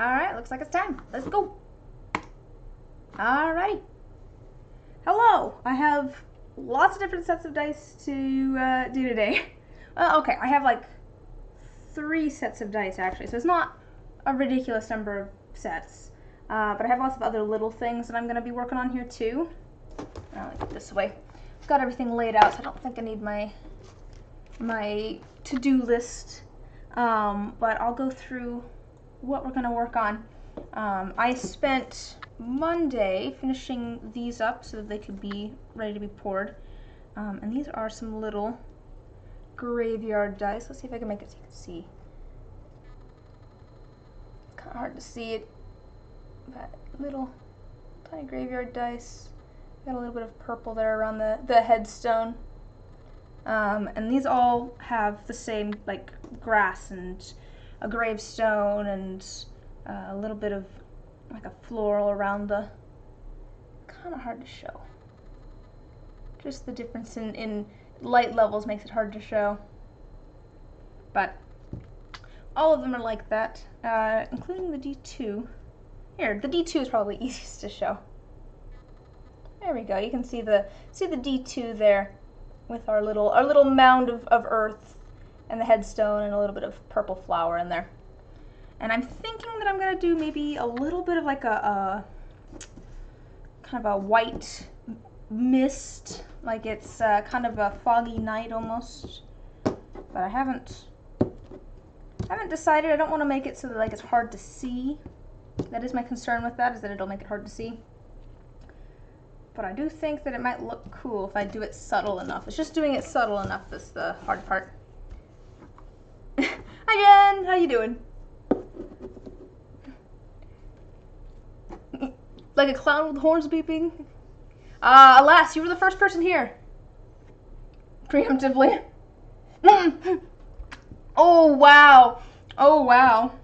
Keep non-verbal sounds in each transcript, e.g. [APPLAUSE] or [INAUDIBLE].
Alright, looks like it's time. Let's go. Alrighty. Hello! I have lots of different sets of dice to uh, do today. [LAUGHS] Uh, okay, I have like three sets of dice actually, so it's not a ridiculous number of sets. Uh, but I have lots of other little things that I'm going to be working on here too. I'll get this away. I've got everything laid out, so I don't think I need my my to-do list. Um, but I'll go through what we're going to work on. Um, I spent Monday finishing these up so that they could be ready to be poured. Um, and these are some little graveyard dice. Let's see if I can make it so you can see. Kind of hard to see it, but little tiny graveyard dice. Got a little bit of purple there around the, the headstone. Um, and these all have the same like grass and a gravestone and uh, a little bit of like a floral around the kind of hard to show. Just the difference in, in light levels makes it hard to show. But all of them are like that uh, including the D2 here the D2 is probably [LAUGHS] easiest to show. There we go. You can see the see the D2 there with our little our little mound of, of earth and the headstone and a little bit of purple flower in there. And I'm thinking that I'm gonna do maybe a little bit of like a, a kind of a white mist, like it's uh, kind of a foggy night almost. But I haven't I haven't decided. I don't want to make it so that like it's hard to see. That is my concern with that, is that it'll make it hard to see. But I do think that it might look cool if I do it subtle enough. It's just doing it subtle enough that's the hard part. Hi Jen, how you doing? like a clown with horns beeping? Uh, alas, you were the first person here. Preemptively. [LAUGHS] oh, wow. Oh, wow.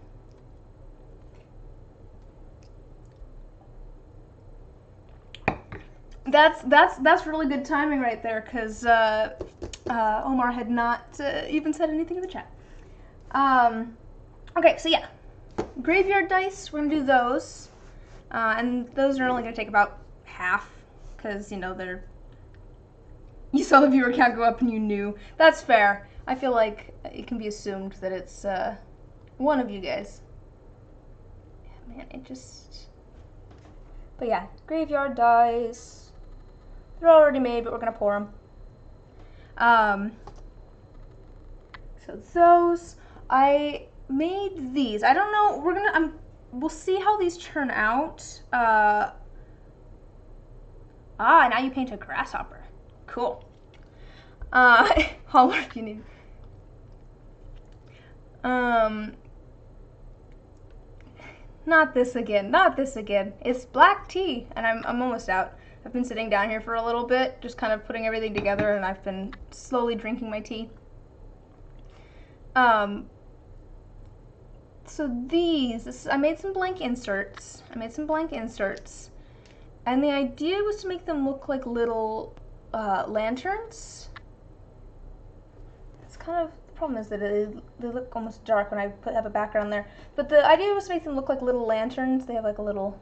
That's that's that's really good timing right there, because uh, uh, Omar had not uh, even said anything in the chat. Um, okay, so yeah, graveyard dice. We're gonna do those, uh, and those are only gonna take about half, because you know they're. [LAUGHS] You saw the viewer count go up, and you knew. That's fair. I feel like it can be assumed that it's uh, one of you guys. Yeah, man, it just. But yeah, graveyard dice. They're already made, but we're gonna pour them. Um, so those, I made these. I don't know. We're gonna. Um, we'll see how these turn out. Uh, ah, now you paint a grasshopper. Cool. Uh, holler you need. Um, not this again. Not this again. It's black tea, and I'm I'm almost out. I've been sitting down here for a little bit, just kind of putting everything together, and I've been slowly drinking my tea. Um, so these, this, I made some blank inserts. I made some blank inserts. And the idea was to make them look like little uh, lanterns. It's kind of, the problem is that it, they look almost dark when I put have a background there. But the idea was to make them look like little lanterns. They have like a little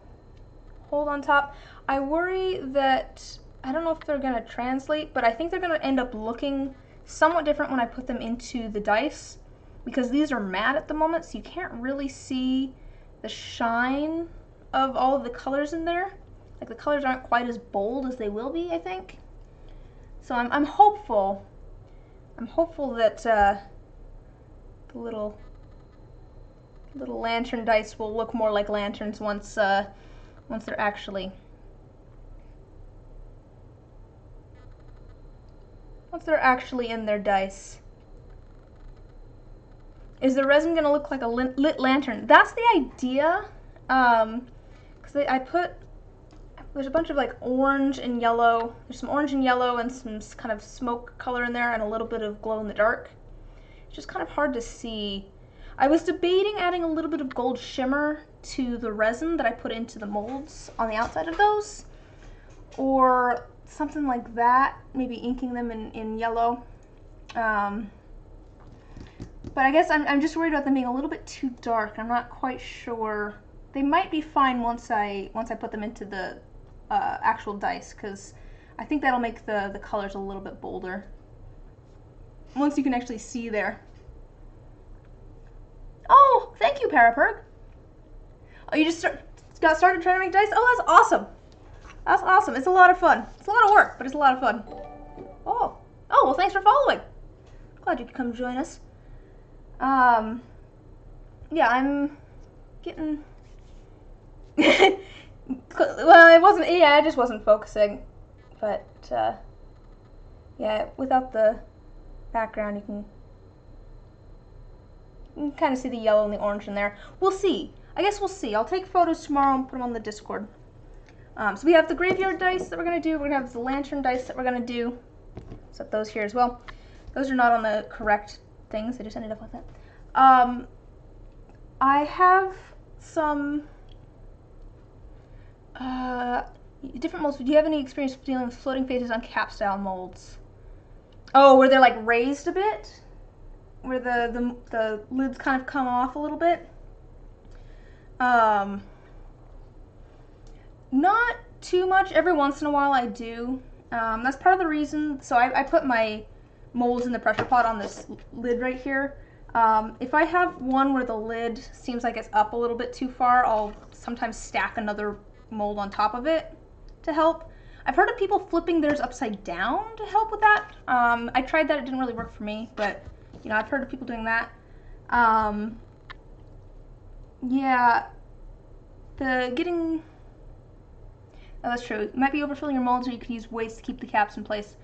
hold on top. I worry that, I don't know if they're going to translate, but I think they're going to end up looking somewhat different when I put them into the dice because these are matte at the moment, so you can't really see the shine of all of the colors in there. Like the colors aren't quite as bold as they will be, I think. So I'm, I'm hopeful. I'm hopeful that uh, the little little lantern dice will look more like lanterns once uh, once they're actually once they're actually in their dice. Is the resin going to look like a lit lantern? That's the idea. Um, cause I put, there's a bunch of like orange and yellow. There's some orange and yellow and some kind of smoke color in there and a little bit of glow in the dark. It's just kind of hard to see. I was debating adding a little bit of gold shimmer to the resin that I put into the molds on the outside of those. Or something like that, maybe inking them in, in yellow. Um, but I guess I'm, I'm just worried about them being a little bit too dark. I'm not quite sure. They might be fine once I once I put them into the uh, actual dice because I think that'll make the, the colors a little bit bolder. Once you can actually see there. Oh, thank you, Paraperg. Oh, you just start, got started trying to make dice? Oh, that's awesome. That's awesome. It's a lot of fun. It's a lot of work, but it's a lot of fun. Oh, oh, well, thanks for following. Glad you could come join us. Um, yeah, I'm getting. [LAUGHS] well, it wasn't. Yeah, I just wasn't focusing. But uh, yeah, without the background, you can, can kind of see the yellow and the orange in there. We'll see. I guess we'll see. I'll take photos tomorrow and put them on the Discord. Um, so we have the graveyard dice that we're gonna do. We're gonna have the lantern dice that we're gonna do. Set those here as well. Those are not on the correct things. I just ended up with that. Um, I have some uh, different molds. Do you have any experience dealing with floating faces on cap style molds? Oh, where they're like raised a bit, where the the the lids kind of come off a little bit. Um, not too much. Every once in a while, I do. Um, that's part of the reason. So I, I put my molds in the pressure pot on this lid right here. Um, if I have one where the lid seems like it's up a little bit too far, I'll sometimes stack another mold on top of it to help. I've heard of people flipping theirs upside down to help with that. Um, I tried that, it didn't really work for me, but you know, I've heard of people doing that. Um, yeah, the getting, oh, that's true. You might be overfilling your molds or you could use weights to keep the caps in place.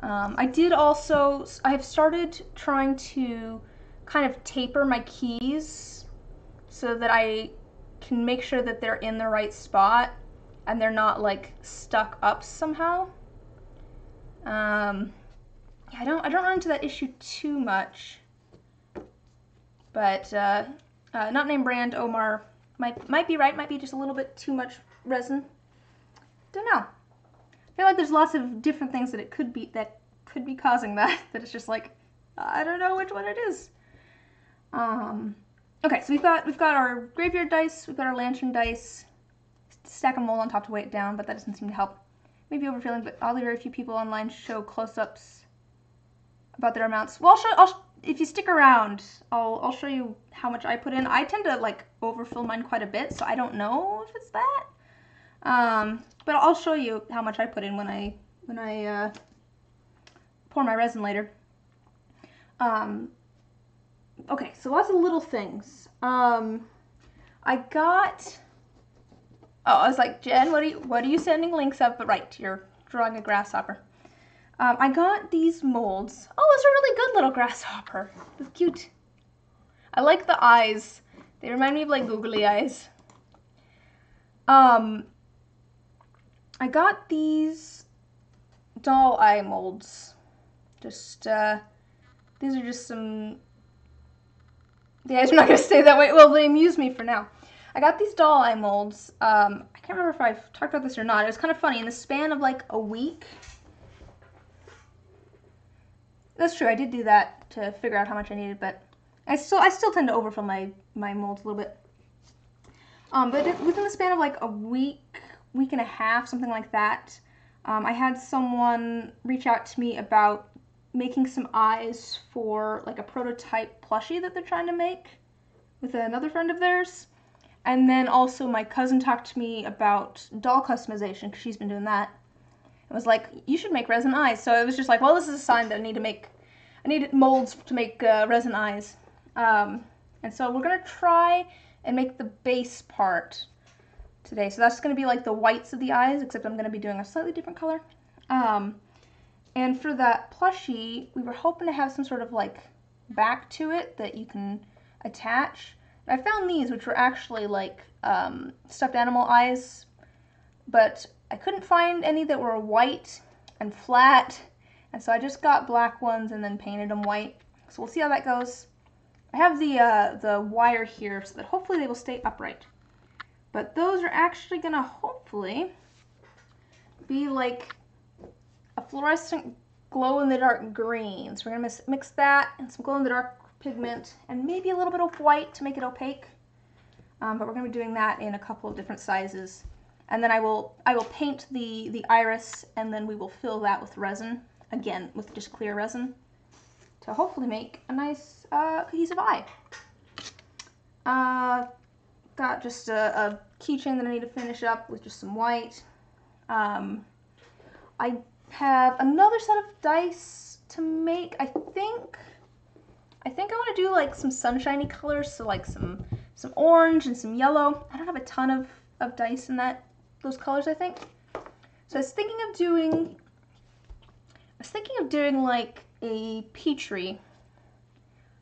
Um, I did also, I have started trying to kind of taper my keys so that I can make sure that they're in the right spot and they're not like stuck up somehow. Um, I don't I don't run into that issue too much, but uh, uh, not name brand Omar might might be right. Might be just a little bit too much resin. Don't know. Feel like there's lots of different things that it could be that could be causing that. [LAUGHS] That it's just like I don't know which one it is. Um, okay, so we've got we've got our graveyard dice, we've got our lantern dice. Stack a mold on top to weigh it down, but that doesn't seem to help. Maybe overfilling, but oddly very few people online show close-ups about their amounts. Well, I'll show. I'll, if you stick around, I'll I'll show you how much I put in. I tend to like overfill mine quite a bit, so I don't know if it's that. Um, but I'll show you how much I put in when I when I uh, pour my resin later. Um, okay, so lots of little things. Um, I got. Oh, I was like, Jen, what are you what are you sending links of? But right, you're drawing a grasshopper. Um, I got these molds. Oh, it's a really good little grasshopper. It's cute. I like the eyes. They remind me of like googly eyes. Um, I got these doll eye molds. Just, uh, these are just some the eyes are not going to stay that way. Well, they amuse me for now. I got these doll eye molds. Um, I can't remember if I've talked about this or not. It was kind of funny. In the span of like a week, that's true. I did do that to figure out how much I needed, but I still I still tend to overfill my my molds a little bit. Um, but within the span of like a week, week and a half, something like that, um, I had someone reach out to me about making some eyes for like a prototype plushie that they're trying to make with another friend of theirs. And then also my cousin talked to me about doll customization because she's been doing that. It was like, you should make resin eyes. So it was just like, well, this is a sign that I need to make, I need molds to make uh, resin eyes. Um, and so we're going to try and make the base part today. So that's going to be like the whites of the eyes, except I'm going to be doing a slightly different color. Um, and for that plushie, we were hoping to have some sort of like back to it that you can attach. I found these, which were actually like um, stuffed animal eyes, but I couldn't find any that were white and flat, and so I just got black ones and then painted them white. So we'll see how that goes. I have the uh, the wire here so that hopefully they will stay upright. But those are actually gonna hopefully be like a fluorescent glow-in-the-dark green. So we're to mix that and some glow-in-the-dark pigment and maybe a little bit of white to make it opaque. Um, but we're going to be doing that in a couple of different sizes. And then I will I will paint the, the iris and then we will fill that with resin, again with just clear resin, to hopefully make a nice uh, cohesive eye. Uh, got just a, a keychain that I need to finish up with just some white. Um, I have another set of dice to make. I think I think I want to do like some sunshiny colors, so like some some orange and some yellow. I don't have a ton of, of dice in that those colors, I think. So I was thinking of doing I was thinking of doing like a Petri,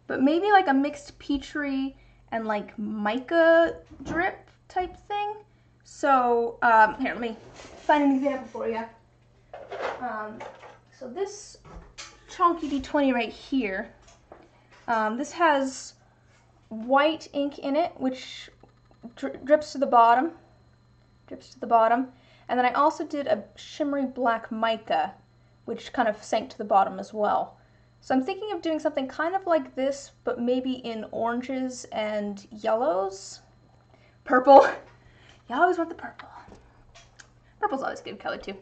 but maybe like a mixed Petri and like mica drip type thing. So um, here, let me find an example for you. Um, so this chunky D20 right here, um, this has white ink in it, which dri drips to the bottom, drips to the bottom. And then I also did a shimmery black mica, which kind of sank to the bottom as well. So I'm thinking of doing something kind of like this, but maybe in oranges and yellows. Purple. [LAUGHS] you always want the purple. Purple's always a good color too.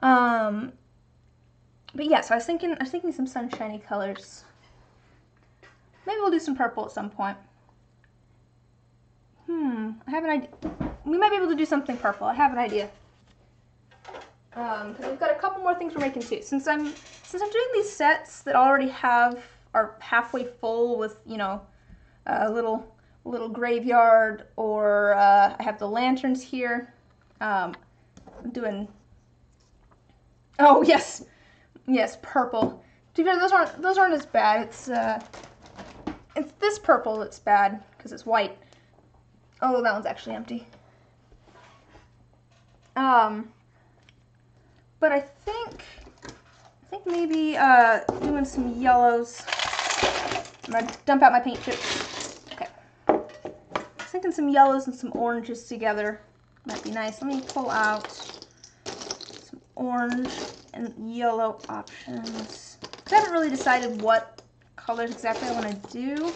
Um, but yeah, so I was thinking, I was thinking some sunshiny colors. Maybe we'll do some purple at some point. Hmm, I have an idea. We might be able to do something purple. I have an idea. Um, because we've got a couple more things we're making too. Since I'm since I'm doing these sets that already have are halfway full with you know a little little graveyard or uh, I have the lanterns here. Um, I'm doing. Oh yes, yes, purple. To be fair, those aren't those aren't as bad. It's uh, it's this purple that's bad because it's white. Oh, that one's actually empty. Um, but I think, I think maybe uh, doing some yellows. I'm gonna dump out my paint chips. Okay. Thinking some yellows and some oranges together might be nice. Let me pull out some orange and yellow options. I haven't really decided what colors exactly I want to do.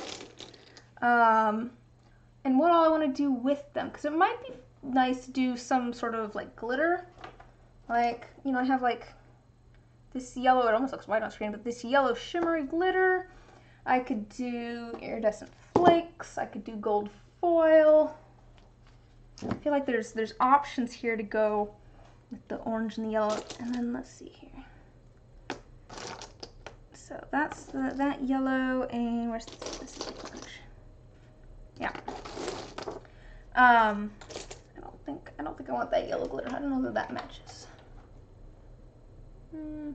Um, and what all I want to do with them. Because it might be nice to do some sort of like glitter. Like, you know, I have like this yellow, it almost looks white on screen, but this yellow shimmery glitter. I could do iridescent flakes. I could do gold foil. I feel like there's there's options here to go with the orange and the yellow. And then let's see here. So that's the, that yellow and where's this, this is orange. Yeah. Um, I don't think I don't think I want that yellow glitter. I don't know that that matches. Hmm.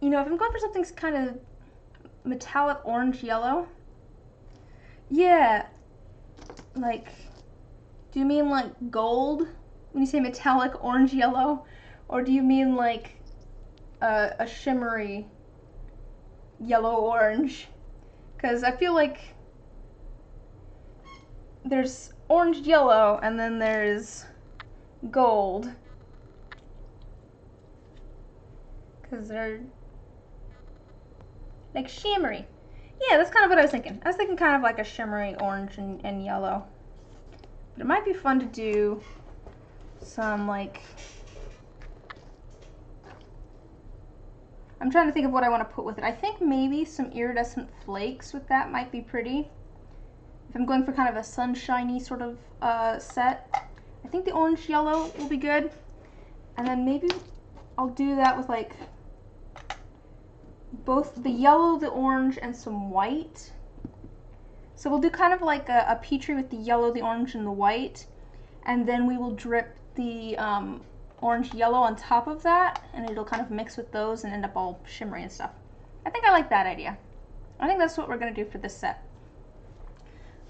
You know, if I'm going for something kind of metallic orange yellow, yeah, like, do you mean like gold when you say metallic orange yellow, or do you mean like a, a shimmery yellow orange? Because I feel like there's orange yellow and then there's gold. Because they're like shimmery. Yeah that's kind of what I was thinking. I was thinking kind of like a shimmery orange and, and yellow. But it might be fun to do some like I'm trying to think of what I want to put with it. I think maybe some iridescent flakes with that might be pretty. If I'm going for kind of a sunshiny sort of uh, set. I think the orange yellow will be good. And then maybe I'll do that with like both the yellow, the orange, and some white. So we'll do kind of like a, a Petri with the yellow, the orange, and the white. And then we will drip the um, orange yellow on top of that, and it'll kind of mix with those and end up all shimmery and stuff. I think I like that idea. I think that's what we're going to do for this set.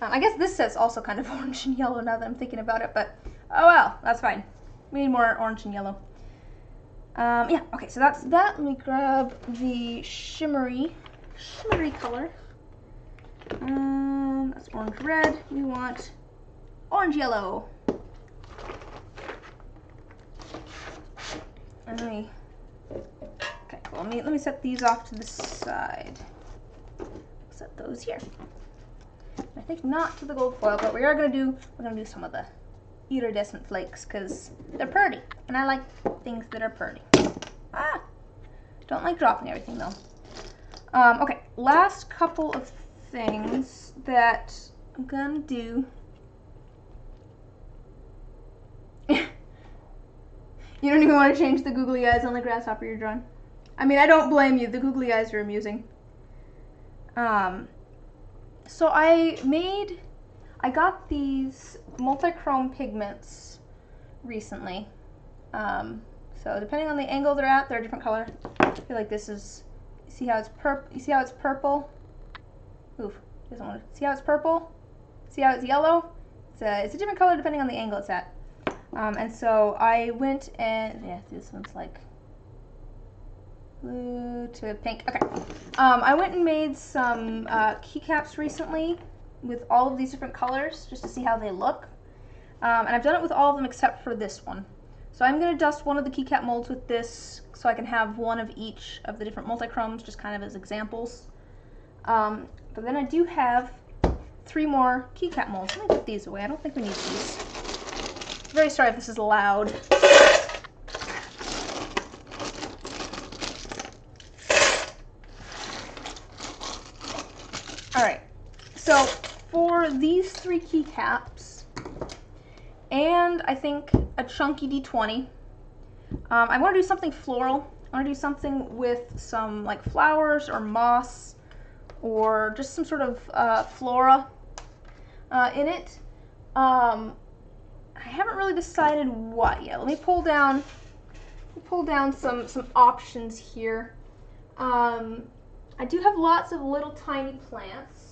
Um, I guess this set's also kind of [LAUGHS] orange and yellow now that I'm thinking about it, but oh well, that's fine. We need more orange and yellow. Um, yeah, okay, so that's that. Let me grab the shimmery, shimmery color. Um, that's orange red. We want orange yellow. Let me, okay, cool. Let me let me set these off to the side. Set those here. I think not to the gold foil, but we are gonna do we're gonna do some of the iridescent flakes because they're pretty, and I like things that are pretty. Ah, don't like dropping everything though. Um, okay, last couple of things that I'm gonna do. [LAUGHS] you don't even want to change the googly eyes on the grasshopper you're drawing. I mean, I don't blame you. The googly eyes are amusing. Um, so I made, I got these multichrome pigments recently. Um, so depending on the angle they're at, they're a different color. I feel like this is, see how it's purple, you see how it's purple? Oof, doesn't want to, see how it's purple? See how it's yellow? It's a, it's a different color depending on the angle it's at. Um, and so I went and, yeah, this one's like blue to pink. Okay. Um, I went and made some uh, keycaps recently with all of these different colors just to see how they look. Um, and I've done it with all of them except for this one. So I'm going to dust one of the keycap molds with this so I can have one of each of the different multichromes just kind of as examples. Um, but then I do have three more keycap molds. Let me put these away. I don't think we need these. Very sorry if this is loud. All right, so for these three keycaps, and I think a chunky D20, um, I want to do something floral. I want to do something with some like flowers or moss or just some sort of uh, flora uh, in it. Um, I haven't really decided what yet. Let me pull down pull down some some options here. Um, I do have lots of little tiny plants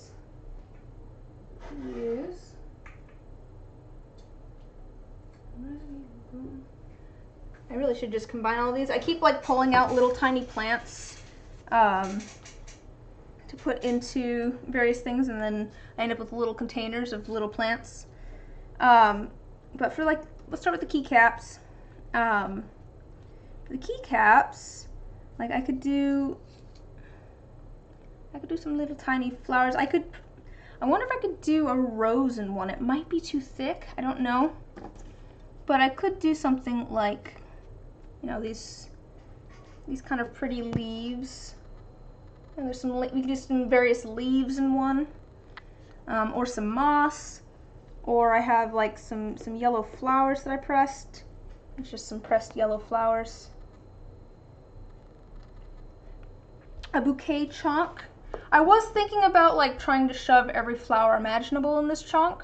I really should just combine all these. I keep like pulling out little tiny plants um, to put into various things and then I end up with little containers of little plants. Um, but for like, let's start with the keycaps. Um, the keycaps, like I could do I could do some little tiny flowers. I could, I wonder if I could do a rose in one. It might be too thick, I don't know. But I could do something like, you know, these, these kind of pretty leaves. And there's some, we could do some various leaves in one. Um, or some moss. Or I have like some, some yellow flowers that I pressed. It's just some pressed yellow flowers. A bouquet chunk. I was thinking about like trying to shove every flower imaginable in this chunk.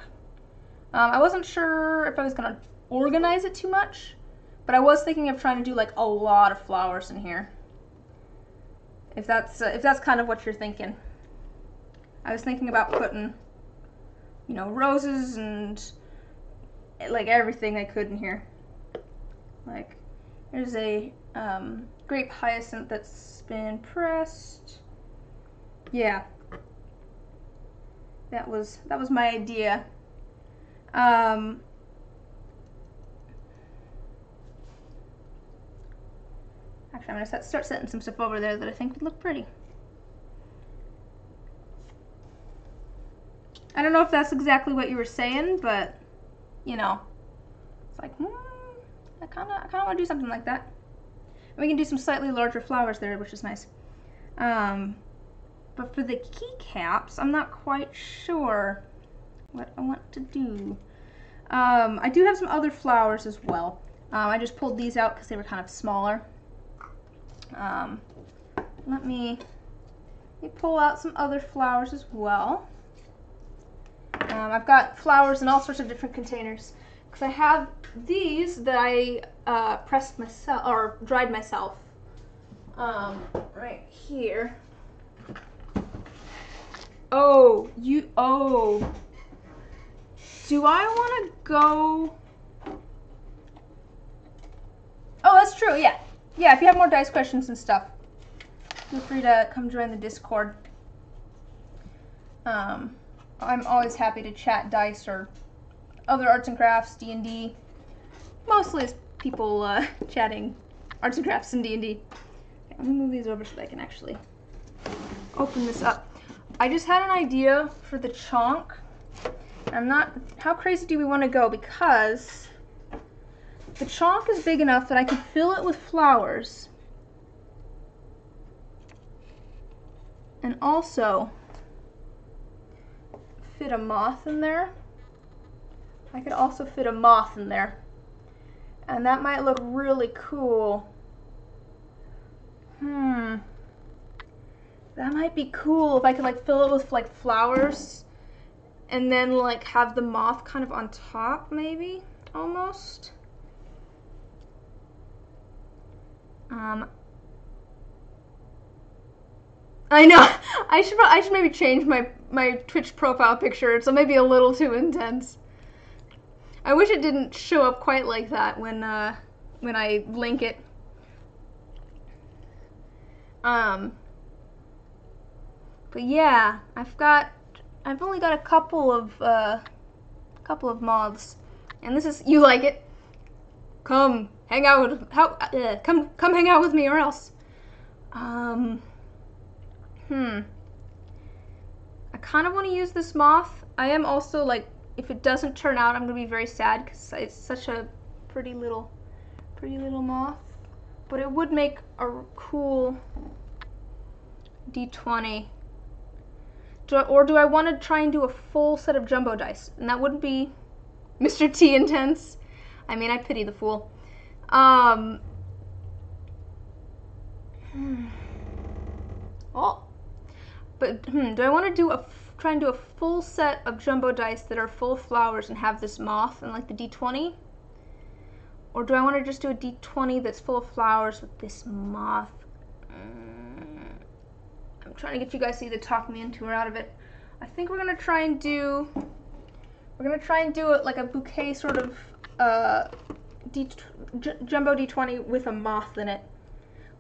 Um, I wasn't sure if I was gonna organize it too much, but I was thinking of trying to do like a lot of flowers in here. If that's uh, if that's kind of what you're thinking. I was thinking about putting, you know, roses and like everything I could in here. Like, there's a um, grape hyacinth that's been pressed. Yeah. That was that was my idea. Um, actually, I'm gonna set, start setting some stuff over there that I think would look pretty. I don't know if that's exactly what you were saying, but you know, it's like, hmm, I kind of, I kind of want to do something like that. And we can do some slightly larger flowers there, which is nice. Um, but for the keycaps, I'm not quite sure what I want to do. Um, I do have some other flowers as well. Um, I just pulled these out because they were kind of smaller. Um, let me, let me pull out some other flowers as well. Um, I've got flowers in all sorts of different containers because I have these that I uh, pressed myself or dried myself um, right here. Oh, you, oh. Do I want to go? Oh, that's true, yeah. Yeah, if you have more dice questions and stuff, feel free to come join the Discord. Um, I'm always happy to chat dice or other arts and crafts, D&D. Mostly it's people uh, [LAUGHS] chatting arts and crafts and D&D. Okay, Let me move these over so I can actually open this up. I just had an idea for the chonk. I'm not, how crazy do we want to go? Because the chonk is big enough that I can fill it with flowers. And also fit a moth in there. I could also fit a moth in there. And that might look really cool. Hmm. That might be cool if I could like fill it with like flowers and then like have the moth kind of on top maybe almost. Um, I know. [LAUGHS] I should I should maybe change my my Twitch profile picture. It's maybe a little too intense. I wish it didn't show up quite like that when uh, when I link it. Um, but yeah, I've got I've only got a couple of uh, couple of moths, and this is you like it. Come hang out with how uh, come come hang out with me or else. Um. Hmm. I kind of want to use this moth. I am also like, if it doesn't turn out, I'm gonna be very sad because it's such a pretty little, pretty little moth. But it would make a cool D20. Do I, or do I want to try and do a full set of jumbo dice? And that wouldn't be [LAUGHS] Mr. T intense. I mean, I pity the fool. Um. Hmm. Oh, but hmm, do I want to do a try and do a full set of jumbo dice that are full flowers and have this moth and like the d20? Or do I want to just do a d20 that's full of flowers with this moth? I'm trying to get you guys to either talk me into or out of it. I think we're gonna try and do. We're gonna try and do it like a bouquet sort of uh, jumbo d20 with a moth in it.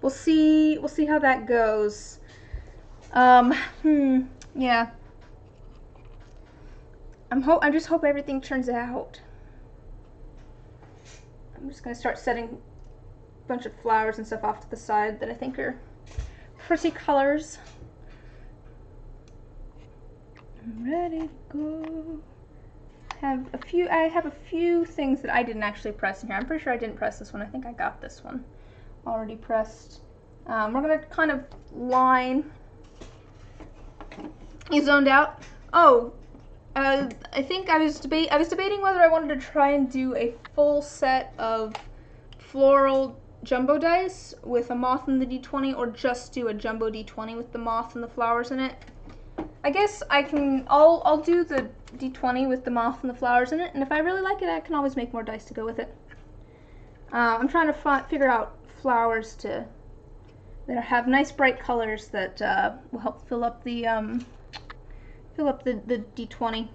We'll see. We'll see how that goes. Um, hmm, yeah. I'm hope I just hope everything turns out. I'm just gonna start setting a bunch of flowers and stuff off to the side that I think are pretty colors. Ready to go. Have a few. I have a few things that I didn't actually press in here. I'm pretty sure I didn't press this one. I think I got this one already pressed. Um, we're gonna kind of line you zoned out? Oh, uh, I think I was debate. I was debating whether I wanted to try and do a full set of floral jumbo dice with a moth in the d20, or just do a jumbo d20 with the moth and the flowers in it. I guess I can. I'll I'll do the d20 with the moth and the flowers in it, and if I really like it, I can always make more dice to go with it. Uh, I'm trying to fi- figure out flowers to that have nice bright colors that uh, will help fill up the um, fill up the, the d20.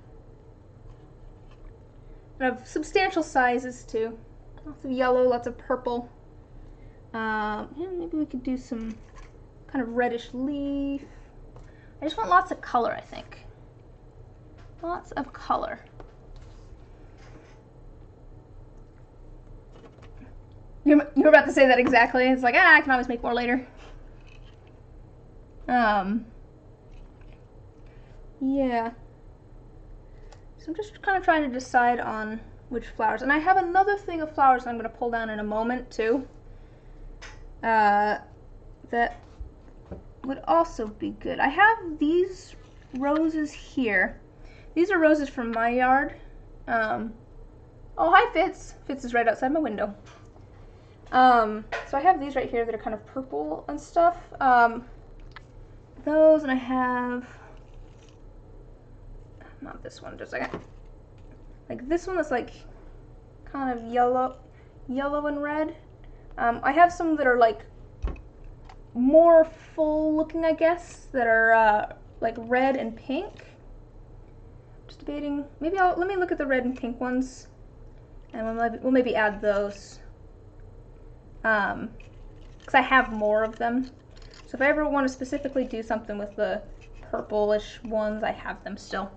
Of substantial sizes too. Lots of yellow, lots of purple. Um, yeah, maybe we could do some kind of reddish leaf. I just want lots of color, I think. Lots of color. You you were about to say that exactly. It's like, ah, I can always make more later. Um, yeah. So I'm just kind of trying to decide on which flowers. And I have another thing of flowers I'm going to pull down in a moment, too. Uh, that would also be good. I have these roses here. These are roses from my yard. Um, oh, hi, Fitz. Fitz is right outside my window. Um, so I have these right here that are kind of purple and stuff. Um, those, and I have not this one, just like like this one that's like kind of yellow, yellow and red. Um, I have some that are like more full looking, I guess, that are uh, like red and pink. Just debating. Maybe I'll let me look at the red and pink ones, and we'll maybe, we'll maybe add those. Um, because I have more of them. So if I ever want to specifically do something with the purplish ones, I have them still.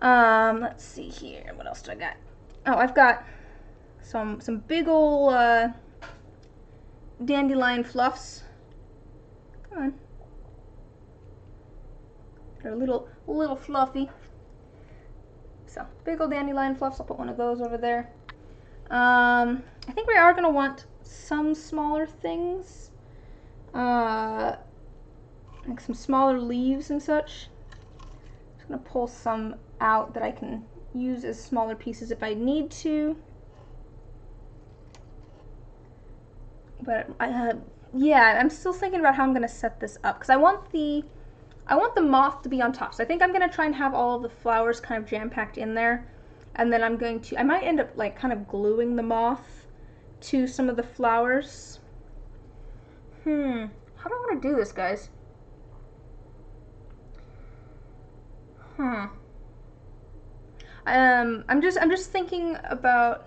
Um, let's see here. What else do I got? Oh, I've got some some big ol' uh, dandelion fluffs. Come on. They're a little, little fluffy. So, big old dandelion fluffs. I'll put one of those over there. Um, I think we are going to want some smaller things. Uh, like some smaller leaves and such. I'm just going to pull some out that I can use as smaller pieces if I need to. But I, uh, yeah, I'm still thinking about how I'm going to set this up because I want the I want the moth to be on top. So I think I'm going to try and have all of the flowers kind of jam-packed in there. And then I'm going to, I might end up like kind of gluing the moth to some of the flowers. Hmm, how do I want to do this, guys? Hmm. Um, I'm just, I'm just thinking about,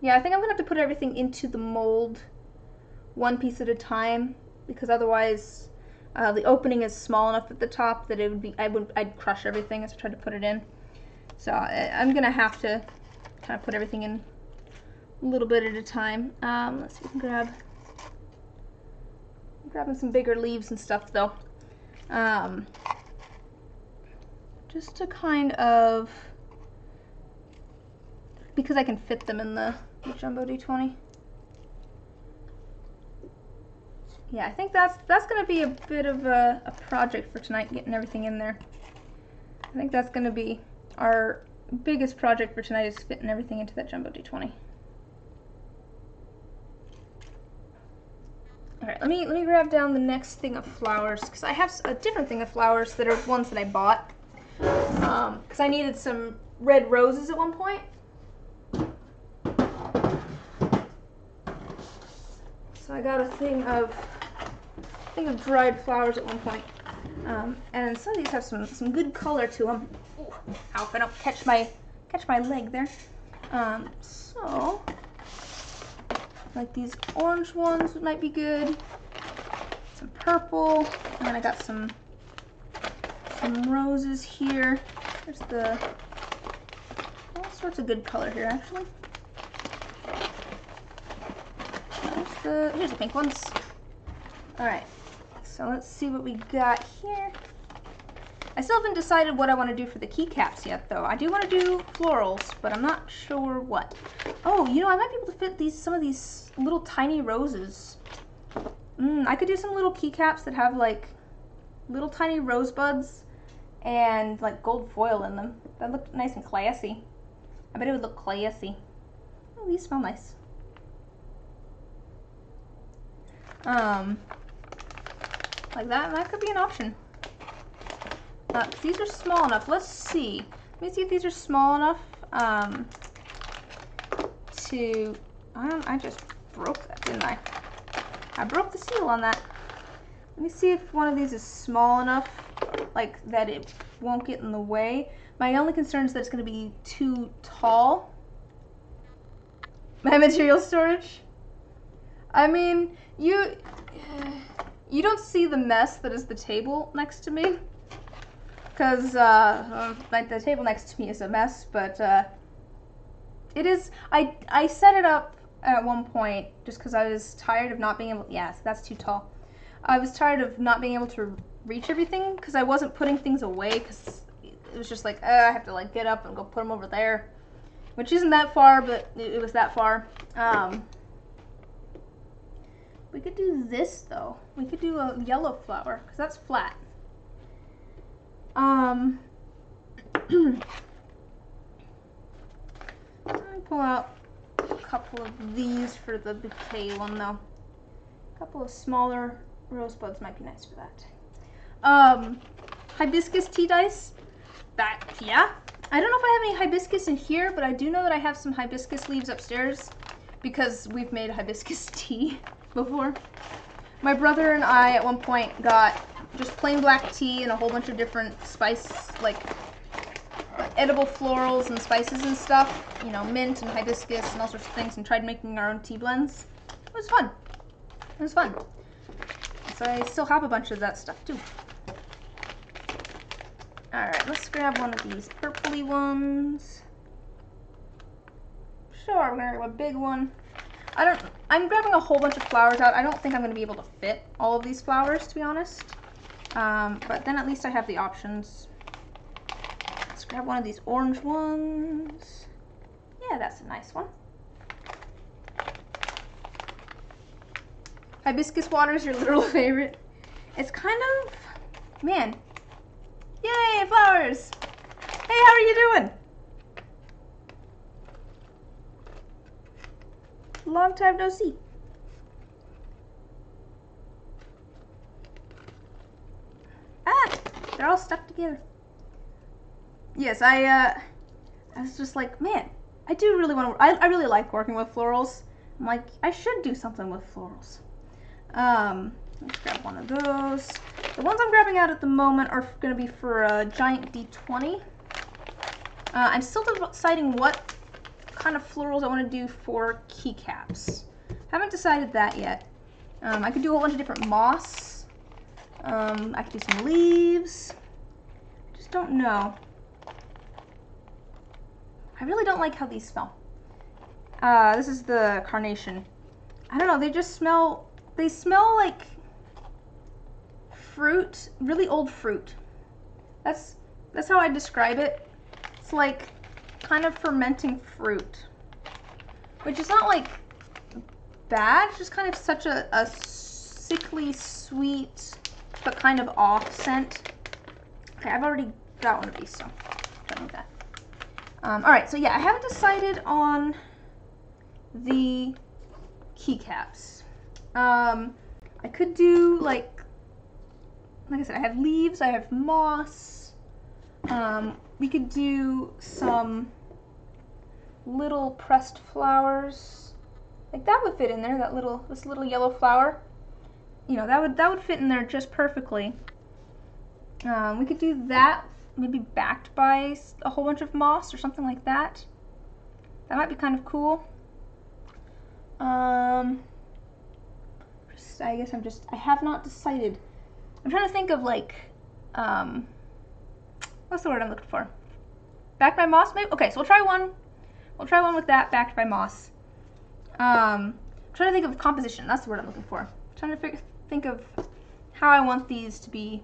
yeah, I think I'm going to have to put everything into the mold one piece at a time because otherwise uh, the opening is small enough at the top that it would be I would I'd crush everything as I tried to put it in. So I, I'm gonna have to kind of put everything in a little bit at a time. Um, let's see, if we can grab I'm grabbing some bigger leaves and stuff though. Um, just to kind of because I can fit them in the jumbo D20. Yeah, I think that's that's gonna be a bit of a, a project for tonight, getting everything in there. I think that's gonna be our biggest project for tonight is fitting everything into that jumbo D20. All right, let me let me grab down the next thing of flowers because I have a different thing of flowers that are ones that I bought because um, I needed some red roses at one point. So I got a thing of thing of dried flowers at one point. Um, and some of these have some, some good color to them. Ooh, ow, if I don't catch my, catch my leg there. Um, so, like these orange ones might be good. Some purple, and then I got some, some roses here. There's the, all sorts of good color here actually. There's the, here's the pink ones. All right. So let's see what we got here. I still haven't decided what I want to do for the keycaps yet, though. I do want to do florals, but I'm not sure what. Oh, you know, I might be able to fit these some of these little tiny roses. Mm, I could do some little keycaps that have, like, little tiny rosebuds and, like, gold foil in them. That looked nice and classy. I bet it would look classy. Oh, these smell nice. Um, like that, that could be an option. Uh, these are small enough. Let's see. Let me see if these are small enough um, to... Um, I just broke that, didn't I? I broke the seal on that. Let me see if one of these is small enough, like that it won't get in the way. My only concern is that it's going to be too tall. [LAUGHS] My material storage. I mean, you you don't see the mess that is the table next to me. Because, uh, like, the table next to me is a mess, but, uh, it is, I, I set it up at one point just because I was tired of not being able, yes, that's too tall. I was tired of not being able to reach everything because I wasn't putting things away because it was just like, uh, I have to, like, get up and go put them over there. Which isn't that far, but it, it was that far. Um, we could do this though. We could do a yellow flower because that's flat. Um, [CLEARS THROAT] pull out a couple of these for the bouquet one though. A couple of smaller rosebuds might be nice for that. Um, hibiscus tea dice. That, yeah. I don't know if I have any hibiscus in here, but I do know that I have some hibiscus leaves upstairs because we've made hibiscus [LAUGHS] tea before. My brother and I at one point got just plain black tea and a whole bunch of different spice, like edible florals and spices and stuff, you know, mint and hibiscus and all sorts of things, and tried making our own tea blends. It was fun. It was fun. So I still have a bunch of that stuff too. Alright, let's grab one of these purpley ones. Sure, we're gonna grab a big one. I don't, I'm grabbing a whole bunch of flowers out. I don't think I'm going to be able to fit all of these flowers, to be honest. Um, but then at least I have the options. Let's grab one of these orange ones. Yeah, that's a nice one. Hibiscus water is your [LAUGHS] literal favorite. It's kind of, man, yay, flowers. Hey, how are you doing? Long time no see. Ah, they're all stuck together. Yes, I, uh, I was just like, man, I do really want to, I, I really like working with florals. I'm like, I should do something with florals. Um, let's grab one of those. The ones I'm grabbing out at the moment are going to be for a giant D20. Uh, I'm still deciding what kind of florals I want to do for keycaps. Haven't decided that yet. Um, I could do a whole bunch of different moss. Um, I could do some leaves. Just don't know. I really don't like how these smell. Uh, this is the carnation. I don't know, they just smell, they smell like fruit, really old fruit. That's, that's how I describe it. It's like kind of fermenting fruit. Which is not like bad, it's just kind of such a, a sickly sweet, but kind of off scent. Okay, I've already got one of these, so don't need that. Um, all right, so yeah, I haven't decided on the keycaps. Um, I could do like, like I said, I have leaves, I have moss. Um, we could do some little pressed flowers. Like that would fit in there, that little, this little yellow flower. You know, that would, that would fit in there just perfectly. Um, we could do that, maybe backed by a whole bunch of moss or something like that. That might be kind of cool. Um, just, I guess I'm just, I have not decided. I'm trying to think of like, um, what's the word I'm looking for? Backed by moss, maybe? Okay, so we'll try one. We'll try one with that, backed by moss. Um, trying to think of composition. That's the word I'm looking for. I'm trying to figure, think of how I want these to be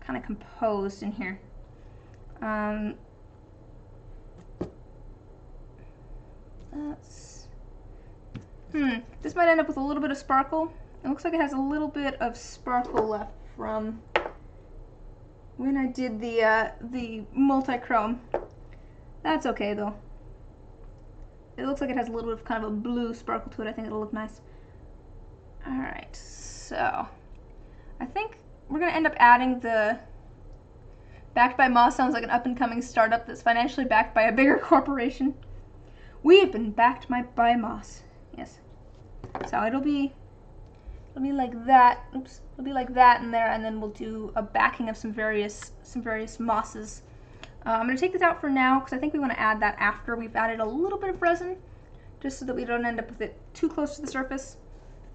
kind of composed in here. Um, that's, hmm, this might end up with a little bit of sparkle. It looks like it has a little bit of sparkle left from when I did the, uh, the multi-chrome. That's okay though. It looks like it has a little bit of kind of a blue sparkle to it. I think it'll look nice. Alright, so I think we're going to end up adding the backed by Moss sounds like an up-and-coming startup that's financially backed by a bigger [LAUGHS] corporation. We've been backed by, by Moss. Yes. So it'll be it'll be like that. Oops. It'll be like that in there, and then we'll do a backing of some various some various mosses. Uh, I'm going to take this out for now because I think we want to add that after we've added a little bit of resin, just so that we don't end up with it too close to the surface.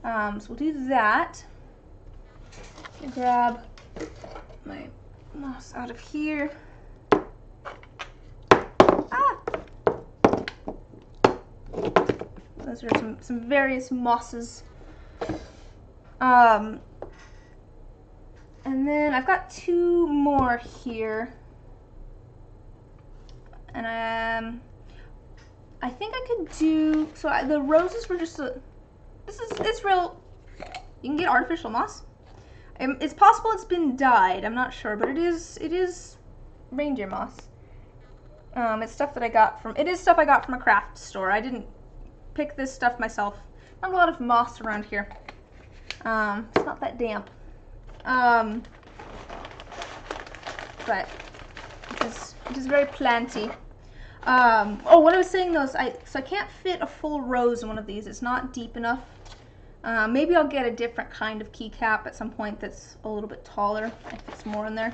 Um, so we'll do that. Grab my moss out of here. Ah! Those are some, some various mosses. Um, and then I've got two more here. And um, I think I could do, so I, the roses were just a, this is, it's real, you can get artificial moss. Um, it's possible it's been dyed, I'm not sure, but it is, it is reindeer moss. Um, it's stuff that I got from, it is stuff I got from a craft store. I didn't pick this stuff myself. Not a lot of moss around here. Um, it's not that damp. Um, but it is, it is very planty. Um, oh, what I was saying though is I, so I can't fit a full rose in one of these. It's not deep enough. Uh, maybe I'll get a different kind of keycap at some point that's a little bit taller. I fit some more in there.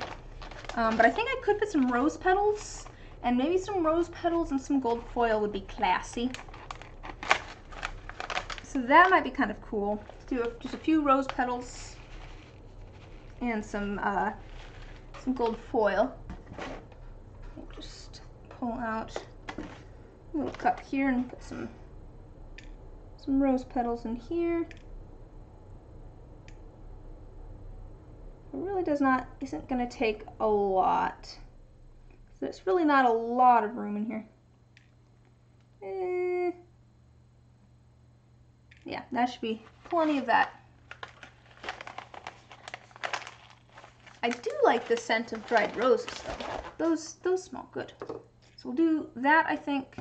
Um, but I think I could put some rose petals and maybe some rose petals and some gold foil would be classy. So that might be kind of cool. Do a, just a few rose petals and some uh, some gold foil. Just pull out a little cup here and put some some rose petals in here. It really does not, isn't going to take a lot. So There's really not a lot of room in here. Eh. Yeah, that should be plenty of that. I do like the scent of dried roses though. Those, those smell good. So we'll do that, I think,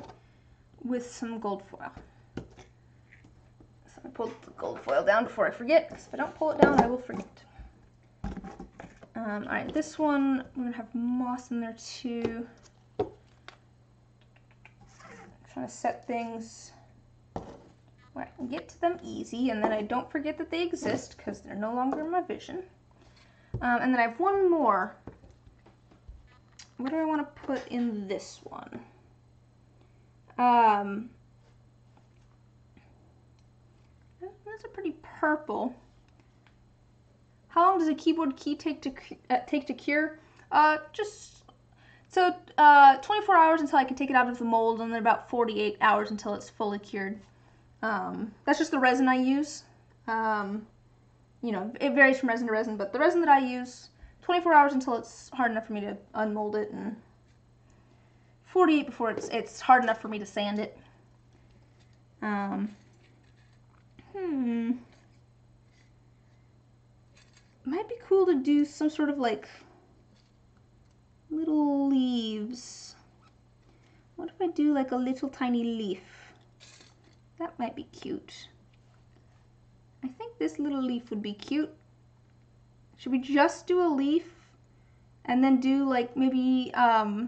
with some gold foil. So I pulled the gold foil down before I forget, because if I don't pull it down, I will forget. Um, all right, this one, we're gonna have moss in there too. I'm trying to set things where I can get to them easy, and then I don't forget that they exist because they're no longer in my vision. Um, and then I have one more. What do I want to put in this one? Um, that's a pretty purple. How long does a keyboard key take to uh, take to cure? Uh, just so uh, 24 hours until I can take it out of the mold, and then about 48 hours until it's fully cured. Um, that's just the resin I use. Um, you know, it varies from resin to resin, but the resin that I use, 24 hours until it's hard enough for me to unmold it, and 48 before it's it's hard enough for me to sand it. Um, hmm might be cool to do some sort of like little leaves. What if I do like a little tiny leaf? That might be cute. I think this little leaf would be cute. Should we just do a leaf and then do like maybe um,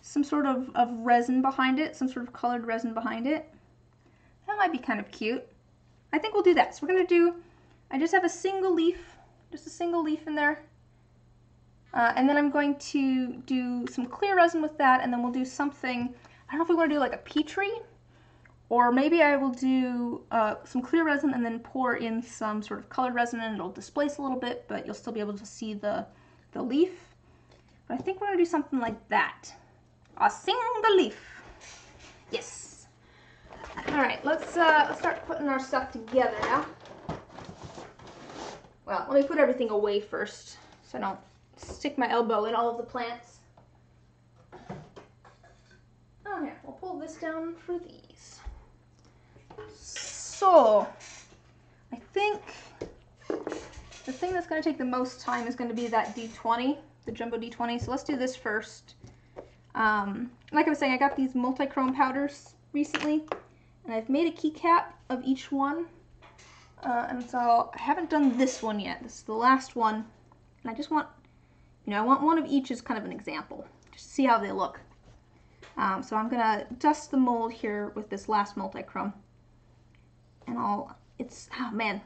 some sort of, of resin behind it, some sort of colored resin behind it? That might be kind of cute. I think we'll do that. So we're gonna do, I just have a single leaf just a single leaf in there. Uh, and then I'm going to do some clear resin with that, and then we'll do something, I don't know if we want to do like a Petri, or maybe I will do uh, some clear resin and then pour in some sort of colored resin and it'll displace a little bit, but you'll still be able to see the, the leaf. But I think we're to do something like that. A single leaf. Yes. All right, let's, uh, let's start putting our stuff together now. Well, let me put everything away first so I don't stick my elbow in all of the plants. Oh, here, we'll pull this down for these. So, I think the thing that's going to take the most time is going to be that D20, the Jumbo D20. So let's do this first. Um, like I was saying, I got these multi-chrome powders recently, and I've made a keycap of each one. Uh, and so I haven't done this one yet. This is the last one. And I just want, you know, I want one of each as kind of an example. Just to see how they look. Um, so I'm going to dust the mold here with this last multi-chrome. And I'll, it's, oh man,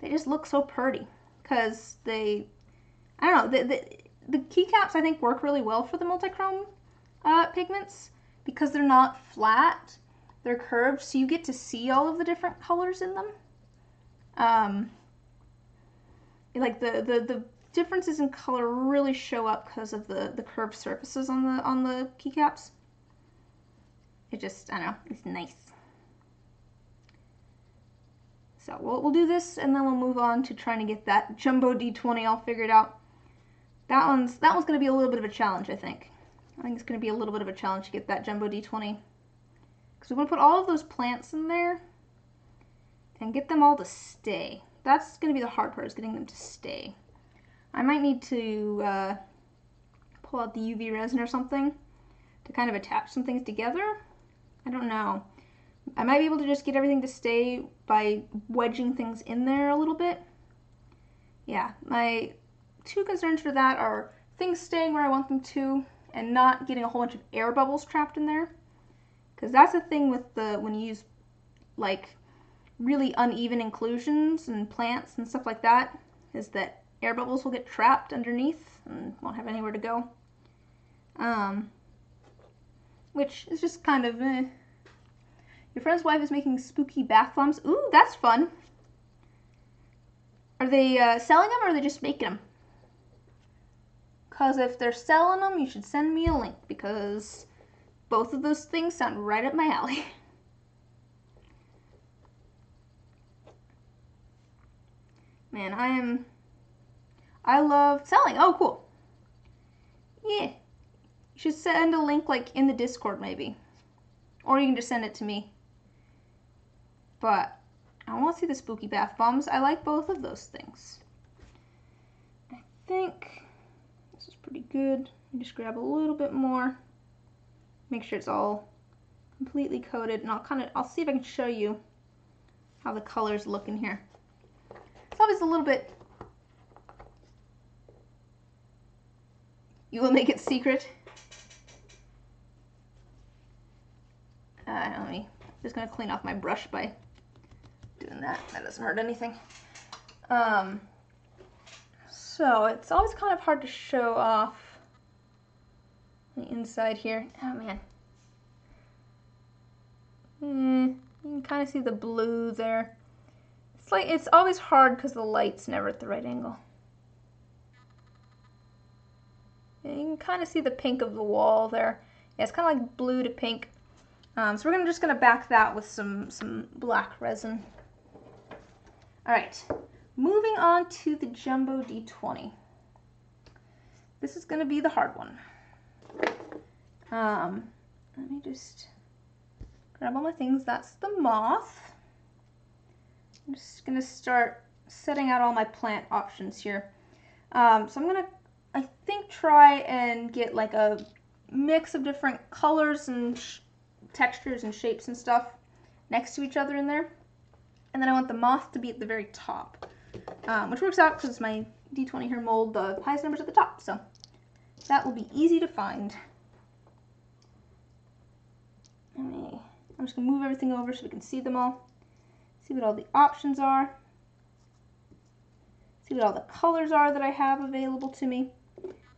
they just look so pretty. Because they, I don't know, the, the, the keycaps I think work really well for the multi-chrome uh, pigments. Because they're not flat, they're curved, so you get to see all of the different colors in them um, like the, the, the differences in color really show up because of the, the curved surfaces on the, on the keycaps. It just, I don't know, it's nice. So we'll, we'll do this and then we'll move on to trying to get that Jumbo D20 all figured out. That one's, that one's going to be a little bit of a challenge, I think. I think it's going to be a little bit of a challenge to get that Jumbo D20. Because we want to put all of those plants in there and get them all to stay. That's going to be the hard part, is getting them to stay. I might need to uh, pull out the UV resin or something to kind of attach some things together. I don't know. I might be able to just get everything to stay by wedging things in there a little bit. Yeah, my two concerns for that are things staying where I want them to and not getting a whole bunch of air bubbles trapped in there. Because that's the thing with the, when you use like really uneven inclusions and plants and stuff like that is that air bubbles will get trapped underneath and won't have anywhere to go. Um, which is just kind of eh. Your friend's wife is making spooky bath bombs. Ooh, that's fun. Are they uh, selling them or are they just making them? Because if they're selling them, you should send me a link because both of those things sound right up my alley. [LAUGHS] Man, I am... I love selling. Oh, cool. Yeah. You should send a link like in the Discord maybe. Or you can just send it to me. But I want to see the spooky bath bombs. I like both of those things. I think this is pretty good. just grab a little bit more. Make sure it's all completely coated and I'll kind of, I'll see if I can show you how the colors look in here. It's always a little bit, you will make it secret. Uh, let me, just gonna clean off my brush by doing that. That doesn't hurt anything. Um, so it's always kind of hard to show off the inside here. Oh man. Mm, you can kind of see the blue there. It's like it's always hard because the light's never at the right angle. You can kind of see the pink of the wall there. Yeah, it's kind of like blue to pink. Um, so we're gonna, just going to back that with some, some black resin. All right, moving on to the Jumbo D20. This is going to be the hard one. Um, let me just grab all my things. That's the moth. I'm just going to start setting out all my plant options here. Um, so I'm going to, I think, try and get like a mix of different colors and textures and shapes and stuff next to each other in there. And then I want the moth to be at the very top, um, which works out because my D20 here mold, the highest number's at the top. So that will be easy to find. I'm just going to move everything over so we can see them all. See what all the options are. See what all the colors are that I have available to me.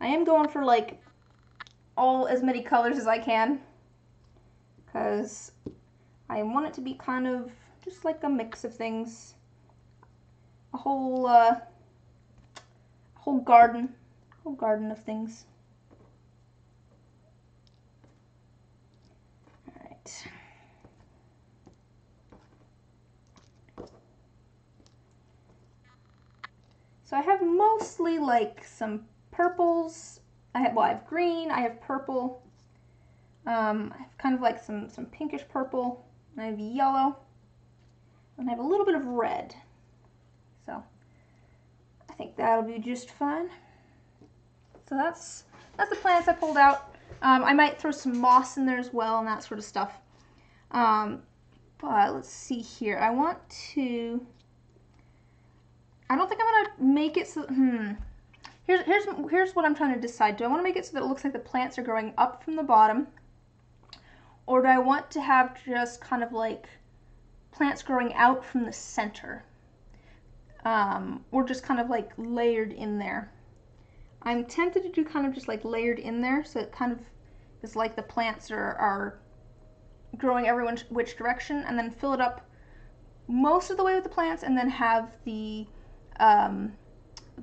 I am going for like all as many colors as I can because I want it to be kind of just like a mix of things. A whole, uh, whole garden, whole garden of things. All right. So I have mostly like some purples. I have, well, I have green, I have purple. Um, I have kind of like some, some pinkish purple. I have yellow. And I have a little bit of red. So I think that'll be just fine. So that's, that's the plants I pulled out. Um, I might throw some moss in there as well and that sort of stuff. Um, but let's see here. I want to, I don't think I'm going to make it so, hmm. Here's, here's, here's what I'm trying to decide. Do I want to make it so that it looks like the plants are growing up from the bottom? Or do I want to have just kind of like plants growing out from the center? Um, or just kind of like layered in there? I'm tempted to do kind of just like layered in there so it kind of is like the plants are, are growing every which direction and then fill it up most of the way with the plants and then have the um,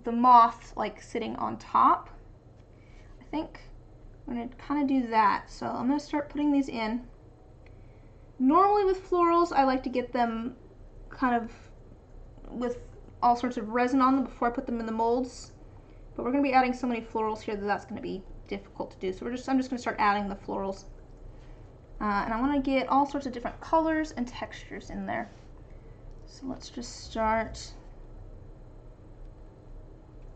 the moth like sitting on top. I think I'm to kind of do that. So I'm to start putting these in. Normally with florals, I like to get them kind of with all sorts of resin on them before I put them in the molds. But we're going to be adding so many florals here that that's going to be difficult to do. So we're just I'm just going to start adding the florals. Uh, and I want to get all sorts of different colors and textures in there. So let's just start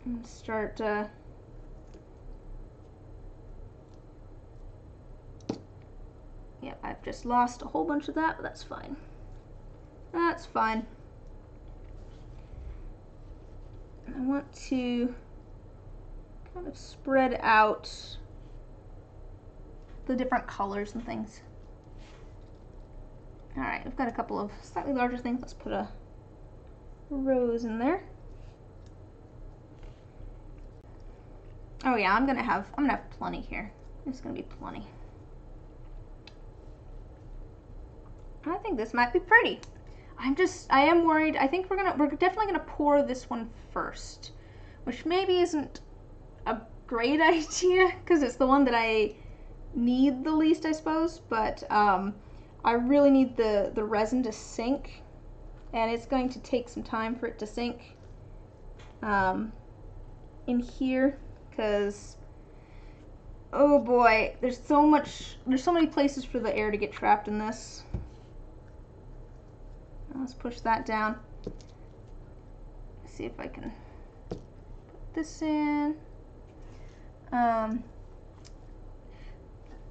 and start uh, yeah I've just lost a whole bunch of that but that's fine that's fine I want to kind of spread out the different colors and things. All right, I've got a couple of slightly larger things. Let's put a rose in there. Oh yeah, I'm gonna have I'm gonna have plenty here. It's gonna be plenty. I think this might be pretty. I'm just I am worried. I think we're gonna we're definitely gonna pour this one first, which maybe isn't a great [LAUGHS] idea because it's the one that I need the least, I suppose. But um, I really need the the resin to sink, and it's going to take some time for it to sink. um, in here because oh boy, there's so much, there's so many places for the air to get trapped in this. Let's push that down. see if I can put this in. Um,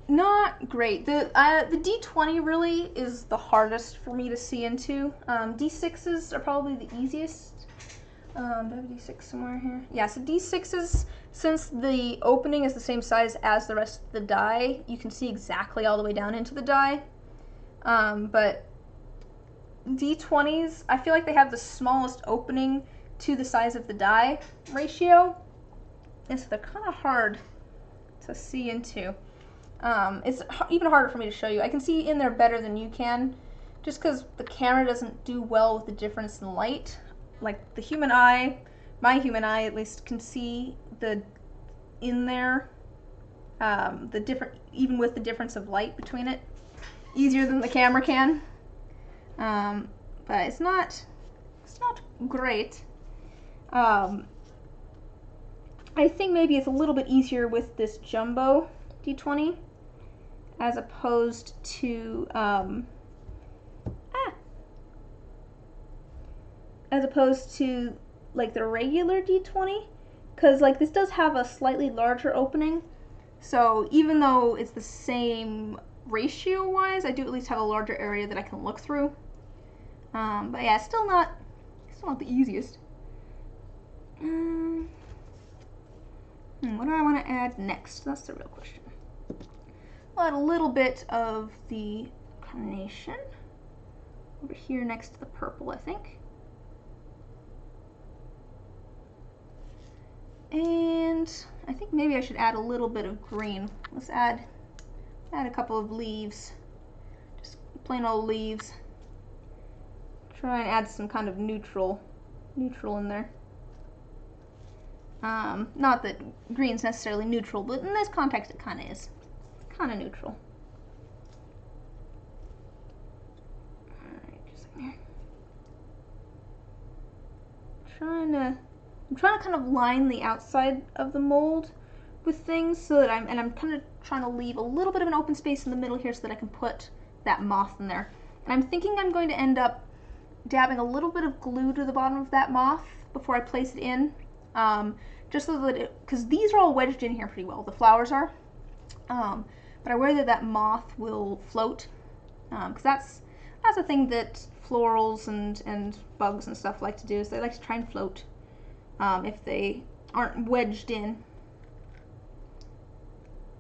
not great. The uh, the D20 really is the hardest for me to see into. Um, D6s are probably the easiest. Um, do I have a D6 somewhere here? Yeah, so D6s, since the opening is the same size as the rest of the die, you can see exactly all the way down into the die. Um, but D20s, I feel like they have the smallest opening to the size of the die ratio. And so they're kind of hard to see into. Um, it's even harder for me to show you. I can see in there better than you can, just because the camera doesn't do well with the difference in light. Like the human eye, my human eye at least can see the in there, um, the different, even with the difference of light between it, easier than the camera can. Um, but it's not, it's not great. Um, I think maybe it's a little bit easier with this jumbo D20 as opposed to um, ah, as opposed to like the regular D20 because like this does have a slightly larger opening. So even though it's the same ratio wise I do at least have a larger area that I can look through um, but yeah still not still not the easiest um, hmm, what do I want to add next that's the real question I'll add a little bit of the carnation over here next to the purple, I think. And I think maybe I should add a little bit of green. Let's add add a couple of leaves. Just plain old leaves. Try and add some kind of neutral neutral in there. Um, not that green's necessarily neutral, but in this context it kind of is kind of neutral. Alright, just here. Trying to, I'm trying to kind of line the outside of the mold with things so that I'm, and I'm kind of trying to leave a little bit of an open space in the middle here so that I can put that moth in there. And I'm thinking I'm going to end up dabbing a little bit of glue to the bottom of that moth before I place it in. Um, just so that it, because these are all wedged in here pretty well, the flowers are. Um, but I worry that that moth will float because um, that's that's a thing that florals and, and bugs and stuff like to do is they like to try and float um, if they aren't wedged in.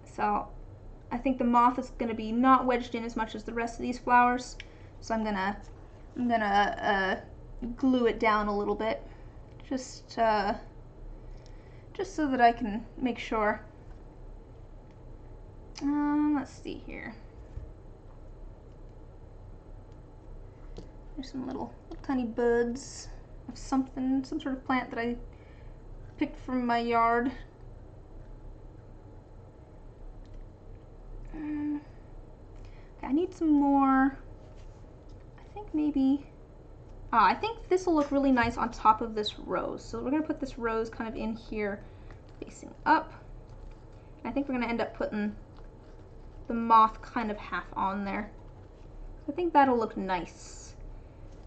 So I think the moth is going to be not wedged in as much as the rest of these flowers. So I'm gonna I'm gonna uh, glue it down a little bit, just uh, just so that I can make sure um, let's see here. There's some little, little tiny buds of something, some sort of plant that I picked from my yard. Um, okay, I need some more. Think maybe. Oh, I think this will look really nice on top of this rose. So we're to put this rose kind of in here facing up. I think we're to end up putting the moth kind of half on there. I think that'll look nice.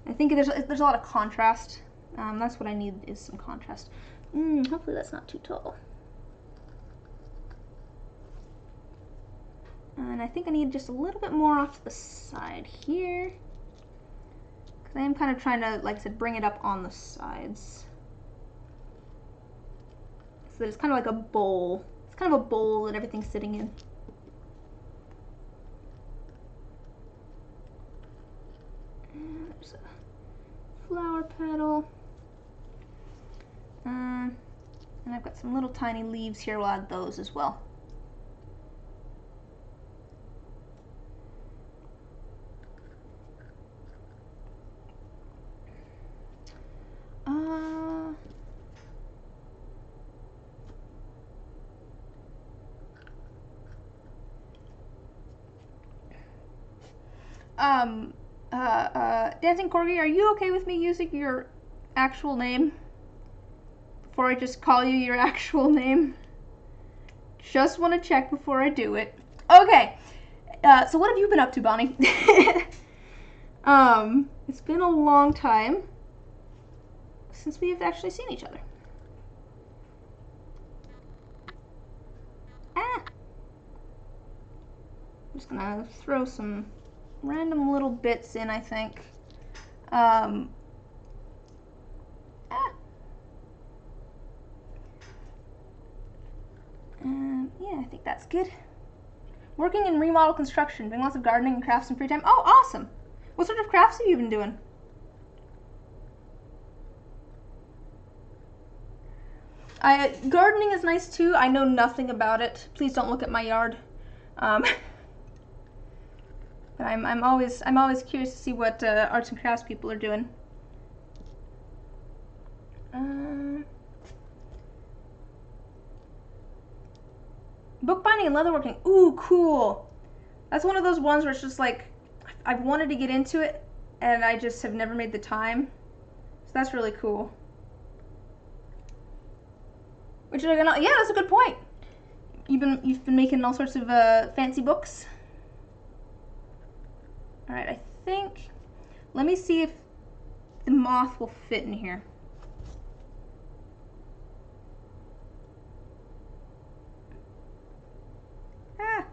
I think there's, there's a lot of contrast. Um, that's what I need is some contrast. Mm, hopefully that's not too tall. And I think I need just a little bit more off to the side here. I am kind of trying to, like I said, bring it up on the sides. So that it's kind of like a bowl. It's kind of a bowl that everything's sitting in. There's a flower petal. Um, and I've got some little tiny leaves here. We'll add those as well. Uh, um, uh, uh, Dancing Corgi, are you okay with me using your actual name? before I just call you your [LAUGHS] actual name. Just want to check before I do it. Okay. Uh, so what have you been up to, Bonnie? [LAUGHS] um, it's been a long time since we've actually seen each other. Ah. I'm just gonna throw some random little bits in, I think. Um, ah. Um, yeah, I think that's good. Working in remodel construction, doing lots of gardening and crafts in free time. Oh, awesome! What sort of crafts have you been doing? I, gardening is nice too. I know nothing about it. Please don't look at my yard. Um, [LAUGHS] but I'm, I'm always I'm always curious to see what uh, arts and crafts people are doing. Um, bookbinding and leatherworking. Ooh, cool. That's one of those ones where it's just like I've wanted to get into it and I just have never made the time. So that's really cool. Which are gonna yeah, that's a good point. You've been you've been making all sorts of uh, fancy books. All right, I think. Let me see if the moth will fit in here. Ah.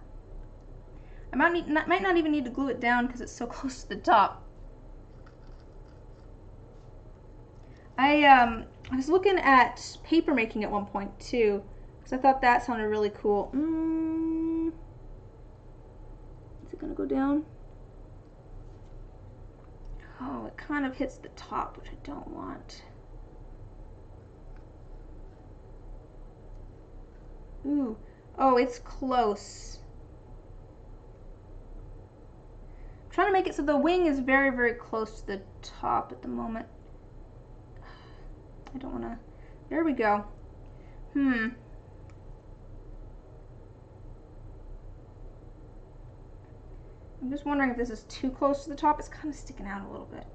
I might, need, not, might not even need to glue it down because it's so [LAUGHS] close to the top. I um I was looking at paper making at one point too, because I thought that sounded really cool. Mm, is it gonna go down? Oh, it kind of hits the top, which I don't want. Ooh, oh, it's close. I'm trying to make it so the wing is very, very close to the top at the moment. I don't want to... There we go. Hmm. I'm just wondering if this is too close to the top. It's kind of sticking out a little bit.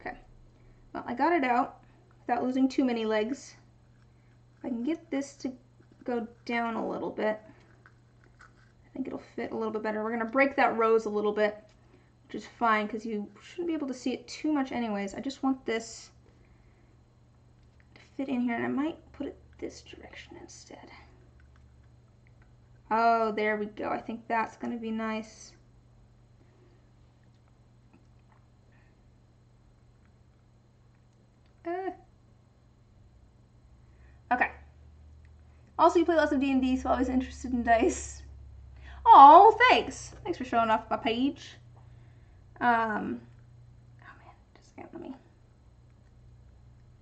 Okay. Well, I got it out without losing too many legs. If I can get this to go down a little bit, I think it'll fit a little bit better. We're going to break that rose a little bit, which is fine because you shouldn't be able to see it too much anyways. I just want this to fit in here and I might put it this direction instead. Oh, there we go. I think that's going to be nice. Uh. Okay. Also, you play lots of D&D, so I was interested in dice. Oh, thanks. Thanks for showing off my page. Um, oh man, just let me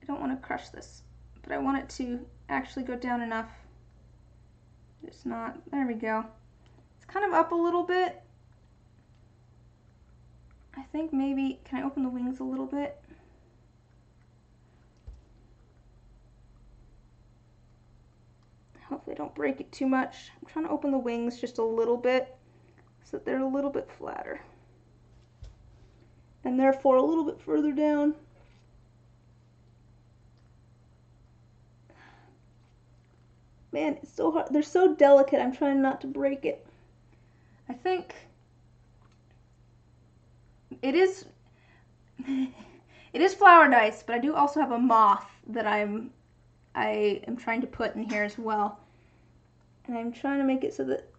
I don't want to crush this, but I want it to actually go down enough. It's not. There we go. It's kind of up a little bit. I think maybe, can I open the wings a little bit? Hopefully I don't break it too much. I'm trying to open the wings just a little bit so that they're a little bit flatter. And therefore a little bit further down. Man, it's so hard. They're so delicate. I'm trying not to break it. I think it is [LAUGHS] it is flower dice, but I do also have a moth that I'm I am trying to put in here as well. And I'm trying to make it so that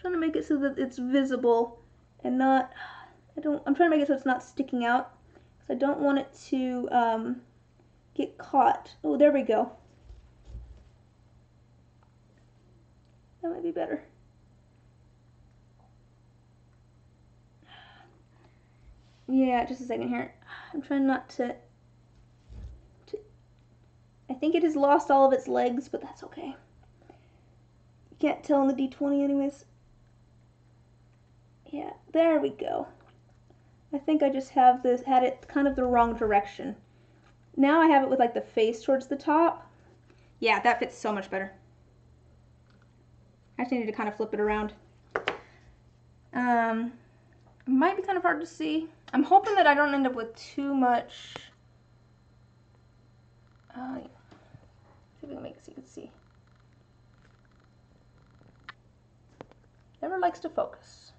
trying to make it so that it's visible and not I don't I'm trying to make it so it's not sticking out because I don't want it to um, get caught. Oh, there we go. That might be better. [SIGHS] Yeah, just a second here. [SIGHS] I'm trying not to... I think it has lost all of its legs, but that's okay. You can't tell in the D20 anyways. Yeah, there we go. I think I just have this, had it kind of the wrong direction. Now I have it with like the face towards the top. Yeah, that fits so much better. I I need to kind of flip it around. Um, might be kind of hard to see. I'm hoping that I don't end up with too much. Uh, if we make it so you can see. Never likes to focus.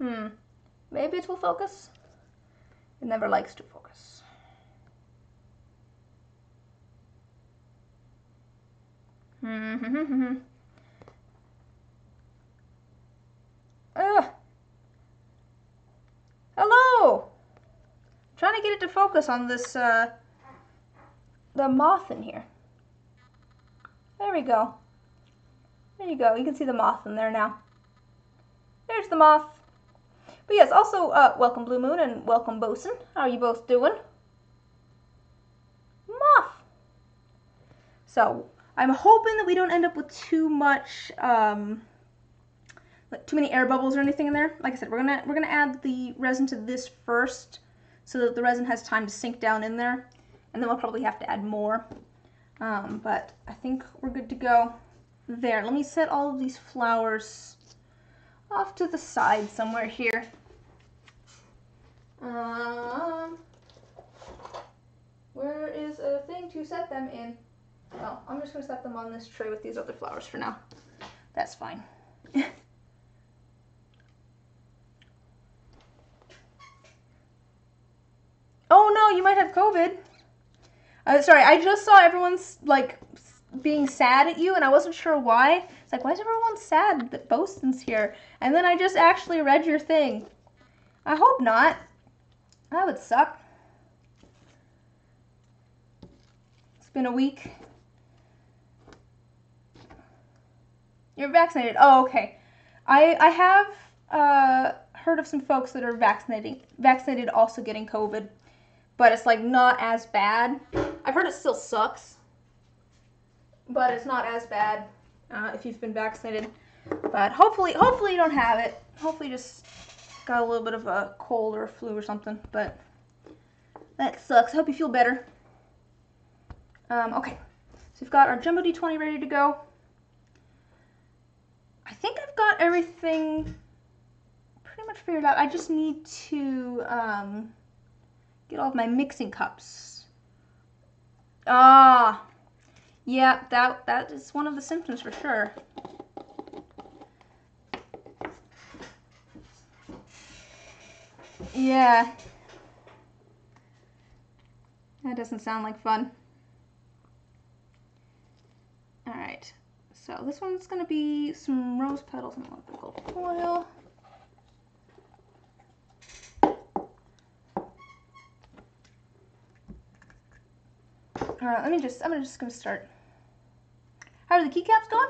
Hmm. Maybe it will focus. It never likes to focus. Hmm. [LAUGHS] Ugh. Hello. trying to get to focus on this uh, the moth in here. There we go. There you go. You can see the moth in there now. There's the moth. But yes, also, uh, welcome Blue Moon and welcome Bosun. How are you both doing? Moth. So, I'm hoping that we don't end up with too much, um, too many air bubbles or anything in there. Like I said, we're gonna we're gonna add the resin to this first, so that the resin has time to sink down in there, and then we'll probably have to add more. Um, but I think we're good to go there. Let me set all of these flowers off to the side somewhere here. Um, where is a thing to set them in? Oh, I'm just going to set them on this tray with these other flowers for now. That's fine. [LAUGHS] oh no, you might have COVID. Uh, sorry, I just saw everyone's like being sad at you and I wasn't sure why. It's like, why is everyone sad that Boston's here? And then I just actually read your thing. I hope not. That would suck. It's been a week. You're vaccinated. Oh, okay. I I have uh, heard of some folks that are vaccinating vaccinated also getting COVID, but it's like not as bad. I've heard it still sucks, but it's not as bad uh, if you've been vaccinated. But hopefully, hopefully you don't have it. Hopefully, just got a little bit of a cold or a flu or something, but that sucks. I hope you feel better. Um, okay, so we've got our Jumbo D20 ready to go. I think I've got everything pretty much figured out. I just need to um, get all of my mixing cups. Ah, yeah, that that is one of the symptoms for sure. Yeah. That doesn't sound like fun. Alright, so this one's going to be some rose petals and a little bit of gold foil. Alright, let me just, I'm just going to start. How are the keycaps going?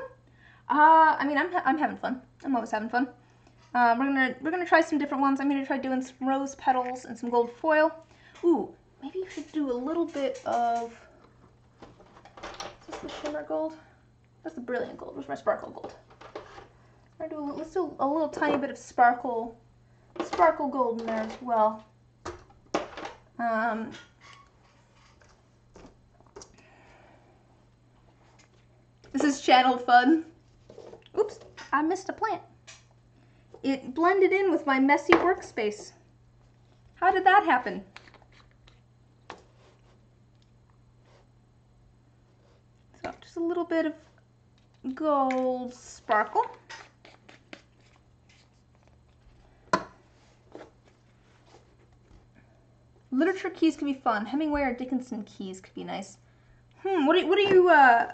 Uh, I mean, I'm, I'm having fun. I'm always having fun. Uh, we're gonna we're gonna try some different ones. I'm gonna try doing some rose petals and some gold foil. Ooh, maybe you should do a little bit of. Is this the shimmer gold? That's the brilliant gold. Where's my sparkle gold? Do a, let's do a little tiny bit of sparkle, sparkle gold in there as well. Um, this is channel fun. Oops, I missed a plant it blended in with my messy workspace. How did that happen? So just a little bit of gold sparkle. Literature keys could be fun. Hemingway or Dickinson keys could be nice. Hmm, what are, what are you, uh,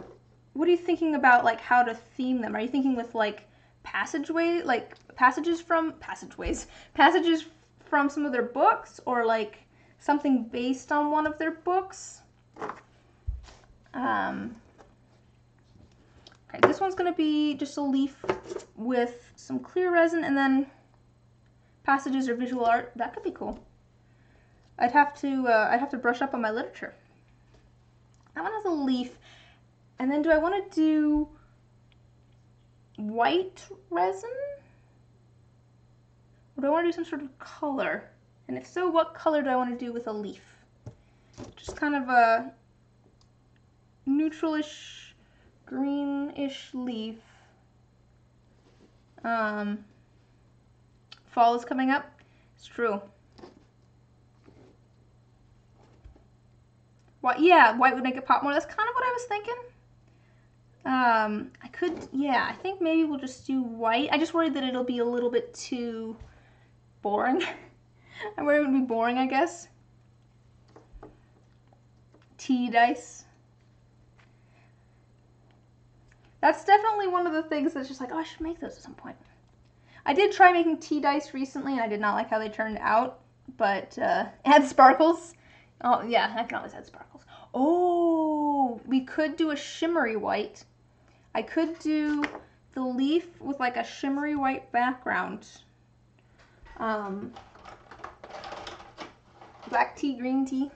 what are you thinking about, like, how to theme them? Are you thinking with, like, passageway, like passages from passageways, [LAUGHS] passages from some of their books, or like something based on one of their books. Um, okay, this one's gonna be just a leaf with some clear resin and then passages or visual art. That could be cool. I'd have to uh, I'd have to brush up on my literature. That one has a leaf. And then do I want to do white resin? Or do I want to do some sort of color? And if so, what color do I want to do with a leaf? Just kind of a neutralish, greenish leaf. Um, fall is coming up. It's true. What? Yeah, white would make it pop more. That's kind of what I was thinking. Um, I could, yeah, I think maybe we'll just do white. I just worried that it'll be a little bit too boring. [LAUGHS] I worry it would be boring, I guess. Tea dice. That's definitely one of the things that's just like, oh, I should make those at some point. I did try making tea dice recently, and I did not like how they turned out, but uh, [LAUGHS] add sparkles. Oh, yeah, I can always add sparkles. Oh, we could do a shimmery white. I could do the leaf with like a shimmery white background. Um, black tea, green tea.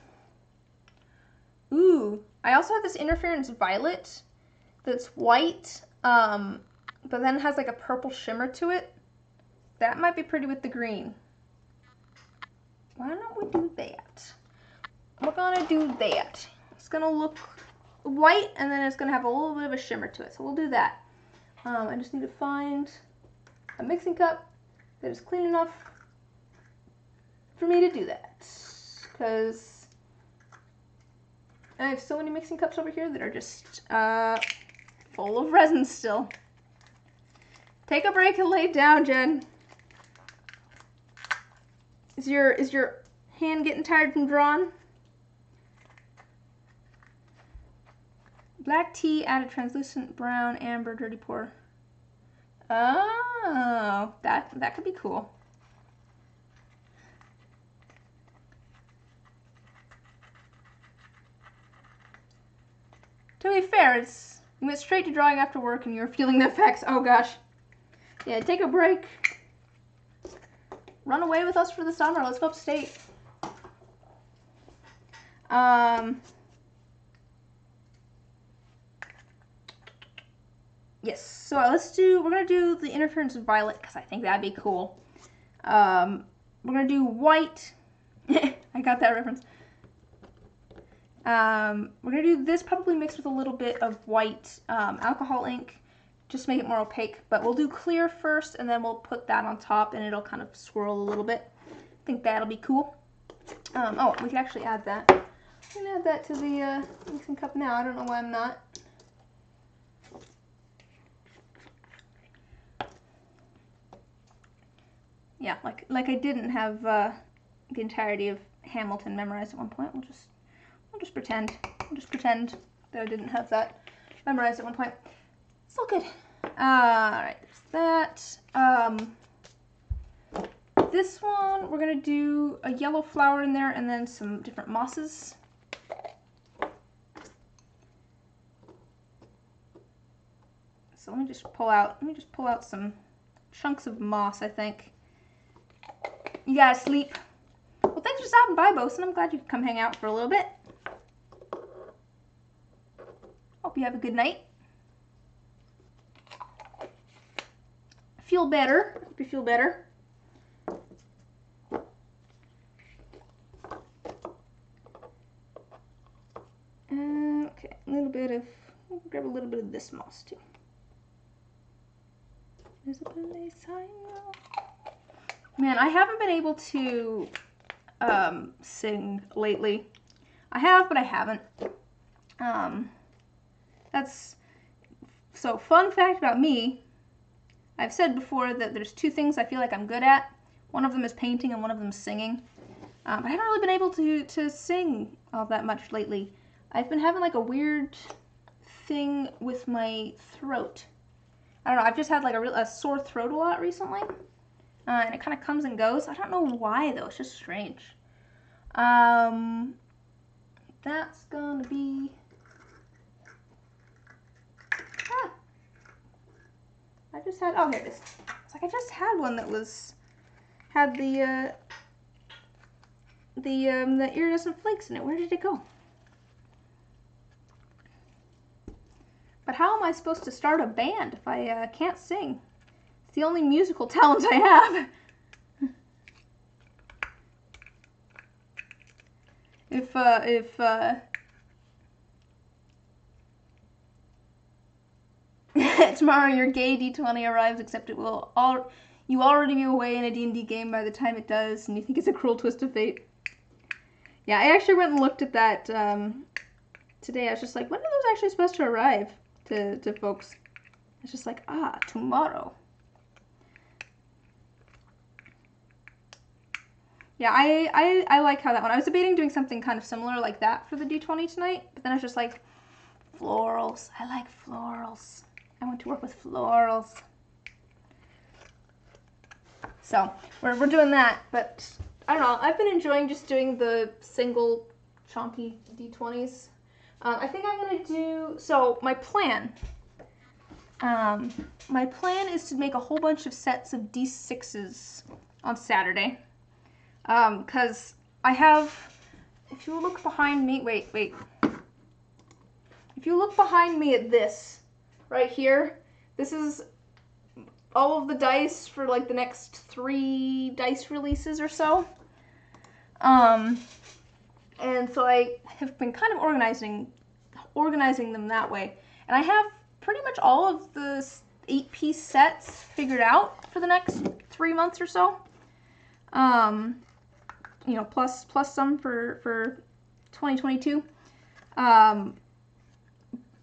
Ooh, I also have this interference violet that's white, um, but then has like a purple shimmer to it. That might be pretty with the green. Why don't we do that? We're gonna do that. It's gonna look white and then it's gonna have a little bit of a shimmer to it. So we'll do that. Um, I just need to find a mixing cup that is clean enough for me to do that. Because I have so many mixing cups over here that are just uh, full of resin still. Take a break and lay down, Jen. Is your is your hand getting tired from drawing? Black tea, add a translucent brown, amber, dirty pour. Oh, that that could be cool. To be fair, it's you went straight to drawing after work and you're feeling the effects. Oh gosh. Yeah, take a break. Run away with us for the summer. Let's go upstate. Um, yes, so let's do, we're going to do the interference violet because I think that'd be cool. Um, we're going to do white. [LAUGHS] I got that reference. Um, we're going to do this probably mixed with a little bit of white um, alcohol ink just make it more opaque. But we'll do clear first and then we'll put that on top and it'll kind of swirl a little bit. I think that'll be cool. Um, oh, we can actually add that. I'm going to add that to the uh, mixing cup now. I don't know why I'm not. Yeah, like like I didn't have uh, the entirety of Hamilton memorized at one point. We'll just we'll just pretend. We'll just pretend that I didn't have that memorized at one point. It's all good. Uh, all right, there's that. Um, this one, we're going to do a yellow flower in there and then some different mosses. So let me just pull out, let me just pull out some chunks of moss, I think. You gotta sleep. Well, thanks for stopping by, Bosun. I'm glad you could come hang out for a little bit. Hope you have a good night. feel better. Hope you feel better. Uh, okay, a little bit of, we'll grab a little bit of this moss too. Man, I haven't been able to um, sing lately. I have, but I haven't. Um, that's so fun fact about me I've said before that there's two things I feel like I'm good at. One of them is painting and one of them is singing. Um, I haven't really been able to, to sing all that much lately. I've been having like a weird thing with my throat. I don't know, I've just had like a, real, a sore throat a lot recently. Uh, and it kind of comes and goes. I don't know why though, it's just strange. Um, that's gonna be I just had, oh, here it is. It's like I just had one that was, had the, uh, the, um, the iridescent flakes in it. Where did it go? But how am I supposed to start a band if I uh, can't sing? The only musical talent I have. if uh, if uh, [LAUGHS] tomorrow your gay D20 arrives, except it will all you already be away in a D&D game by the time it does, and you think it's a cruel twist of fate. Yeah, I actually went and looked at that um, today. I was just like, when are those actually supposed to arrive to, to folks? It's just like, ah, tomorrow. Yeah, I, I, I like how that one. I was debating doing something kind of similar like that for the D20 tonight, but then I was just like, florals. I like florals. I want to work with florals. So we're, we're doing that, but I don't know. I've been enjoying just doing the single chunky D20s. Um, I think I'm to do, so my plan, um, my plan is to make a whole bunch of sets of D6s on Saturday. Because um, I have, if you look behind me, wait, wait. If you look behind me at this, right here, this is all of the dice for like the next three dice releases or so. Um, and so I have been kind of organizing organizing them that way. And I have pretty much all of the eight piece sets figured out for the next three months or so. Um, you know, plus plus some for for 2022. Um,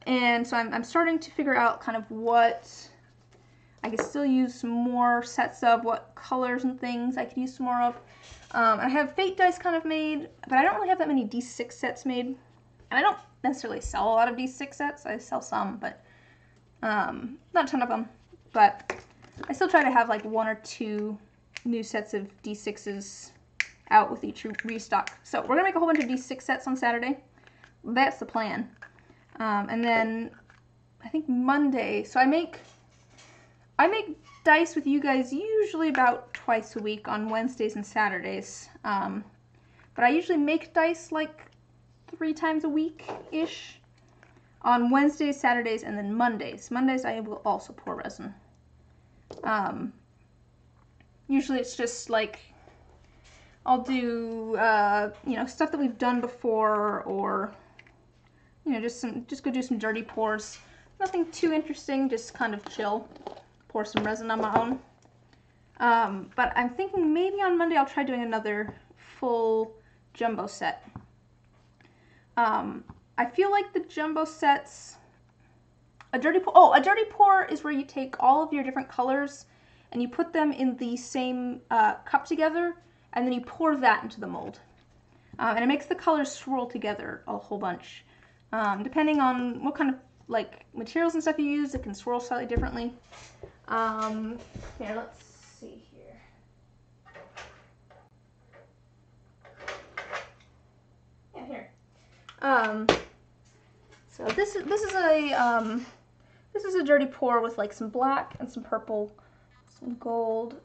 and so I'm, I'm starting to figure out kind of what I could still use some more sets of what colors and things I could use some more of. Um, I have fate dice kind of made, but I don't really have that many D6 sets made. And I don't necessarily sell a lot of D6 sets. I sell some, but um, not a ton of them. But I still try to have like one or two new sets of D6s out with each restock. So we're going to make a whole bunch of D6 sets on Saturday. That's the plan. Um, and then I think Monday, so I make I make dice with you guys usually about twice a week on Wednesdays and Saturdays. Um, but I usually make dice like three times a week-ish on Wednesdays, Saturdays, and then Mondays. Mondays I will also pour resin. Um, usually it's just like I'll do uh, you know stuff that we've done before or you know just some just go do some dirty pours. Nothing too interesting, just kind of chill pour some resin on my own. Um, but I'm thinking maybe on Monday I'll try doing another full jumbo set. Um, I feel like the jumbo sets, a dirty pour, oh, a dirty pour is where you take all of your different colors and you put them in the same uh, cup together and then you pour that into the mold. Um, and it makes the colors swirl together a whole bunch. Um, depending on what kind of like materials and stuff you use, it can swirl slightly differently. Um, here, let's see here. Yeah, here. Um, so this is this is a um, this is a dirty pour with like some black and some purple, some gold,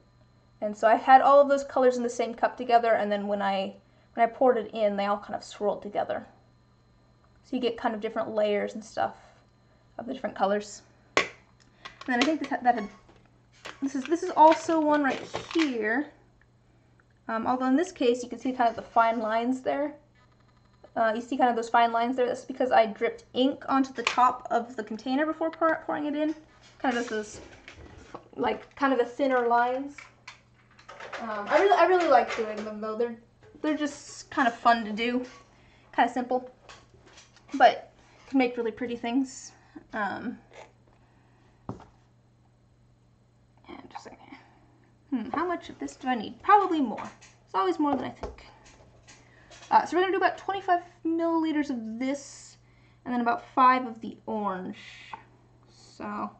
and so I had all of those colors in the same cup together, and then when I when I poured it in, they all kind of swirled together. So you get kind of different layers and stuff of the different colors. And then I think this, that had, this is, this is also one right here. Um, although in this case, you can see kind of the fine lines there. Uh, you see kind of those fine lines there. That's because I dripped ink onto the top of the container before pour, pouring it in. Kind of this is like kind of the thinner lines. Um, I really, I really like doing them though. They're, they're just kind of fun to do. Kind of simple, but can make really pretty things. Um, Hmm, how much of this do I need? Probably more. It's always more than I think. Uh, so we're to do about 25 milliliters of this, and then about 5 of the orange. So,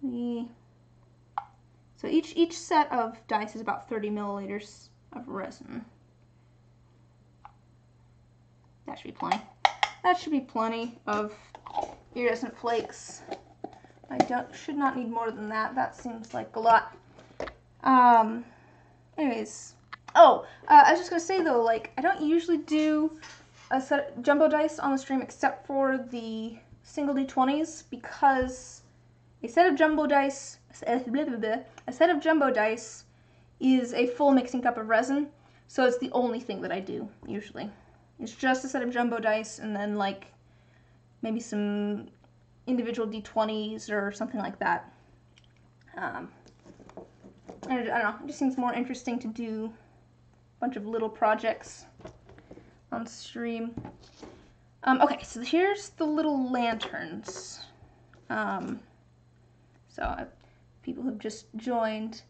we... So each, each set of dice is about 30 milliliters of resin. That should be plenty. That should be plenty of iridescent flakes. I don't should not need more than that. That seems like a lot. Um, anyways. Oh, uh, I was just gonna say though, like, I don't usually do a set of jumbo dice on the stream except for the single d20s because a set of jumbo dice, a set of jumbo dice is a full mixing cup of resin, so it's the only thing that I do usually It's just a set of jumbo dice and then like maybe some individual d20s or something like that. Um, I, don't know, it just seems more interesting to do a bunch of little projects on stream. Um, okay, so here's the little lanterns. Um, so uh, people have just joined.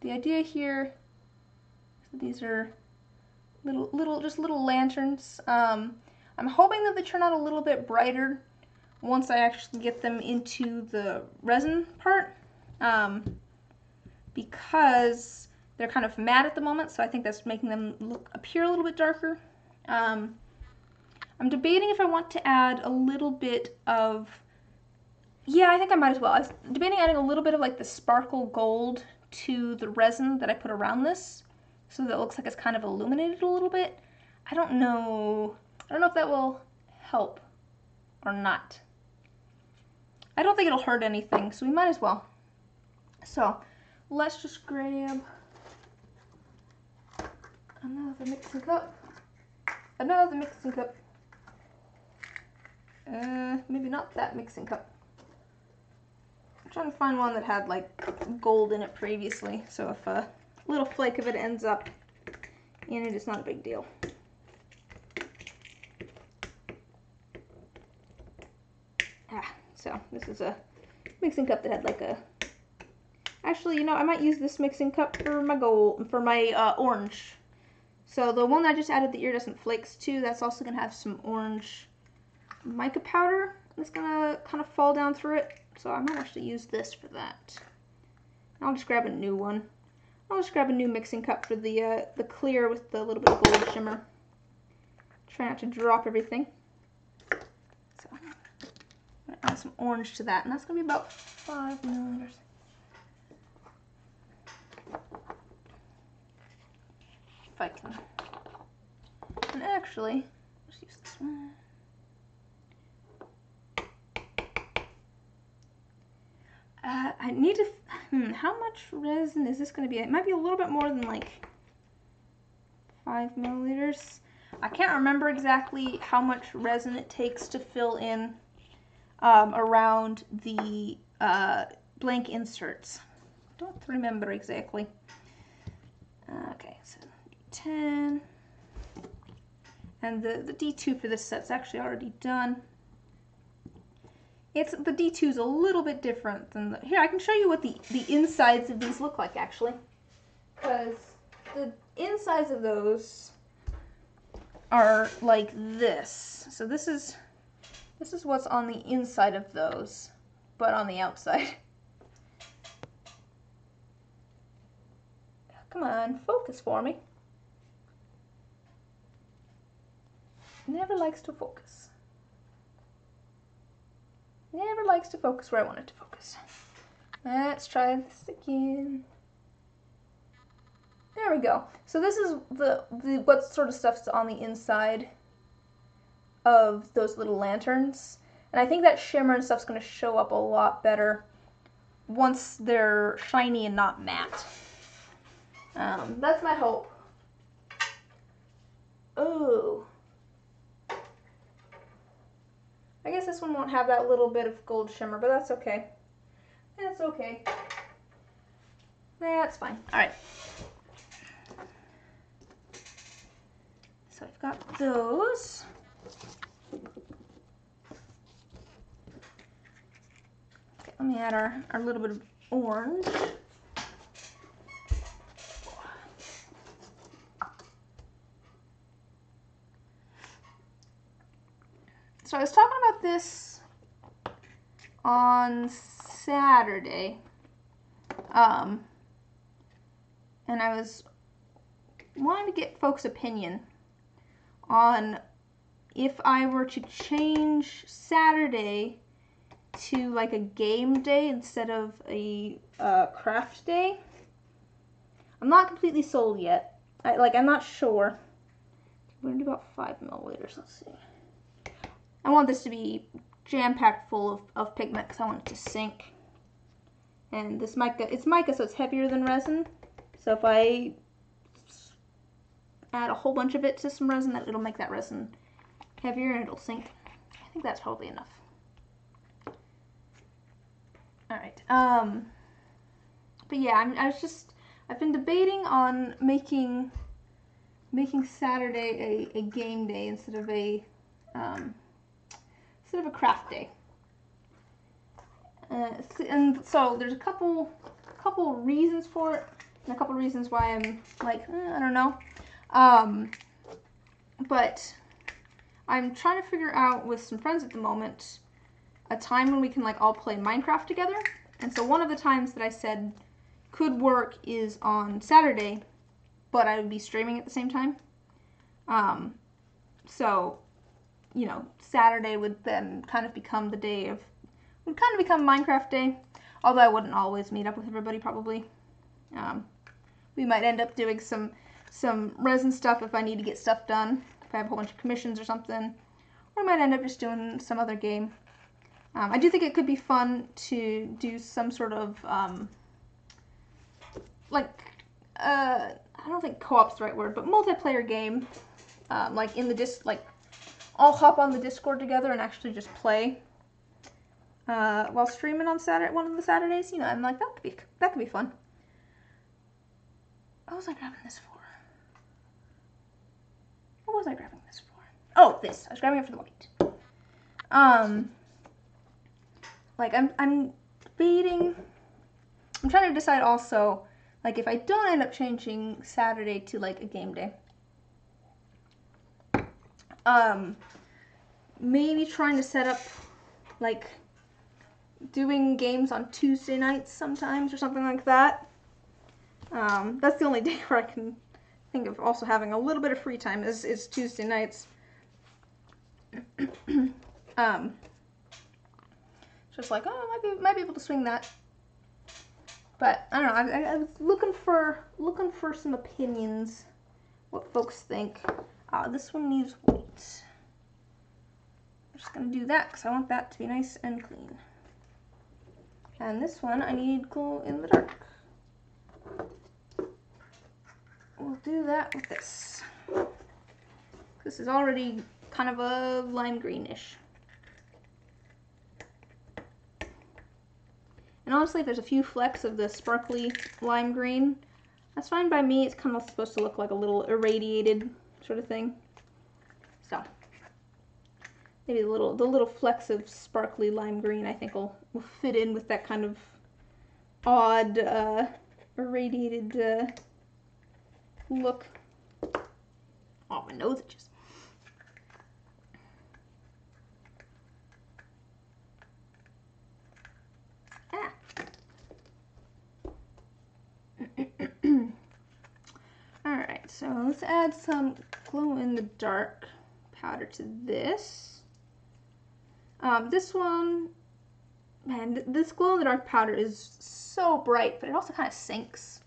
The idea here, so these are little, little, just little lanterns. Um, I'm hoping that they turn out a little bit brighter once I actually get them into the resin part. Um, because they're kind of matte at the moment, so I think that's making them look appear a little bit darker. Um, I'm debating if I want to add a little bit of, yeah, I think I might as well. I was debating adding a little bit of like the sparkle gold to the resin that I put around this so that it looks like it's kind of illuminated a little bit. I don't know, I don't know if that will help or not. I don't think it'll hurt anything, so we might as well. So let's just grab another mixing cup, another mixing cup, uh, maybe not that mixing cup. Trying to find one that had like gold in it previously, so if a little flake of it ends up in it, it's not a big deal. Ah, so this is a mixing cup that had like a Actually, you know, I might use this mixing cup for my gold, for my uh, orange. So the one I just added the iridescent flakes to, that's also going to have some orange mica powder going to kind of fall down through it. So I might actually use this for that. I'll just grab a new one. I'll just grab a new mixing cup for the, uh, the clear with the little bit of gold shimmer. Try not to drop everything. So I'm to add some orange to that, and that's to be about 5 milliliters. if I can. And actually, let's use this one. Uh, I need to, hmm, how much resin is this going to be? It might be a little bit more than like five milliliters. I can't remember exactly how much resin it takes to fill in um, around the uh, blank inserts. Don't remember exactly. Okay, so 10. And the, the D2 for this set's actually already done. It's the D2 is a little bit different than the, here I can show you what the, the insides of these look like actually. Because the insides of those are like this. So this is this is what's on the inside of those, but on the outside. [LAUGHS] Come on, focus for me. never likes to focus. Never likes to focus where I want it to focus. Let's try this again. There we go. So this is the, the what sort of stuff's on the inside of those little lanterns. And I think that shimmer and stuff's going to show up a lot better once they're shiny and not matte. Um, that's my hope. Oh. I guess this one won't have that little bit of gold shimmer, but that's okay. That's okay. That's fine. All right. So I've got those. Okay, let me add our, our little bit of orange. So I was talking about this on Saturday. Um, and I was wanting to get folks' opinion on if I were to change Saturday to like a game day instead of a uh, craft day. I'm not completely sold yet. I, like, I'm not sure. We're gonna do about five milliliters. Let's see. I want this to be jam-packed full of, of pigment because I want it to sink. And this mica, it's mica so it's heavier than resin. So if I add a whole bunch of it to some resin, that it'll make that resin heavier and it'll sink. I think that's probably enough. All right. Um, but yeah, I'm, I was just I've been debating on making making Saturday a, a game day instead of a um, instead of a craft day. Uh, and so there's a couple couple reasons for it, and a couple reasons why I'm like eh, I don't know. Um, but I'm trying to figure out with some friends at the moment a time when we can like all play Minecraft together. And so one of the times that I said could work is on Saturday, but I would be streaming at the same time. Um, so, you know, Saturday would then kind of become the day of, would kind of become Minecraft day, although I wouldn't always meet up with everybody probably. Um, we might end up doing some some resin stuff if I need to get stuff done, if I have a whole bunch of commissions or something, or I might end up just doing some other game. Um, I do think it could be fun to do some sort of um, like uh, I don't think co-op's the right word, but multiplayer game, um, like in the dis like all hop on the Discord together and actually just play uh, while streaming on Saturday one of the Saturdays. You know, I'm like that could be that could be fun. What was I grabbing this for? What was I grabbing this for? Oh, this. I was grabbing it for the white. Um, like I'm I'm debating. I'm trying to decide also like if I don't end up changing Saturday to like a game day, um, maybe trying to set up like doing games on Tuesday nights sometimes or something like that. Um, that's the only [LAUGHS] day where I can think of also having a little bit of free time is, is Tuesday nights. [CLEARS THROAT] um, just like, oh, I might be, might be able to swing that. But I don't know. I, I, was looking for looking for some opinions, what folks think. Uh, this one needs white. I'm just gonna do that because I want that to be nice and clean. And this one I need glow in the dark. We'll do that with this. This is already kind of a lime greenish. And honestly, if there's a few flecks of the sparkly lime green, that's fine by me. It's kind of supposed to look like a little irradiated sort of thing. So, maybe the little, the little flecks of sparkly lime green I think will, will fit in with that kind of odd uh, irradiated uh, look. Oh, my nose itches. Ah. [CLEARS THROAT] Alright, so let's add some glow in the dark powder to this. Um, this one, man, this glow in the dark powder is so bright, but it also kind of sinks.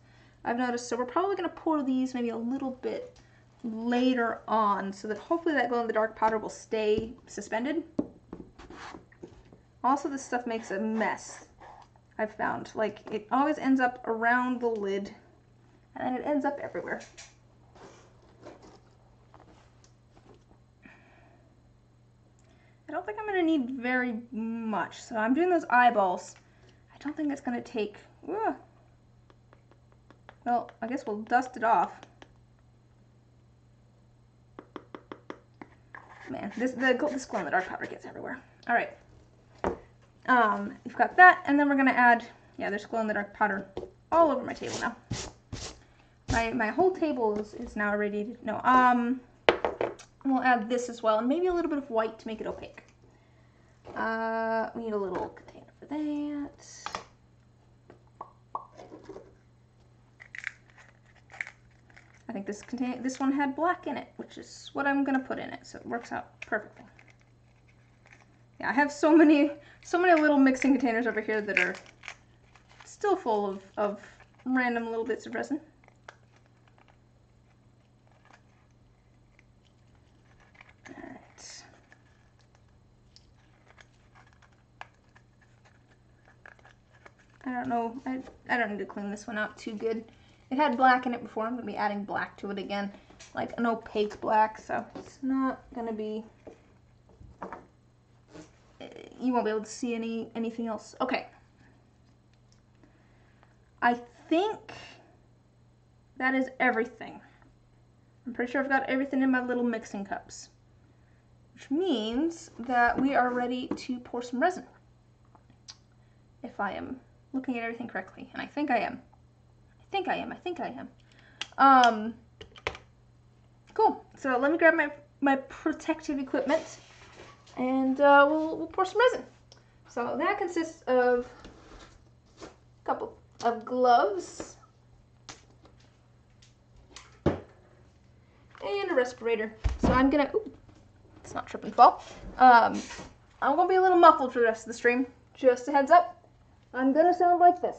I've noticed, so we're probably going to pour these maybe a little bit later on so that hopefully that glow in the dark powder will stay suspended. Also, this stuff makes a mess, I've found. Like, it always ends up around the lid and then it ends up everywhere. I don't think I'm to need very much. So I'm doing those eyeballs. I don't think it's to take... Ugh. Well, I guess we'll dust it off. Man, this the this glow in the dark powder gets everywhere. All right. Um, we've got that, and then we're gonna add. Yeah, there's glow in the dark powder all over my table now. My, my whole table is, is now ready. no, um, we'll add this as well, and maybe a little bit of white to make it opaque. Uh, we need a little container for that. I think this contain this one had black in it, which is what I'm gonna put in it, so it works out perfectly. Yeah, I have so many so many little mixing containers over here that are still full of, of random little bits of resin. I don't know. I, I don't need to clean this one out too good. It had black in it before. I'm going to be adding black to it again. like an opaque black, so it's not gonna be, eh, you won't be able to see any anything else. Okay. I think that is everything. I'm pretty sure I've got everything in my little mixing cups, which means that we are ready to pour some resin. If I am looking at everything correctly, and I think I am. I think I am, I think I am. Um, cool, so let me grab my, my protective equipment and uh, we'll, we'll pour some resin. So that consists of a couple of gloves and a respirator. So I'm gonna, ooh, it's not trip and fall. Um, I'm gonna be a little muffled for the rest of the stream. Just a heads up, I'm gonna sound like this.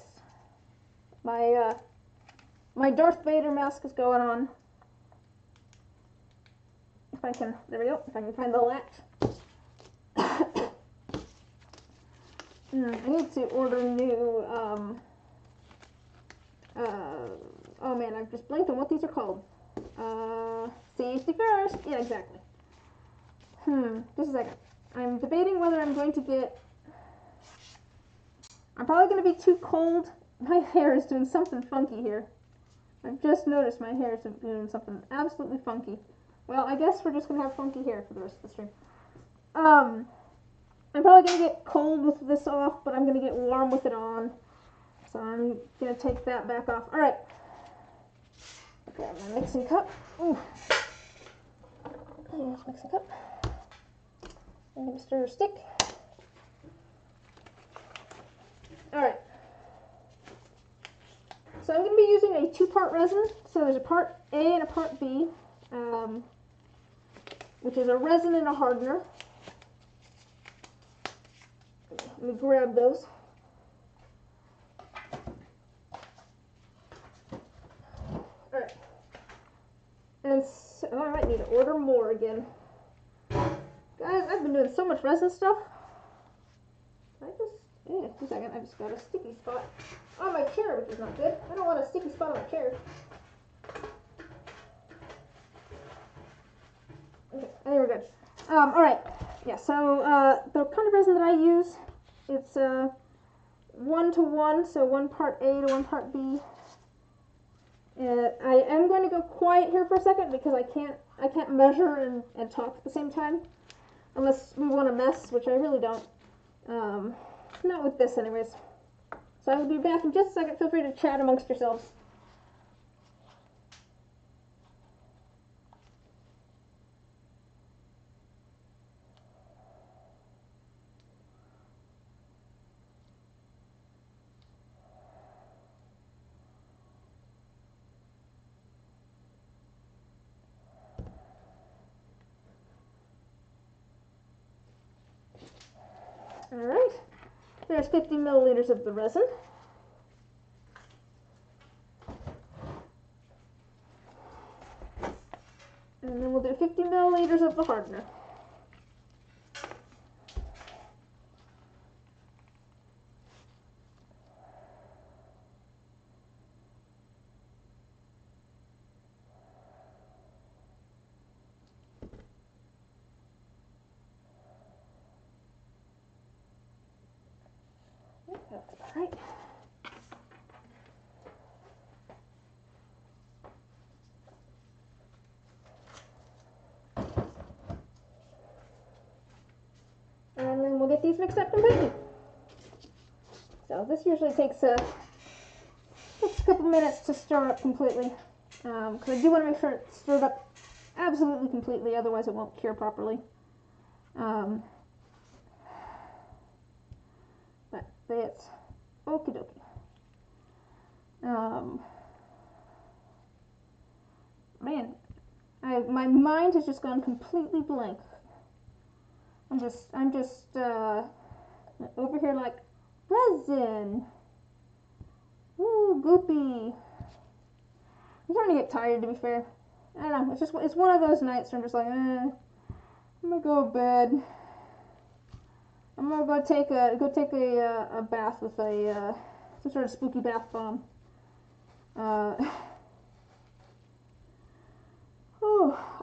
My, uh, my Darth Vader mask is going on. If I can, there we go, if I can find the latch. [COUGHS] Hmm, I need to order new, um, uh, oh man, I've just blanked on what these are called. Uh, safety first. Yeah, exactly. Hmm, just a second. I'm debating whether I'm going to get... I'm probably going to be too cold. My [LAUGHS] hair is doing something funky here. I've just noticed my hair is doing something absolutely funky. Well, I guess we're just going to have funky hair for the rest of the stream. Um, I'm probably going to get cold with this off, but I'm going to get warm with it on. So I'm going to take that back off. All right. Grab my mixing cup. Ooh. Here's mixing cup. I'm stir stick. All right. So I'm going to be using a two-part resin. So there's a part A and a part B, um, which is a resin and a hardener. Let me grab those. Alright. And so, oh, I might need to order more again. Guys, I've been doing so much resin stuff. I just, yeah, two I just got a sticky spot on my chair, which is not good. I don't want a sticky spot on my chair. Okay, I think we're good. Um, alright, yeah, so uh, the kind of resin that I use, it's uh, one to one, so one part A to one part B. Uh, I am going to go quiet here for a second because I can't I can't measure and, and talk at the same time. Unless we want to mess, which I really don't. Um, not with this anyways. So I will be back in just a second. Feel free to chat amongst yourselves. Alright, there's 50 milliliters of the resin. And then we'll do 50 milliliters of the hardener. That's right. And then we'll get these mixed up completely. So this usually takes a, takes a couple minutes to stir up completely. Because um, I do want to make sure it's stirred up absolutely completely, otherwise it won't cure properly. Um, but that's okie dokie. Um, man, I, my mind has just gone completely blank. I'm just, I'm just, uh, over here like, resin. Ooh, goopy. I'm starting to get tired, to be fair. I don't know, it's just, it's one of those nights where I'm just like, eh, I'm gonna go to bed. I'm gonna go take a, go take a, uh, a bath with a, uh, some sort of spooky bath bomb. Uh,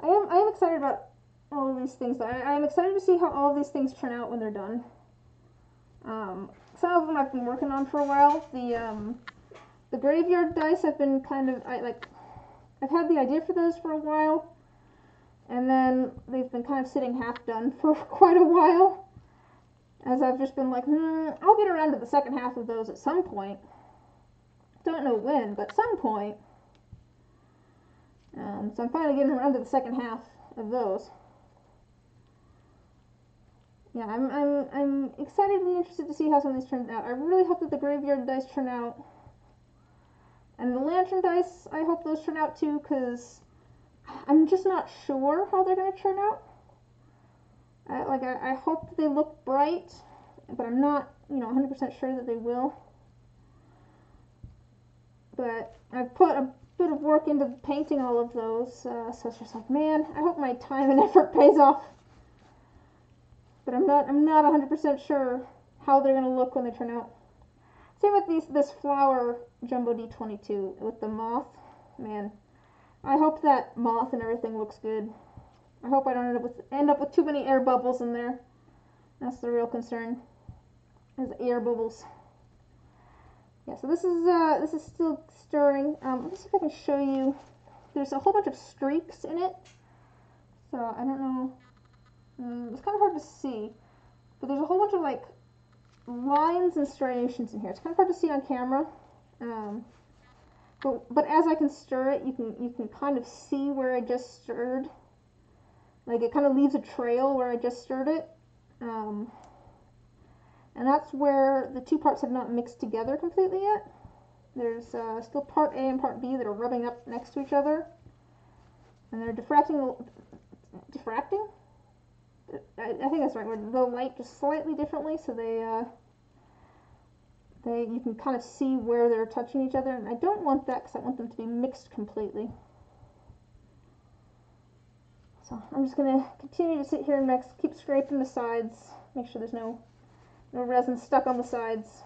I am I am excited about all of these things. I, I'm excited to see how all these things turn out when they're done. Um, some of them I've been working on for a while. The um, the graveyard dice I've been kind of I like I've had the idea for those for a while, and then they've been kind of sitting half done for [LAUGHS] quite a while. As I've just been like, hmm, I'll get around to the second half of those at some point. Don't know when, but some point. Um, so I'm finally getting around to the second half of those. Yeah, I'm, I'm, I'm excited and interested to see how some of these turn out. I really hope that the graveyard dice turn out. And the lantern dice, I hope those turn out too, because I'm just not sure how they're going to turn out. I, like, I, I hope they look bright, but I'm not, you know, 100% sure that they will. But I've put a bit of work into painting all of those, uh, so it's just like, man, I hope my time and [LAUGHS] effort pays off. But I'm not, I'm not 100% sure how they're going to look when they turn out. Same with these, this flower Jumbo D22 with the moth. Man, I hope that moth and everything looks good. I hope I don't end up with, end up with too many air bubbles in there. That's the real concern, is air bubbles. Yeah, so this is uh, this is still stirring. Um, let me see if I can show you. There's a whole bunch of streaks in it. So I don't know. Um, it's kind of hard to see, but there's a whole bunch of like lines and striations in here. It's kind of hard to see on camera. Um, but, but as I can stir it, you can you can kind of see where I just stirred. Like it kind of leaves a trail where I just stirred it. Um, and that's where the two parts have not mixed together completely yet. There's uh, still part A and part B that are rubbing up next to each other. And they're diffracting, diffracting? I, I think that's right, where the light just slightly differently so they, uh, they, you can kind of see where they're touching each other. And I don't want that because I want them to be mixed completely. So I'm just going to continue to sit here and mix, keep scraping the sides, make sure there's no no resin stuck on the sides.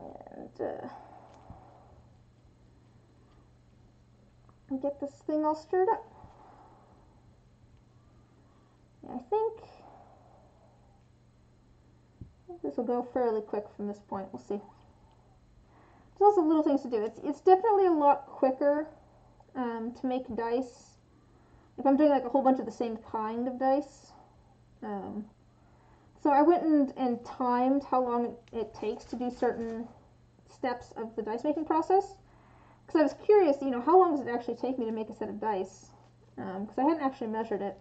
And uh, get this thing all stirred up. I think, I think this will go fairly quick from this point. We'll see. There's also little things to do. It's, it's definitely a lot quicker um, to make dice if I'm doing like a whole bunch of the same kind of dice. Um, so I went and, and timed how long it, takes to do certain steps of the dice making process. Because I was curious, you know, how long does it actually take me to make a set of dice? Because um, I hadn't actually measured it.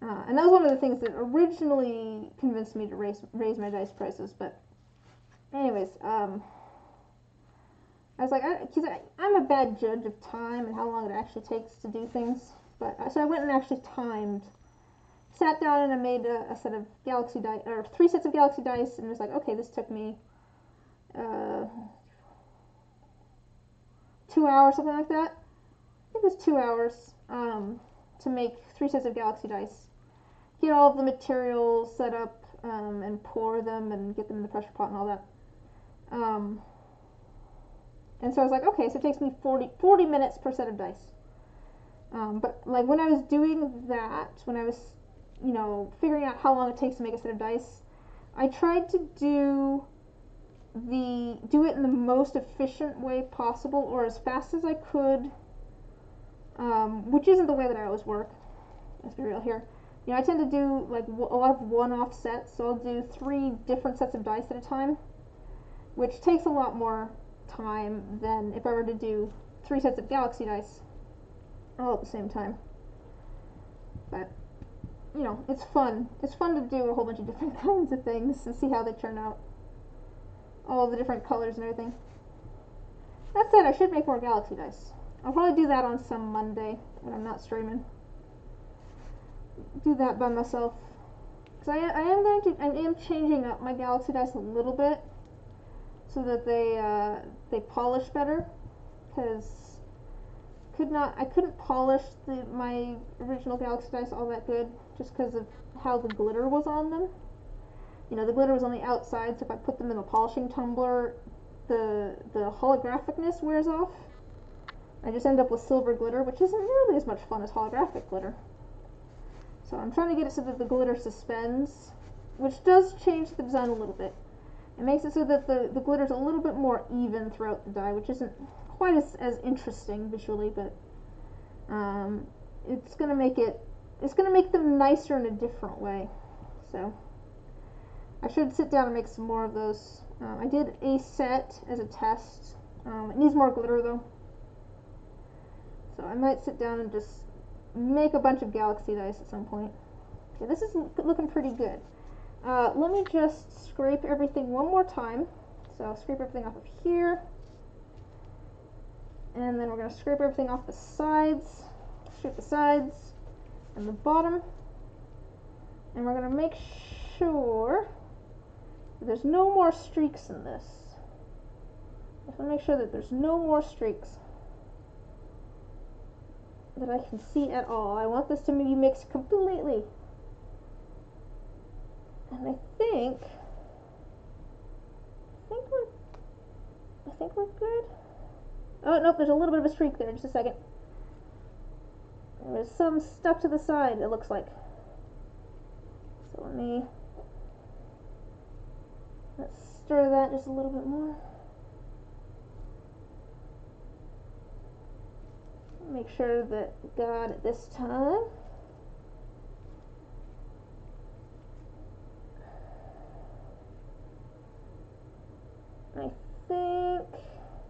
Uh, and that was one of the things that originally convinced me to raise, raise my dice prices. But anyways, um, I was like, because I'm a bad judge of time and how long it actually takes to do things. But uh, so I went and actually timed, sat down and I made a, a set of galaxy dice or three sets of galaxy dice, and it was like, okay, this took me uh, two hours, something like that. I think it was two hours um, to make three sets of galaxy dice. Get all of the materials set up um, and pour them and get them in the pressure pot and all that. Um, and so I was like, okay, so it takes me 40, 40 minutes per set of dice. Um, but like when I was doing that, when I was, you know, figuring out how long it takes to make a set of dice, I tried to do the do it in the most efficient way possible or as fast as I could, um, which isn't the way that I always work. Let's be real here. You know, I tend to do like a lot of one-off sets, so I'll do three different sets of dice at a time, which takes a lot more time than if I were to do three sets of galaxy dice all at the same time. But, you know, it's fun. It's fun to do a whole bunch of different [LAUGHS] kinds of things and see how they turn out. All the different colors and everything. That said, I should make more Galaxy Dice. I'll probably do that on some Monday when I'm not streaming. Do that by myself. Because I, I am going to, I am changing up my Galaxy Dice a little bit so that they, uh, they polish better. Because could not I couldn't polish the, my original Galaxy Dice all that good just because of how the glitter was on them. You know, the glitter was on the outside, so if I put them in the polishing tumbler, the the holographicness wears off. I just end up with silver glitter, which isn't nearly as much fun as holographic glitter. So I'm trying to get it so that the glitter suspends, which does change the design a little bit. It makes it so that the, the glitter's a little bit more even throughout the die, which isn't quite as, as interesting visually, but um, it's going to make it, it's going to make them nicer in a different way. So I should sit down and make some more of those. Um, I did a set as a test. Um, it needs more glitter though. So I might sit down and just make a bunch of galaxy dice at some point. Okay, this is looking pretty good. Uh, let me just scrape everything one more time. So scrape everything off of here. And then we're going to scrape everything off the sides. Scrape the sides and the bottom. And we're going to make sure there's no more streaks in this. I have to make sure that there's no more streaks that I can see at all. I want this to be mixed completely. And I think, I think we're, I think we're good. Oh, nope, there's a little bit of a streak there, just a second. There's some stuff to the side, it looks like. So let me, let's stir that just a little bit more. Make sure that got it this time. I think,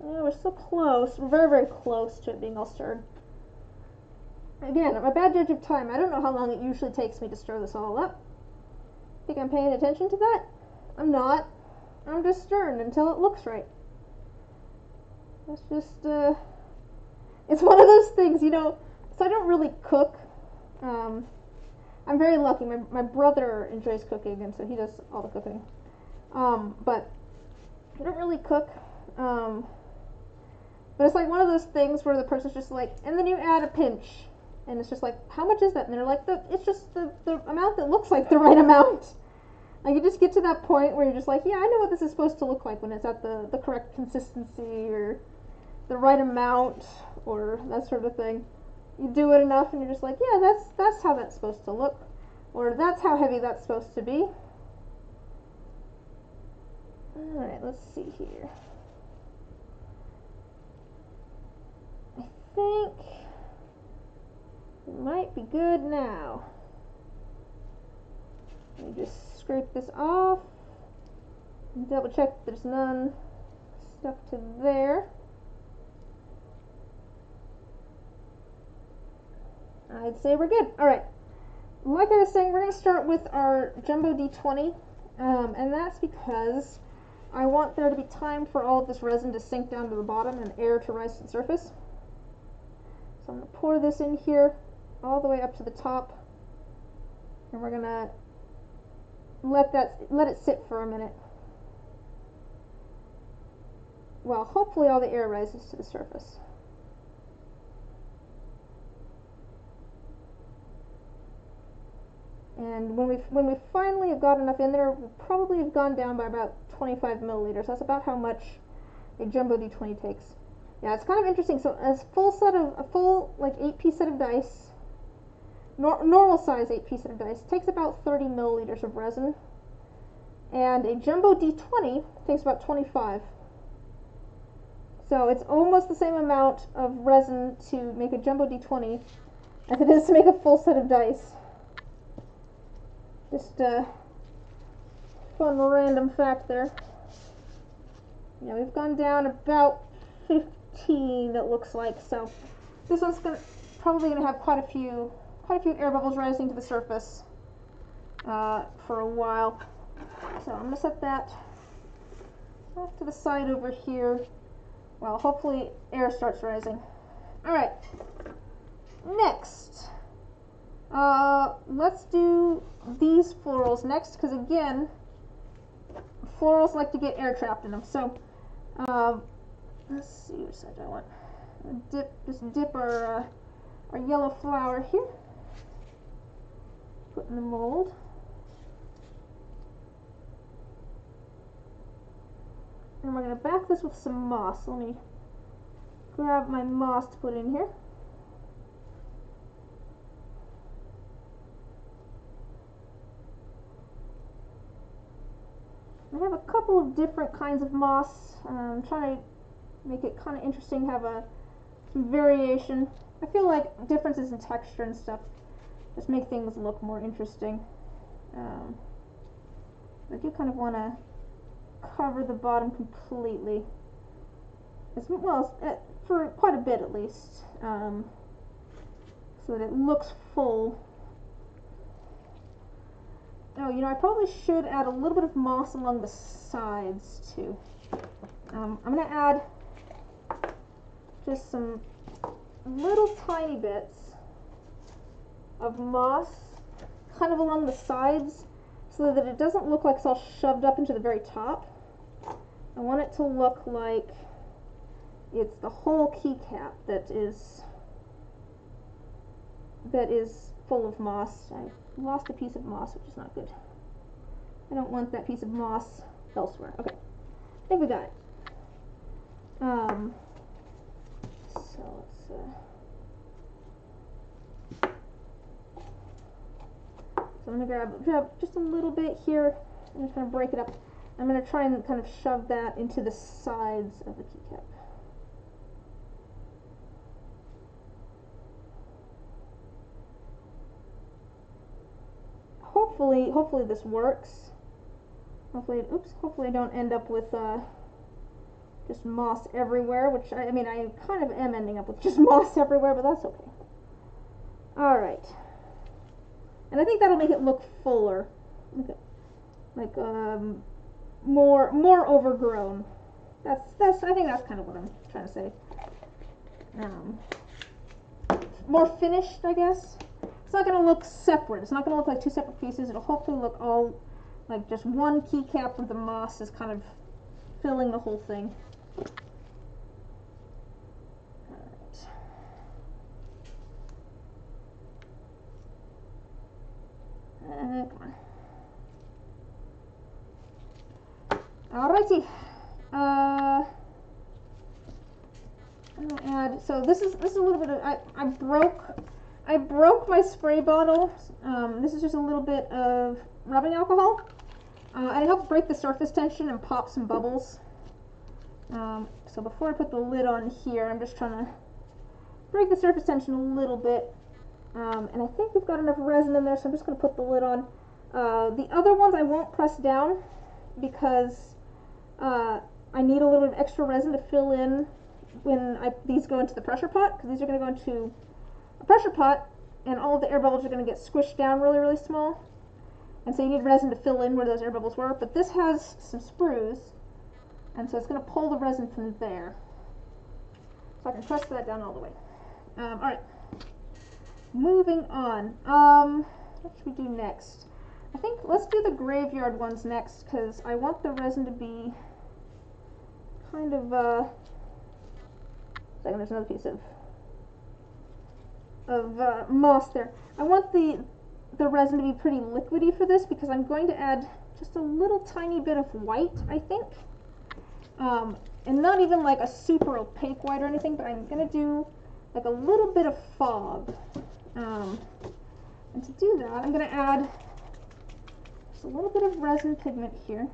yeah, we're so close. We're very, very close to it being all stirred. Again, I'm a bad judge of time. I don't know how long it usually takes me to stir this all up. Think I'm paying attention to that? I'm not. I'm just stirring until it looks right. Let's just, uh, it's one of those things, you know. So I don't really cook. Um, I'm very lucky. My, my brother enjoys cooking, and so he does all the cooking. Um, but I don't really cook. Um, but it's like one of those things where the person's just like, and then you add a pinch, and it's just like, how much is that? And they're like, the, it's just the, the amount that looks like the right amount. Like you just get to that point where you're just like, yeah, I know what this is supposed to look like when it's at the, the correct consistency or the right amount or that sort of thing. You do it enough and you're just like, yeah, that's that's how that's supposed to look. Or that's how heavy that's supposed to be. Alright, let's see here. I think it might be good now. Let me just scrape this off. Double check there's none stuck to there. I'd say we're good. All right. Like I was saying, we're going to start with our Jumbo D20, um, and that's because I want there to be time for all of this resin to sink down to the bottom and air to rise to the surface. So I'm going to pour this in here all the way up to the top, and we're going to let that let it sit for a minute. Well, hopefully all the air rises to the surface. And when we when we finally have got enough in there, we'll probably have gone down by about 25 milliliters. That's about how much a jumbo D20 takes. Yeah, it's kind of interesting. So a full set of a full like eight piece set of dice, nor, normal size eight piece of dice takes about 30 milliliters of resin, and a jumbo D20 takes about 25. So it's almost the same amount of resin to make a jumbo D20 as it is to make a full set of dice. Just a fun random fact there. Yeah, we've gone down about 15 it looks like, so this one's gonna probably gonna have quite a few quite a few air bubbles rising to the surface uh, for a while. So I'm gonna set that off to the side over here. Well, hopefully air starts rising. All right. Next, uh, let's do these florals next, because again, florals like to get air trapped in them. So, um, let's see which side I want. Dip, just dip our, uh, our yellow flower here. Put in the mold. And we're going to back this with some moss. Let me grab my moss to put in here. I have a couple of different kinds of moss. I'm trying to make it kind of interesting, have a variation. I feel like differences in texture and stuff just make things look more interesting. Um, I do kind of want to cover the bottom completely, as well as, uh, for quite a bit at least, um, so that it looks full. Oh, you know, I probably should add a little bit of moss along the sides too. Um, I'm going to add just some little tiny bits of moss kind of along the sides so that it doesn't look like it's all shoved up into the very top. I want it to look like it's the whole keycap that is that is full of moss. I lost a piece of moss, which is not good. I don't want that piece of moss elsewhere. Okay, I think we got it. Um, so let's. Uh, So I'm going to grab, grab just a little bit here. I'm just going to break it up. I'm going to try and kind of shove that into the sides of the keycap. Hopefully, hopefully this works. Hopefully, oops, hopefully I don't end up with uh, just moss everywhere, which I, I mean, I kind of am ending up with just [LAUGHS] moss everywhere, but that's okay. All right. And I think that'll make it look fuller. Like um more more overgrown. That's that's I think that's kind of what I'm trying to say. Um more finished, I guess. It's not gonna look separate. It's not gonna look like two separate pieces. It'll hopefully look all like just one keycap with the moss is kind of filling the whole thing. Uh, come on. Alrighty. Uh, add. So this is this is a little bit of. I I broke. I broke my spray bottle. Um, this is just a little bit of rubbing alcohol. Uh, and it helps break the surface tension and pop some bubbles. Um, so before I put the lid on here, I'm just trying to break the surface tension a little bit um, and I think we've got enough resin in there, so I'm just going to put the lid on. Uh, the other ones I won't press down because uh, I need a little bit of extra resin to fill in when I, these go into the pressure pot, because these are going to go into a pressure pot, and all the air bubbles are going to get squished down really, really small. And so you need resin to fill in where those air bubbles were, but this has some sprues, and so it's going to pull the resin from there. So I can press that down all the way. Um, all right. Moving on. Um, what should we do next? I think let's do the graveyard ones next because I want the resin to be kind of uh second there's another piece of of uh, moss there. I want the the resin to be pretty liquidy for this because I'm going to add just a little tiny bit of white, I think. Um, and not even like a super opaque white or anything, but I'm going to do like a little bit of fog. Um, and to do that, I'm going to add just a little bit of resin pigment here.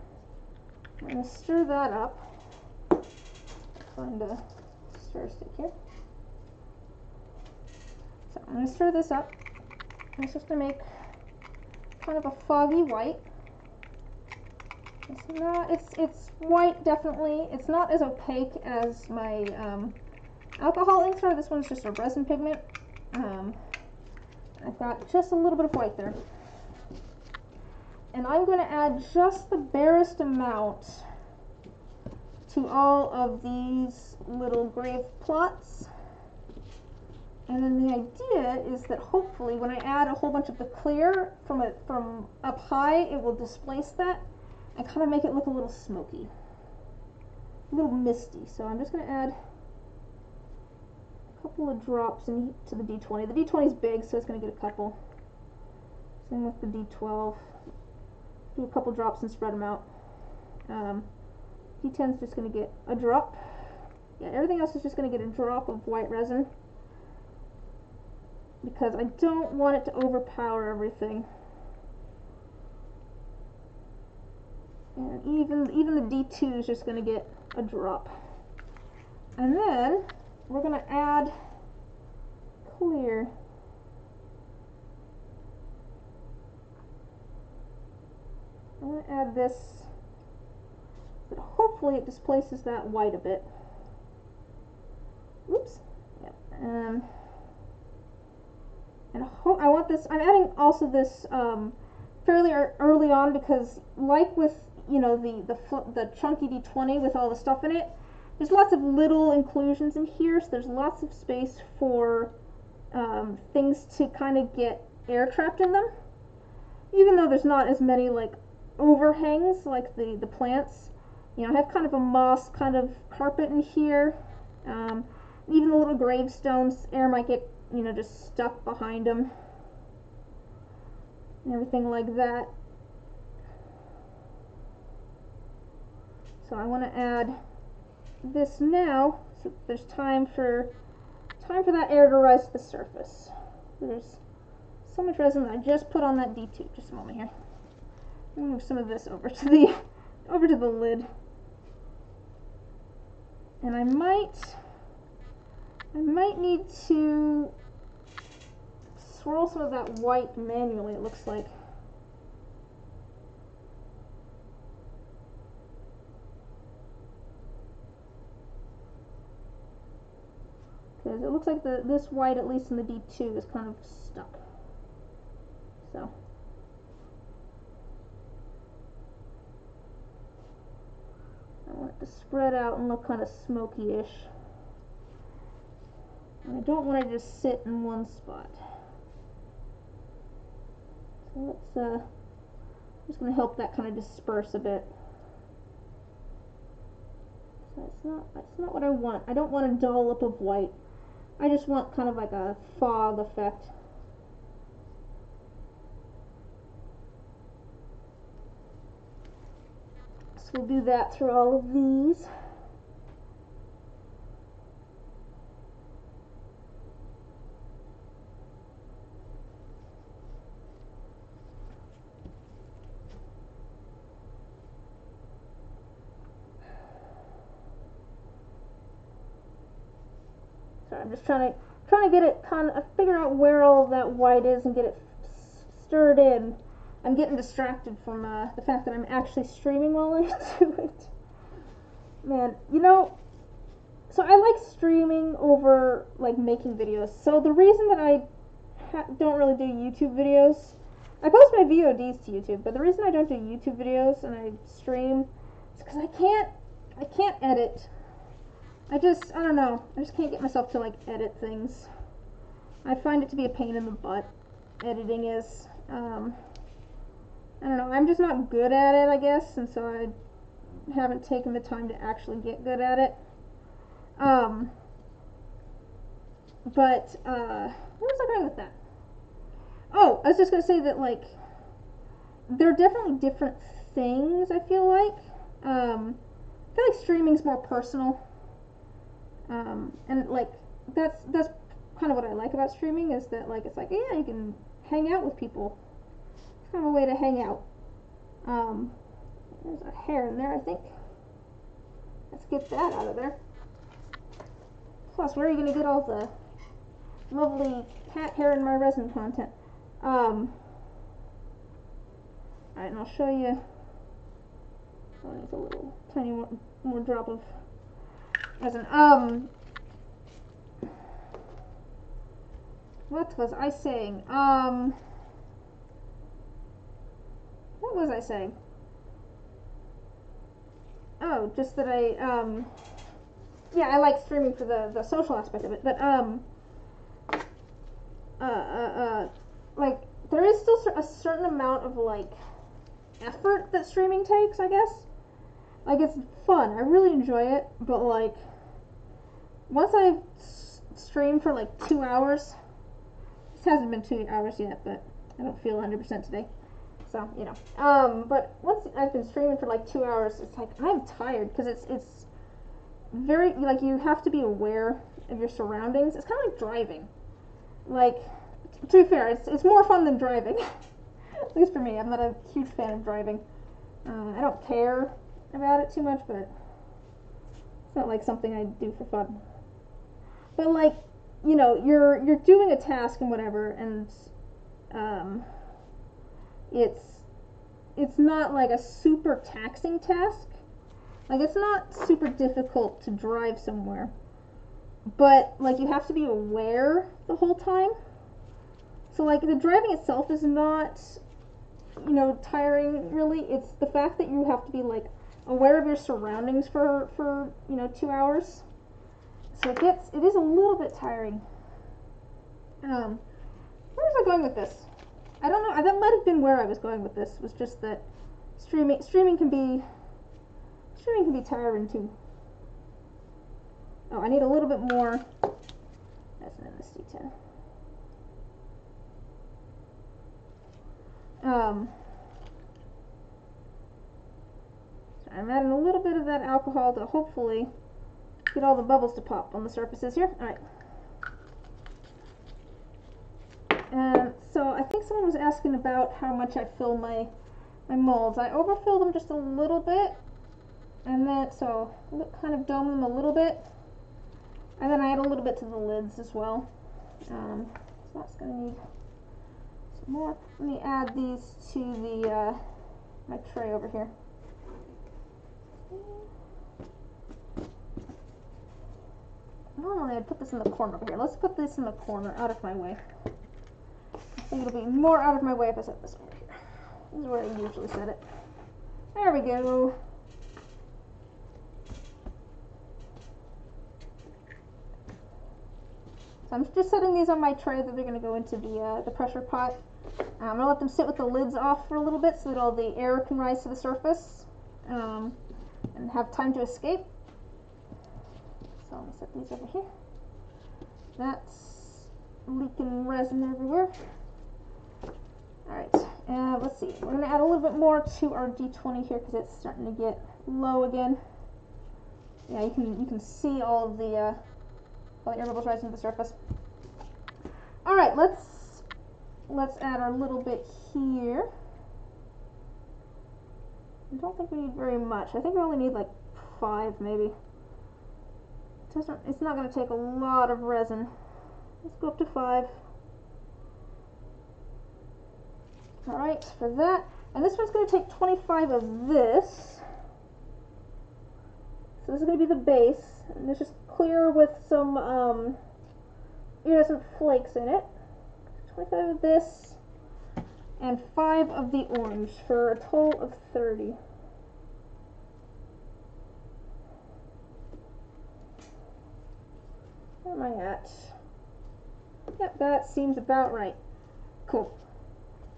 I'm going to stir that up. Find a stir stick here. So I'm going to stir this up. It's just to make kind of a foggy white. It's not, it's, it's white definitely. It's not as opaque as my um, alcohol inks are. This one's just a resin pigment. Um, I've got just a little bit of white there. And I'm going to add just the barest amount to all of these little grave plots. And then the idea is that hopefully when I add a whole bunch of the clear from, a, from up high, it will displace that and kind of make it look a little smoky. A little misty. So I'm just going to add couple of drops into the D20. The D20 is big, so it's going to get a couple. Same with the D12. Do a couple drops and spread them out. Um, D10 is just going to get a drop. Yeah, everything else is just going to get a drop of white resin because I don't want it to overpower everything. And even even the D2 is just going to get a drop. And then we're going to add clear. I'm going to add this, but hopefully it displaces that white a bit. Oops. Yep. Um, and I want this, I'm adding also this um, fairly early on because like with, you know, the, the, the chunky D20 with all the stuff in it, there's lots of little inclusions in here, so there's lots of space for um, things to kind of get air trapped in them. Even though there's not as many like overhangs like the, the plants. You know, I have kind of a moss kind of carpet in here. Um, even the little gravestones, air might get, you know, just stuck behind them. And everything like that. So I want to add this now, so there's time for time for that air to rise to the surface. There's so much resin that I just put on that D2. Just a moment here. Move some of this over to the [LAUGHS] over to the lid. And I might I might need to swirl some of that white manually, it looks like. Because it looks like the this white, at least in the D2, is kind of stuck. So. I want it to spread out and look kind of smoky-ish. And I don't want it to just sit in one spot. So let's, uh, I'm just going to help that kind of disperse a bit. It's not, that's not what I want. I don't want a dollop of white. I just want kind of like a fog effect. So we'll do that through all of these. I'm just trying to trying to get it kind of figure out where all that white is and get it stirred in. I'm getting distracted from uh, the fact that I'm actually streaming while I [LAUGHS] do it. Man, you know, so I like streaming over like making videos. So the reason that I don't really do YouTube videos, I post my VODs to YouTube, but the reason I don't do YouTube videos and I stream is because I can't, I can't edit I just, I don't know. I just can't get myself to like edit things. I find it to be a pain in the butt. Editing is, um, I don't know. I'm just not good at it, I guess, and so I haven't taken the time to actually get good at it. Um, but, uh, where was I going with that? Oh, I was just gonna say that, like, there are definitely different things, I feel like. Um, I feel like streaming's more personal um, and like that's that's kind of what I like about streaming is that like it's like yeah you can hang out with people. It's kind of a way to hang out. Um, there's a hair in there I think. Let's get that out of there. Plus, where are you going to get all the lovely cat hair in my resin content? Um, Alright, and I'll show you. Oh, there's a little tiny more, more drop of as an um what was I saying? Um what was I saying? Oh, just that I um yeah, I like streaming for the the social aspect of it, but um uh uh, uh like there is still a certain amount of like effort that streaming takes, I guess. Like it's fun. I really enjoy it, but like once I've streamed for like two hours, this hasn't been two hours yet, but I don't feel 100% today. So, you know. Um, but once I've been streaming for like two hours, it's like I'm tired because it's, it's, very like you have to be aware of your surroundings. It's kind of like driving. Like to be fair, it's it's more fun than driving. [LAUGHS] At least for me, I'm not a huge fan of driving. Uh, I don't care about it too much, but it's not like something I do for fun. But like, you know, you're you're doing a task and whatever, and um, it's it's not like a super taxing task. Like it's not super difficult to drive somewhere. But like you have to be aware the whole time. So like the driving itself is not you know tiring really. It's the fact that you have to be like aware of your surroundings for for, you know, 2 hours. So it gets it is a little bit tiring. Um where was I going with this? I don't know. That might have been where I was going with this. Was just that streaming streaming can be streaming can be tiring too. Oh, I need a little bit more. That's an MSD10. Um, so I'm adding a little bit of that alcohol to hopefully get all the bubbles to pop on the surfaces here. All right. And so I think someone was asking about how much I fill my my molds. I overfill them just a little bit, and then so kind of dome them a little bit, and then I add a little bit to the lids as well. Um, so that's gonna need some more. Let me add these to the uh, my tray over here. Normally I'd put this in the corner here. Let's put this in the corner, out of my way. I think it'll be more out of my way if I set this over here. This is where I usually set it. There we go. So I'm just setting these on my tray that they're going to go into the, uh, the pressure pot. I'm going to let them sit with the lids off for a little bit so that all the air can rise to the surface um, and have time to escape. So I'm to set these over here. That's leaking resin everywhere. Alright, uh, let's see. We're to add a little bit more to our D20 here because it's starting to get low again. Yeah, you can you can see all of the uh, all the air bubbles rising to the surface. Alright, let's let's add our little bit here. I don't think we need very much. I think we only need like five maybe. It doesn't, it's not going to take a lot of resin. Let's go up to five. Alright, for that. And this one's going to take 25 of this. So this is going to be the base. And it's just clear with some um, iridescent flakes in it. 25 of this. And 5 of the orange for a total of 30. Where am I at? Yep, that seems about right. Cool.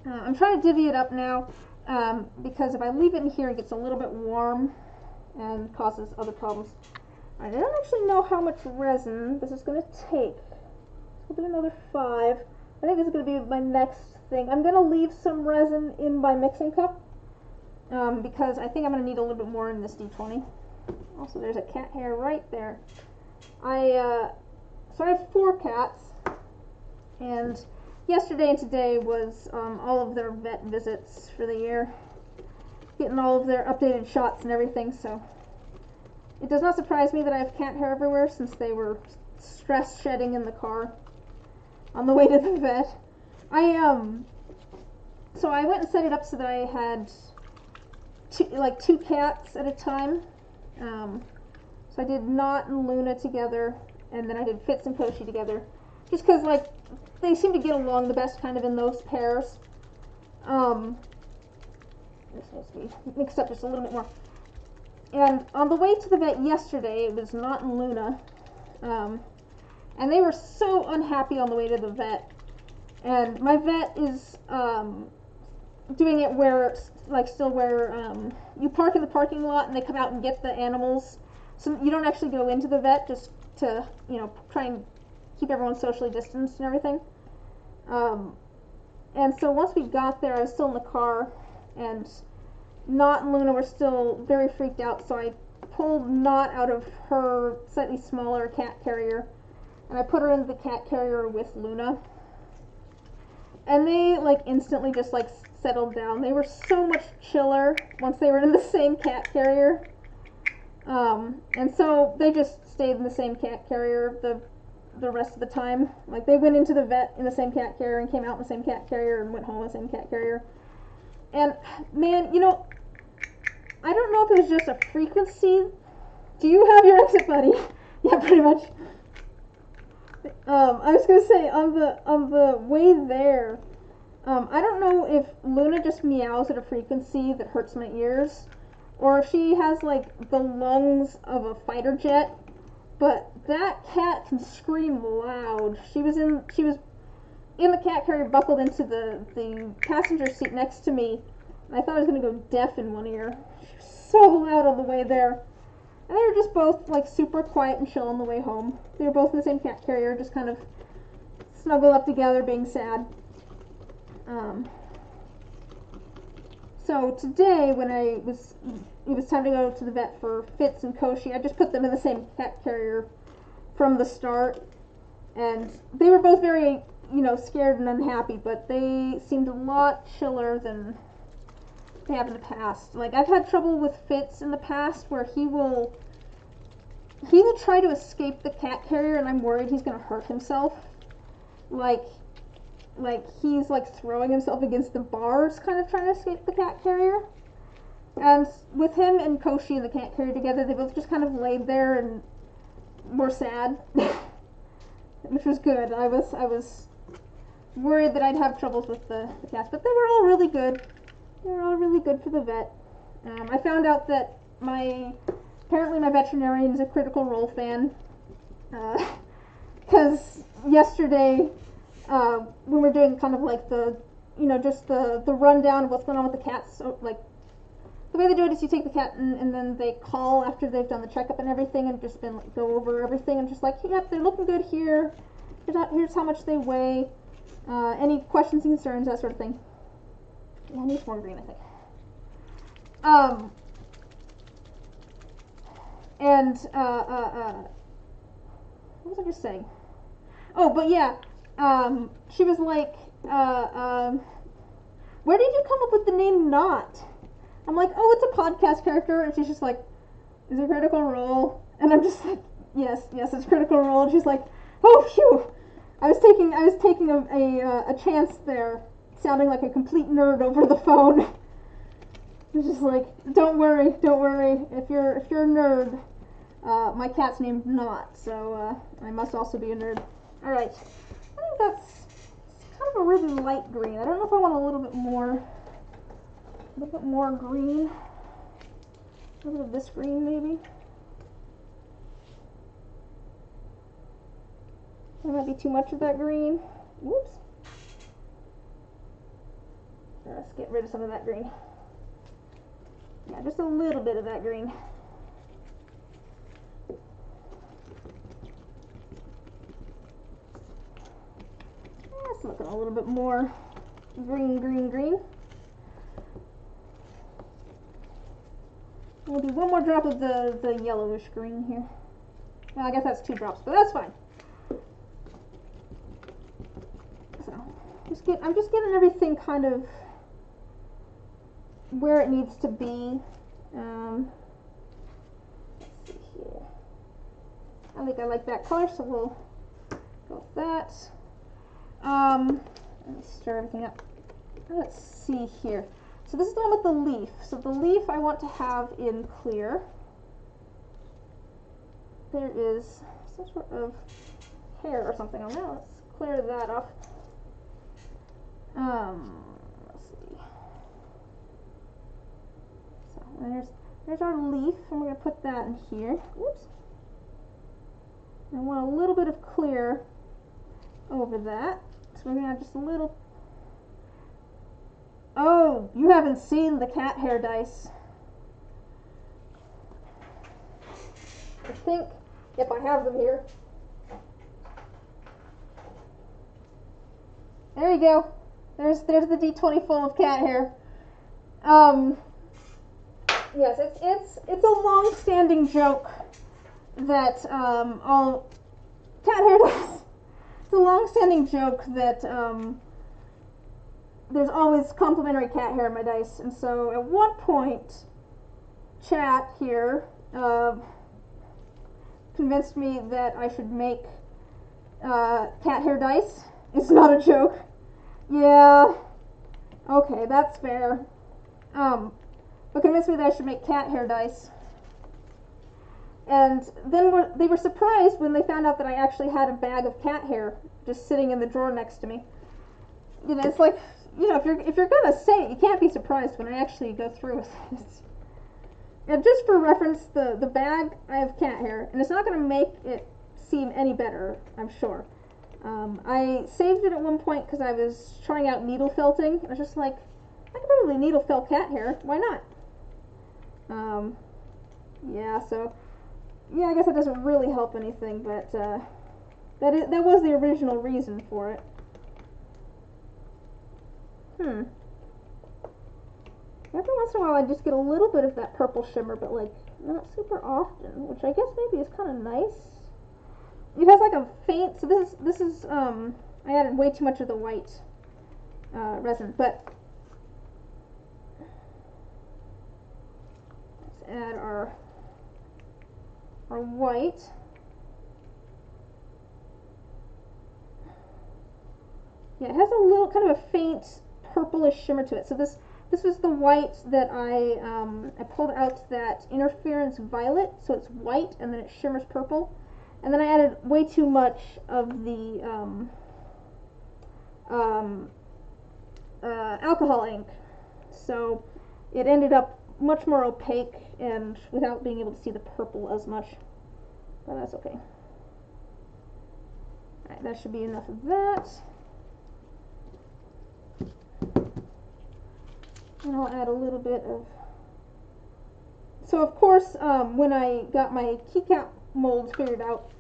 Uh, I'm trying to divvy it up now um, because if I leave it in here, it gets a little bit warm and causes other problems. I don't actually know how much resin this is going to take. We'll do another five. I think this is going to be my next thing. I'm going to leave some resin in my mixing cup um, because I think I'm going to need a little bit more in this D20. Also, there's a cat hair right there. I uh, so I have four cats, and yesterday and today was um, all of their vet visits for the year, getting all of their updated shots and everything. So it does not surprise me that I have cat hair everywhere since they were stress shedding in the car on the way to the vet. I um, so I went and set it up so that I had two, like two cats at a time. Um, so I did Nott and Luna together, and then I did Fitz and Koshi together, just because like they seem to get along the best kind of in those pairs. Um, this needs to be mixed up just a little bit more. And on the way to the vet yesterday, it was Nott and Luna, um, and they were so unhappy on the way to the vet. And my vet is um, doing it where, like, still where um, you park in the parking lot and they come out and get the animals. So you don't actually go into the vet just to, you know, try and keep everyone socially distanced and everything. Um, and so once we got there, I was still in the car, and Nott and Luna were still very freaked out. So I pulled Nott out of her slightly smaller cat carrier, and I put her in the cat carrier with Luna. And they like instantly just like settled down. They were so much chiller once they were in the [LAUGHS] same cat carrier. Um, and so they just stayed in the same cat carrier the the rest of the time. Like they went into the vet in the same cat carrier and came out in the same cat carrier and went home in the same cat carrier. And man, you know, I don't know if it was just a frequency. Do you have your exit [LAUGHS] buddy? yeah, pretty much. Um, I was gonna say on the on the way there, um, I don't know if Luna just meows at a frequency that hurts my ears, or if she has like the lungs of a fighter jet. But that cat can scream loud. She was in she was in the cat carrier buckled into the the passenger seat next to me. I thought I was gonna go deaf in one ear. She was so loud on the way there. And they were just both like super quiet and chill on the way home. They were both in the same cat carrier, just kind of snuggled up together, being sad. Um, so today, when I was, it was time to go to the vet for Fitz and Koshi. I just put them in the same cat carrier from the start, and they were both very, you know, scared and unhappy. But they seemed a lot chiller than have in the past. Like I've had trouble with Fitz in the past, where he will, he will try to escape the cat carrier, and I'm worried he's to hurt himself. Like like he's like throwing himself against the bars, kind of trying to escape the cat carrier. And with him and Koshi and the cat carrier together, they both just kind of laid there and were sad, [LAUGHS] which was good. I was I was worried that I'd have troubles with the, the cats, but they were all really good. They were all really good for the vet. Um, I found out that my apparently my veterinarian is a Critical Role fan because uh, [LAUGHS] yesterday uh, when we're doing kind of like the, you know, just the, the rundown of what's going on with the cats. So, like, the way they do it is you take the cat and, and then they call after they've done the checkup and everything and just been like, go over everything and just like, yep, they're looking good here. Here's how, here's how much they weigh. Uh, any questions concerns, that sort of thing. Yeah, I need more green, I think. Um, and, uh, uh, uh, what was I just saying? Oh, but yeah, um, she was like, uh, um, where did you come up with the name Nott? I'm like, oh, it's a podcast character. And she's just like, is it Critical Role? And I'm just like, yes, yes, it's Critical Role. And she's like, oh, phew. I was taking, I was taking a, a, uh, a chance there, sounding like a complete nerd over the phone. It's just like, don't worry, don't worry. If you're, if you're a nerd, uh, my cat's named Nott, so uh, I must also be a nerd. All right I think that's kind of a really light green. I don't know if I want a little bit more, a little bit more green. A little bit of this green maybe. There might be too much of that green. Whoops. Let's get rid of some of that green. Yeah, just a little bit of that green. That's looking a little bit more green, green, green. We'll do one more drop of the, the yellowish green here. Well, I guess that's two drops, but that's fine. So, just get, I'm just getting everything kind of where it needs to be. Um, let's see here. I think I like that color, so we'll go with that. Um, let me stir everything up. Let's see here. So this is the one with the leaf. So the leaf I want to have in clear. There is some sort of hair or something on there. Let's clear that off. Um, let's see. So there's there's our leaf, and we're gonna put that in here. Oops. I want a little bit of clear over that. So we're gonna add just a little. Oh, you haven't seen the cat hair dice. I think, if I have them here. There you go. There's there's the D20 full of cat hair. Um, yes, it's it's it's a long-standing joke that um, all cat hair dice. It's a long-standing joke that um, there's always complimentary cat hair in my dice, and so at one point, chat here uh, convinced me that I should make uh, cat hair dice. It's not a joke. Yeah. Okay, that's fair. Um, but convinced me that I should make cat hair dice. And then were, they were surprised when they found out that I actually had a bag of cat hair just sitting in the drawer next to me. You know, it's like, you know, if you're if you're gonna say it, you can't be surprised when I actually go through with it. And just for reference, the the bag I have cat hair, and it's not gonna make it seem any better, I'm sure. Um, I saved it at one point because I was trying out needle felting. I was just like, I could probably needle felt cat hair. Why not? Um, yeah, so yeah, I guess that doesn't really help anything, but uh, that is, that was the original reason for it. Hmm. Every once in a while, I just get a little bit of that purple shimmer, but like not super often, which I guess maybe is kind of nice. It has like a faint. So this is this is um. I added way too much of the white uh, resin, but add our our white. Yeah, it has a little kind of a faint purplish shimmer to it. So this this was the white that I um, I pulled out that interference violet, so it's white and then it shimmers purple. And then I added way too much of the um, um, uh, alcohol ink, so it ended up much more opaque and without being able to see the purple as much. But that's okay. Alright, that should be enough of that. And I'll add a little bit of... So of course, um, when I got my keycap molds figured out,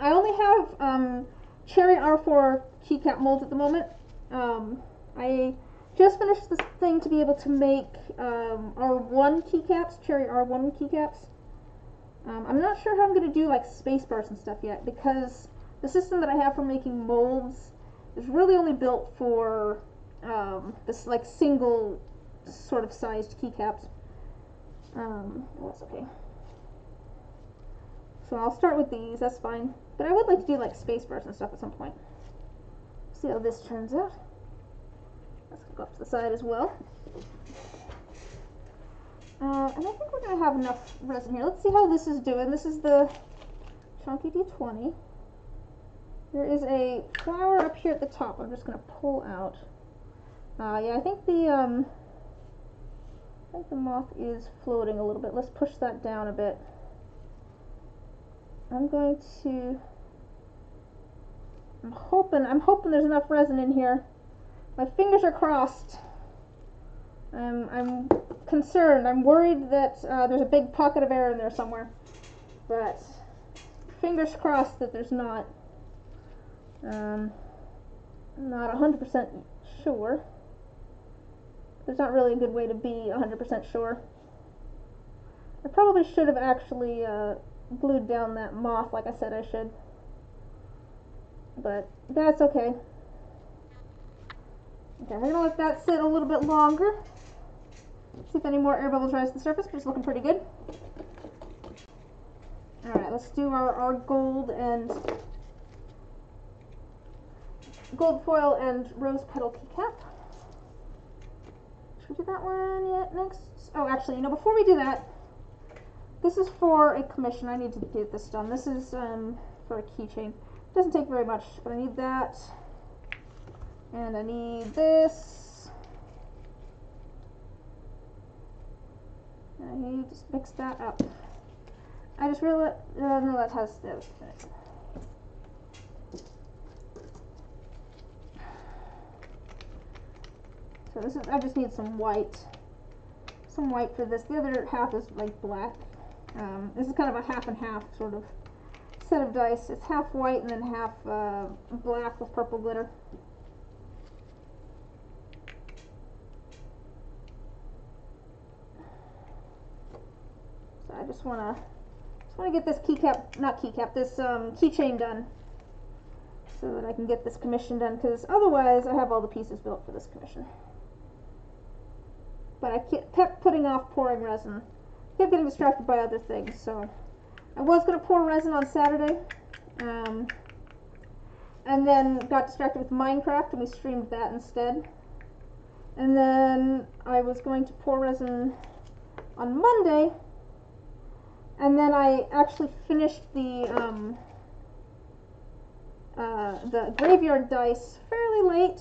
I only have um, Cherry R4 keycap molds at the moment. Um, I just finished this thing to be able to make um, R1 keycaps, Cherry R1 keycaps. Um, I'm not sure how I'm going to do like space bars and stuff yet because the system that I have for making molds is really only built for um, this like single sort of sized keycaps. Um, that's okay. So I'll start with these, that's fine. But I would like to do like space bars and stuff at some point. See how this turns out. Let's go up to the side as well. Uh, and I think we're going to have enough resin here. Let's see how this is doing. This is the Chunky D20. There is a flower up here at the top. I'm just going to pull out. Uh, yeah, I think the um, I think the moth is floating a little bit. Let's push that down a bit. I'm going to. I'm hoping. I'm hoping there's enough resin in here. My fingers are crossed. Um, I'm concerned. I'm worried that uh, there's a big pocket of air in there somewhere. But fingers crossed that there's not. Um, not 100% sure. There's not really a good way to be 100% sure. I probably should have actually uh, glued down that moth like I said I should. But that's okay. Okay, we're gonna let that sit a little bit longer. See if any more air bubbles rise to the surface, but it's looking pretty good. Alright, let's do our, our gold and gold foil and rose petal keycap. Should we do that one yet next? Oh, actually, you know, before we do that, this is for a commission. I need to get this done. This is um, for a keychain. Doesn't take very much, but I need that. And I need this. I need to mix that up. I just realized, uh, no, that has it. So this is, I just need some white. Some white for this. The other half is like black. Um, this is kind of a half and half sort of set of dice. It's half white and then half uh, black with purple glitter. Just wanna just wanna get this keycap, not keycap, this um, keychain done, so that I can get this commission done. Because otherwise, I have all the pieces built for this commission. But I kept putting off pouring resin. Kept getting distracted by other things, so I was gonna pour resin on Saturday. Um, and then got distracted with Minecraft and we streamed that instead. And then I was going to pour resin on Monday, and then I actually finished the um, uh, the graveyard dice fairly late.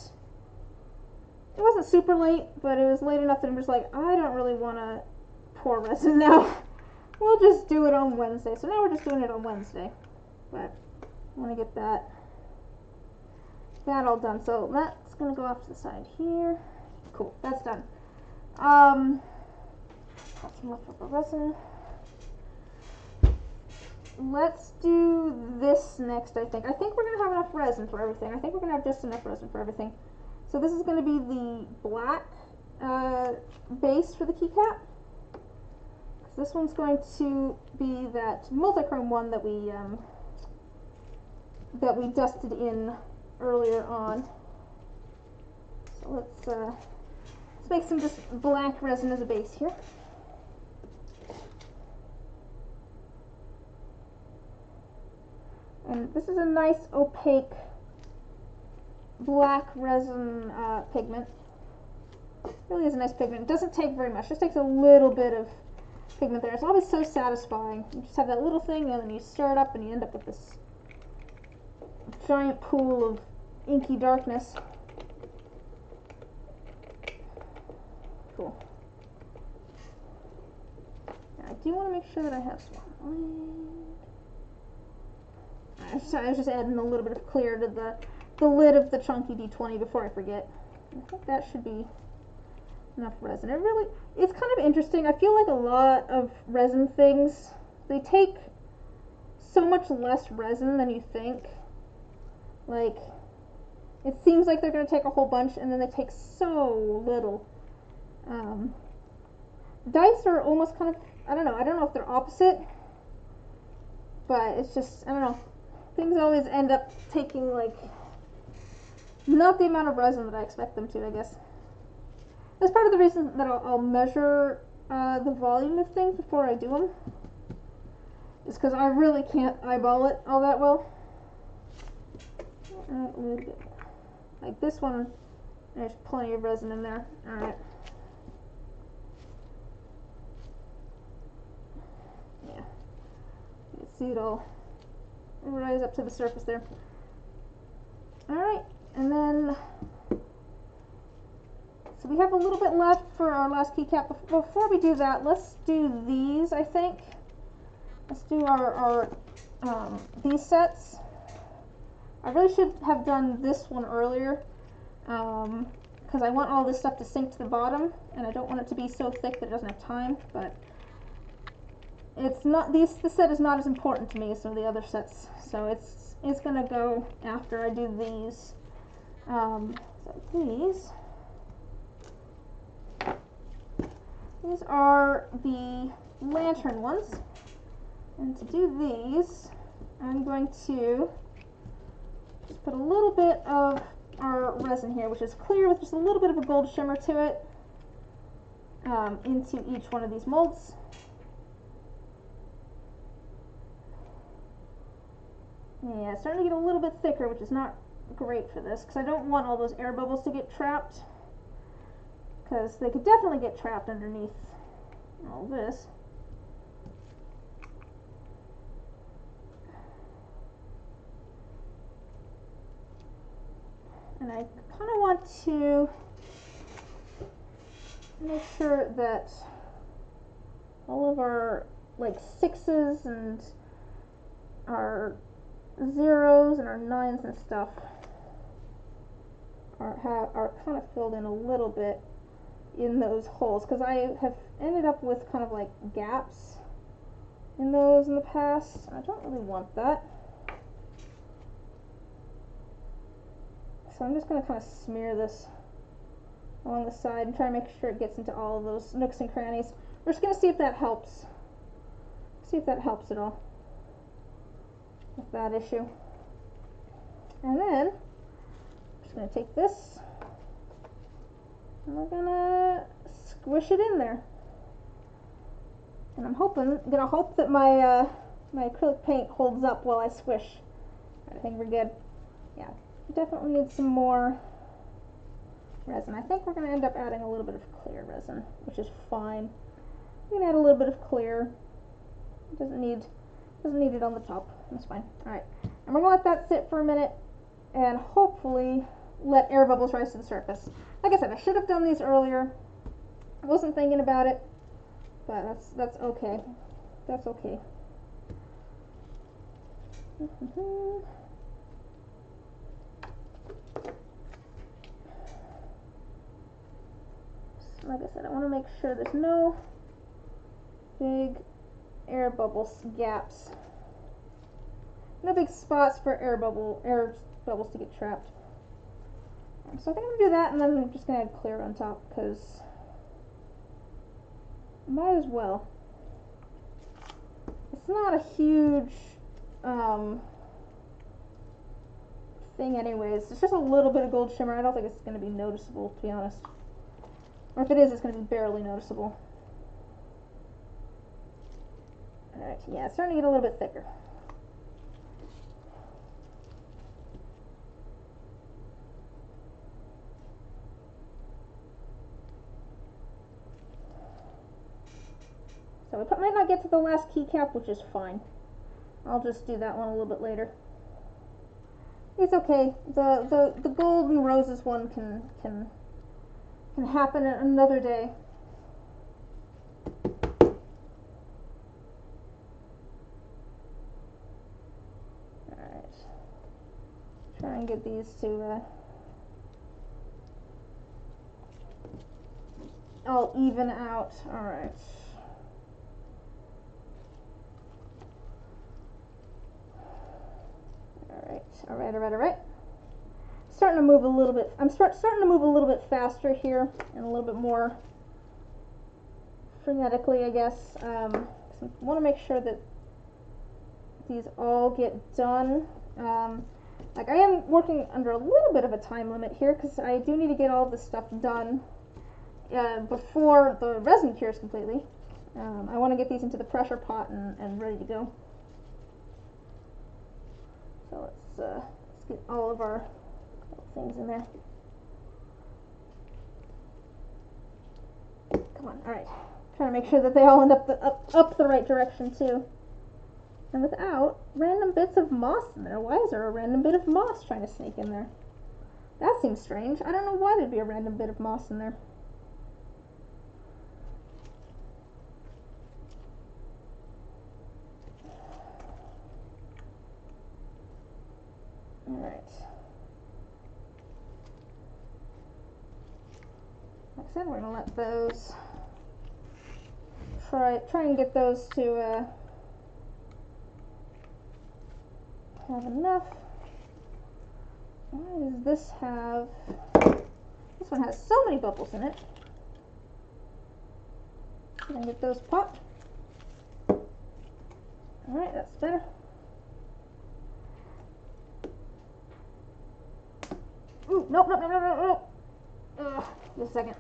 It wasn't super late, but it was late enough that I'm just like, I don't really want to pour resin [LAUGHS] now. we'll just do it on Wednesday. So now we're just doing it on Wednesday. But I want to get that that all done. So that's going to go off to the side here. Cool, that's done. Um, got some leftover resin. Let's do this next, I think. I think we're going to have enough resin for everything. I think we're going to have just enough resin for everything. So this is going to be the black uh, base for the keycap. This one's going to be that multichrome one that we um, that we dusted in earlier on. So let's, uh, let's make some just black resin as a base here. And this is a nice opaque black resin uh, pigment. Really is a nice pigment. It doesn't take very much. Just takes a little bit of pigment there. It's always so satisfying. You just have that little thing and then you stir it up and you end up with this giant pool of inky darkness. Cool. Now, I do want to make sure that I have some I was, I was just adding a little bit of clear to the, the lid of the chunky D20 before I forget. I think that should be enough resin. It really, it's kind of interesting. I feel like a lot of resin things, they take so much less resin than you think. Like, it seems like they're going to take a whole bunch and then they take so little. Um, dice are almost kind of, I don't know, I don't know if they're opposite, but it's just, I don't know. Things always end up taking like, not the amount of resin that I expect them to, I guess. That's part of the reason that I'll, I'll measure uh, the volume of things before I do them. Is because I really can't eyeball it all that well bit more. Like this one, there's plenty of resin in there. Alright. Yeah. You can see it all rise up to the surface there. Alright, and then so we have a little bit left for our last keycap. Before we do that, let's do these, I think. Let's do our, our um, these sets. I really should have done this one earlier because um, I want all this stuff to sink to the bottom and I don't want it to be so thick that it doesn't have time but it's not these the set is not as important to me as some of the other sets so it's it's gonna go after I do these um, so these these are the lantern ones and to do these I'm going to just put a little bit of our resin here, which is clear with just a little bit of a gold shimmer to it, um, into each one of these molds. Yeah, it's starting to get a little bit thicker, which is not great for this, because I don't want all those air bubbles to get trapped, because they could definitely get trapped underneath all this. and I kind of want to make sure that all of our like sixes and our zeros and our nines and stuff are have, are kind of filled in a little bit in those holes because I have ended up with kind of like gaps in those in the past. I don't really want that. So I'm just going to kind of smear this along the side and try to make sure it gets into all of those nooks and crannies. We're just going to see if that helps See if that helps at all with that issue. And then, I'm just going to take this and we're going to squish it in there. And I'm hoping, going to hope that my, uh, my acrylic paint holds up while I squish. I think we're good. Yeah, definitely need some more resin. I think we're going to end up adding a little bit of clear resin, which is fine. We can add a little bit of clear. It doesn't need doesn't need it on the top. That's fine. Alright. And we're gonna let that sit for a minute and hopefully let air bubbles rise to the surface. Like I said, I should have done these earlier. I wasn't thinking about it, but that's that's okay. That's okay. like I said, I want to make sure there's no big air bubbles gaps. No big spots for air bubble air bubbles to get trapped. So I think I'm gonna do that, and then I'm just gonna add clear on top because might as well. It's not a huge um, thing, anyways. It's just a little bit of gold shimmer. I don't think it's gonna be noticeable, to be honest. Or if it is, it's gonna be barely noticeable. Alright, yeah, it's starting to get a little bit thicker. We might not get to the last keycap, which is fine. I'll just do that one a little bit later. It's okay. The the the golden roses one can can can happen another day. Alright. Try and get these to uh, all even out. All right. All right, all right, all right, all right. Starting to move a little bit. I'm start, starting to move a little bit faster here and a little bit more frenetically, I guess. Um, I want to make sure that these all get done. Um, like I am working under a little bit of a time limit here because I do need to get all this stuff done uh, before the resin cures completely. Um, I want to get these into the pressure pot and, and ready to go. So let's, uh, let's get all of our little things in there. Come on, all right. Trying to make sure that they all end up the, up, up the right direction too and without random bits of moss in there. Why is there a random bit of moss trying to sneak in there? That seems strange. I don't know why there'd be a random bit of moss in there. Alright. Like I said, we're going to let those try try and get those to uh, have enough. Why does this have... This one has so many bubbles in it. Can get those popped? Alright, that's better. Ooh, nope, nope, nope, nope, nope, Ugh, just a second.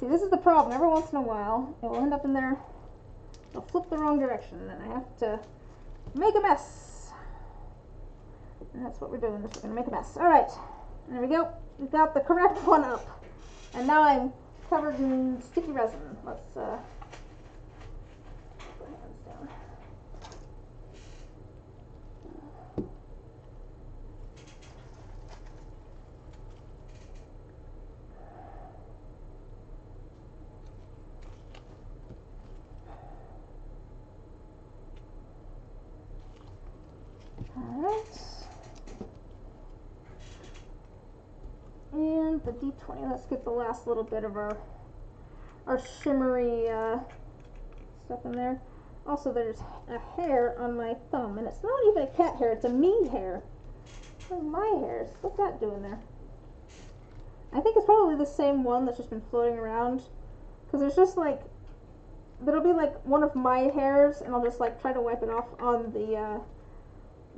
See, this is the problem. Every once in a while, it will end up in there. It'll flip the wrong direction, and I have to make a mess. And that's what we're doing. We're going to make a mess. All right. There we go. We've got the correct one up. And now I'm covered in sticky resin. Let's uh, the D20. Let's get the last little bit of our our shimmery uh, stuff in there. Also, there's a hair on my thumb, and it's not even a cat hair, it's a me hair. My hairs? What's that doing there? I think it's probably the same one that's just been floating around. Because there's just like there'll be like one of my hairs, and I'll just like try to wipe it off on the uh,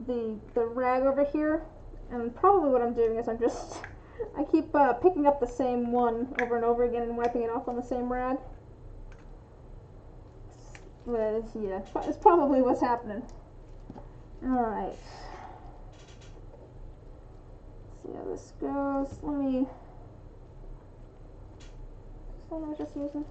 the the rag over here. And probably what I'm doing is I'm just I keep uh, picking up the same one over and over again and wiping it off on the same rag. But yeah, it's probably what's happening. All right. Let's see how this goes. Let me. What I was just using.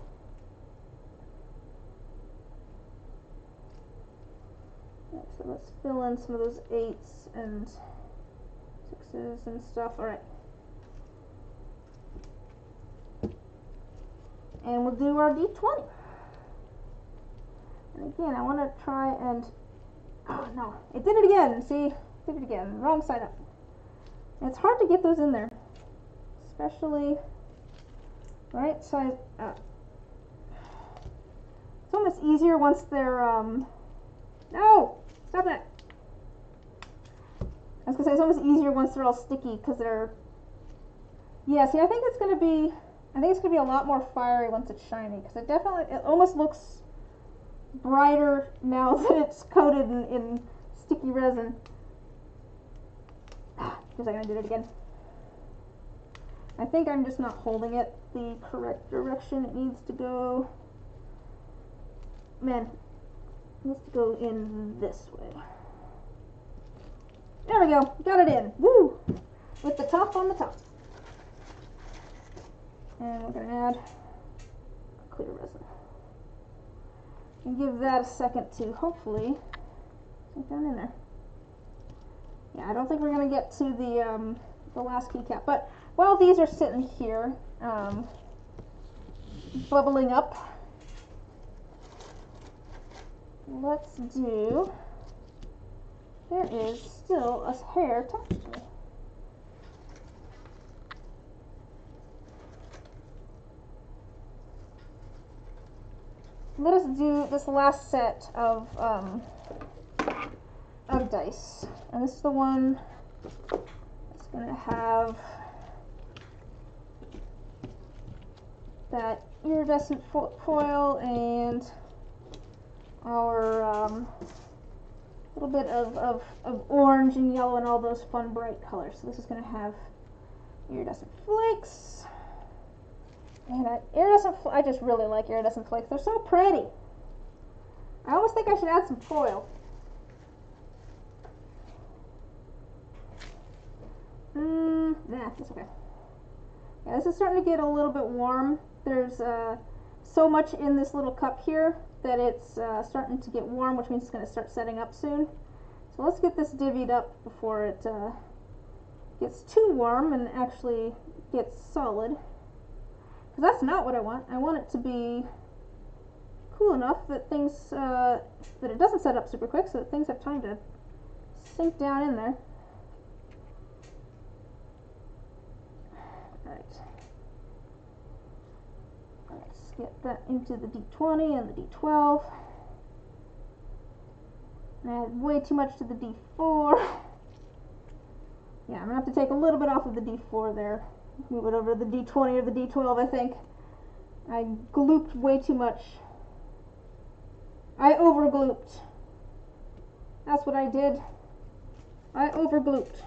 so let's fill in some of those eights and sixes and stuff. All And we'll do our D20. And again, I want to try and, oh no, it did it again. See, did it again, wrong side up. It's hard to get those in there, especially right side up. It's almost easier once they're, um, no, stop that. I was gonna say it's almost easier once they're all sticky because they're, yeah, see, I think it's gonna be, I think it's gonna be a lot more fiery once it's shiny because it definitely, it almost looks brighter now [LAUGHS] that it's coated in, in sticky resin. I'm going to do it again. I think I'm just not holding it the correct direction it needs to go. Man, it needs to go in this way. There we go. Got it in. Woo! With the top on the top. And we're going to add clear resin and give that a second to hopefully sink down in there. Yeah, I don't think we're going to get to the, um, the last keycap, but while these are sitting here, um, bubbling up, let's do, there is still a hair texture. Let us do this last set of um, of dice, and this is the one that's going to have that iridescent fo foil and our um, little bit of, of, of orange and yellow and all those fun bright colors. So this is going to have iridescent flakes and uh, iridescent, I just really like iridescent flakes. They're so pretty. I almost think I should add some foil. Mmm, nah, that's okay. Yeah, this is starting to get a little bit warm. There's uh, so much in this little cup here that it's uh, starting to get warm, which means it's going to start setting up soon. So let's get this divvied up before it uh, gets too warm and actually gets solid. Because that's not what I want. I want it to be cool enough that things, uh, that it doesn't set up super quick so that things have time to sink down in there. Alright. Let's get that into the D20 and the D12. I add way too much to the D4. [LAUGHS] Yeah, I'm to have to take a little bit off of the D4 there move it over the D20 or the D12, I think. I glooped way too much. I overglooped. That's what I did. I overglooped.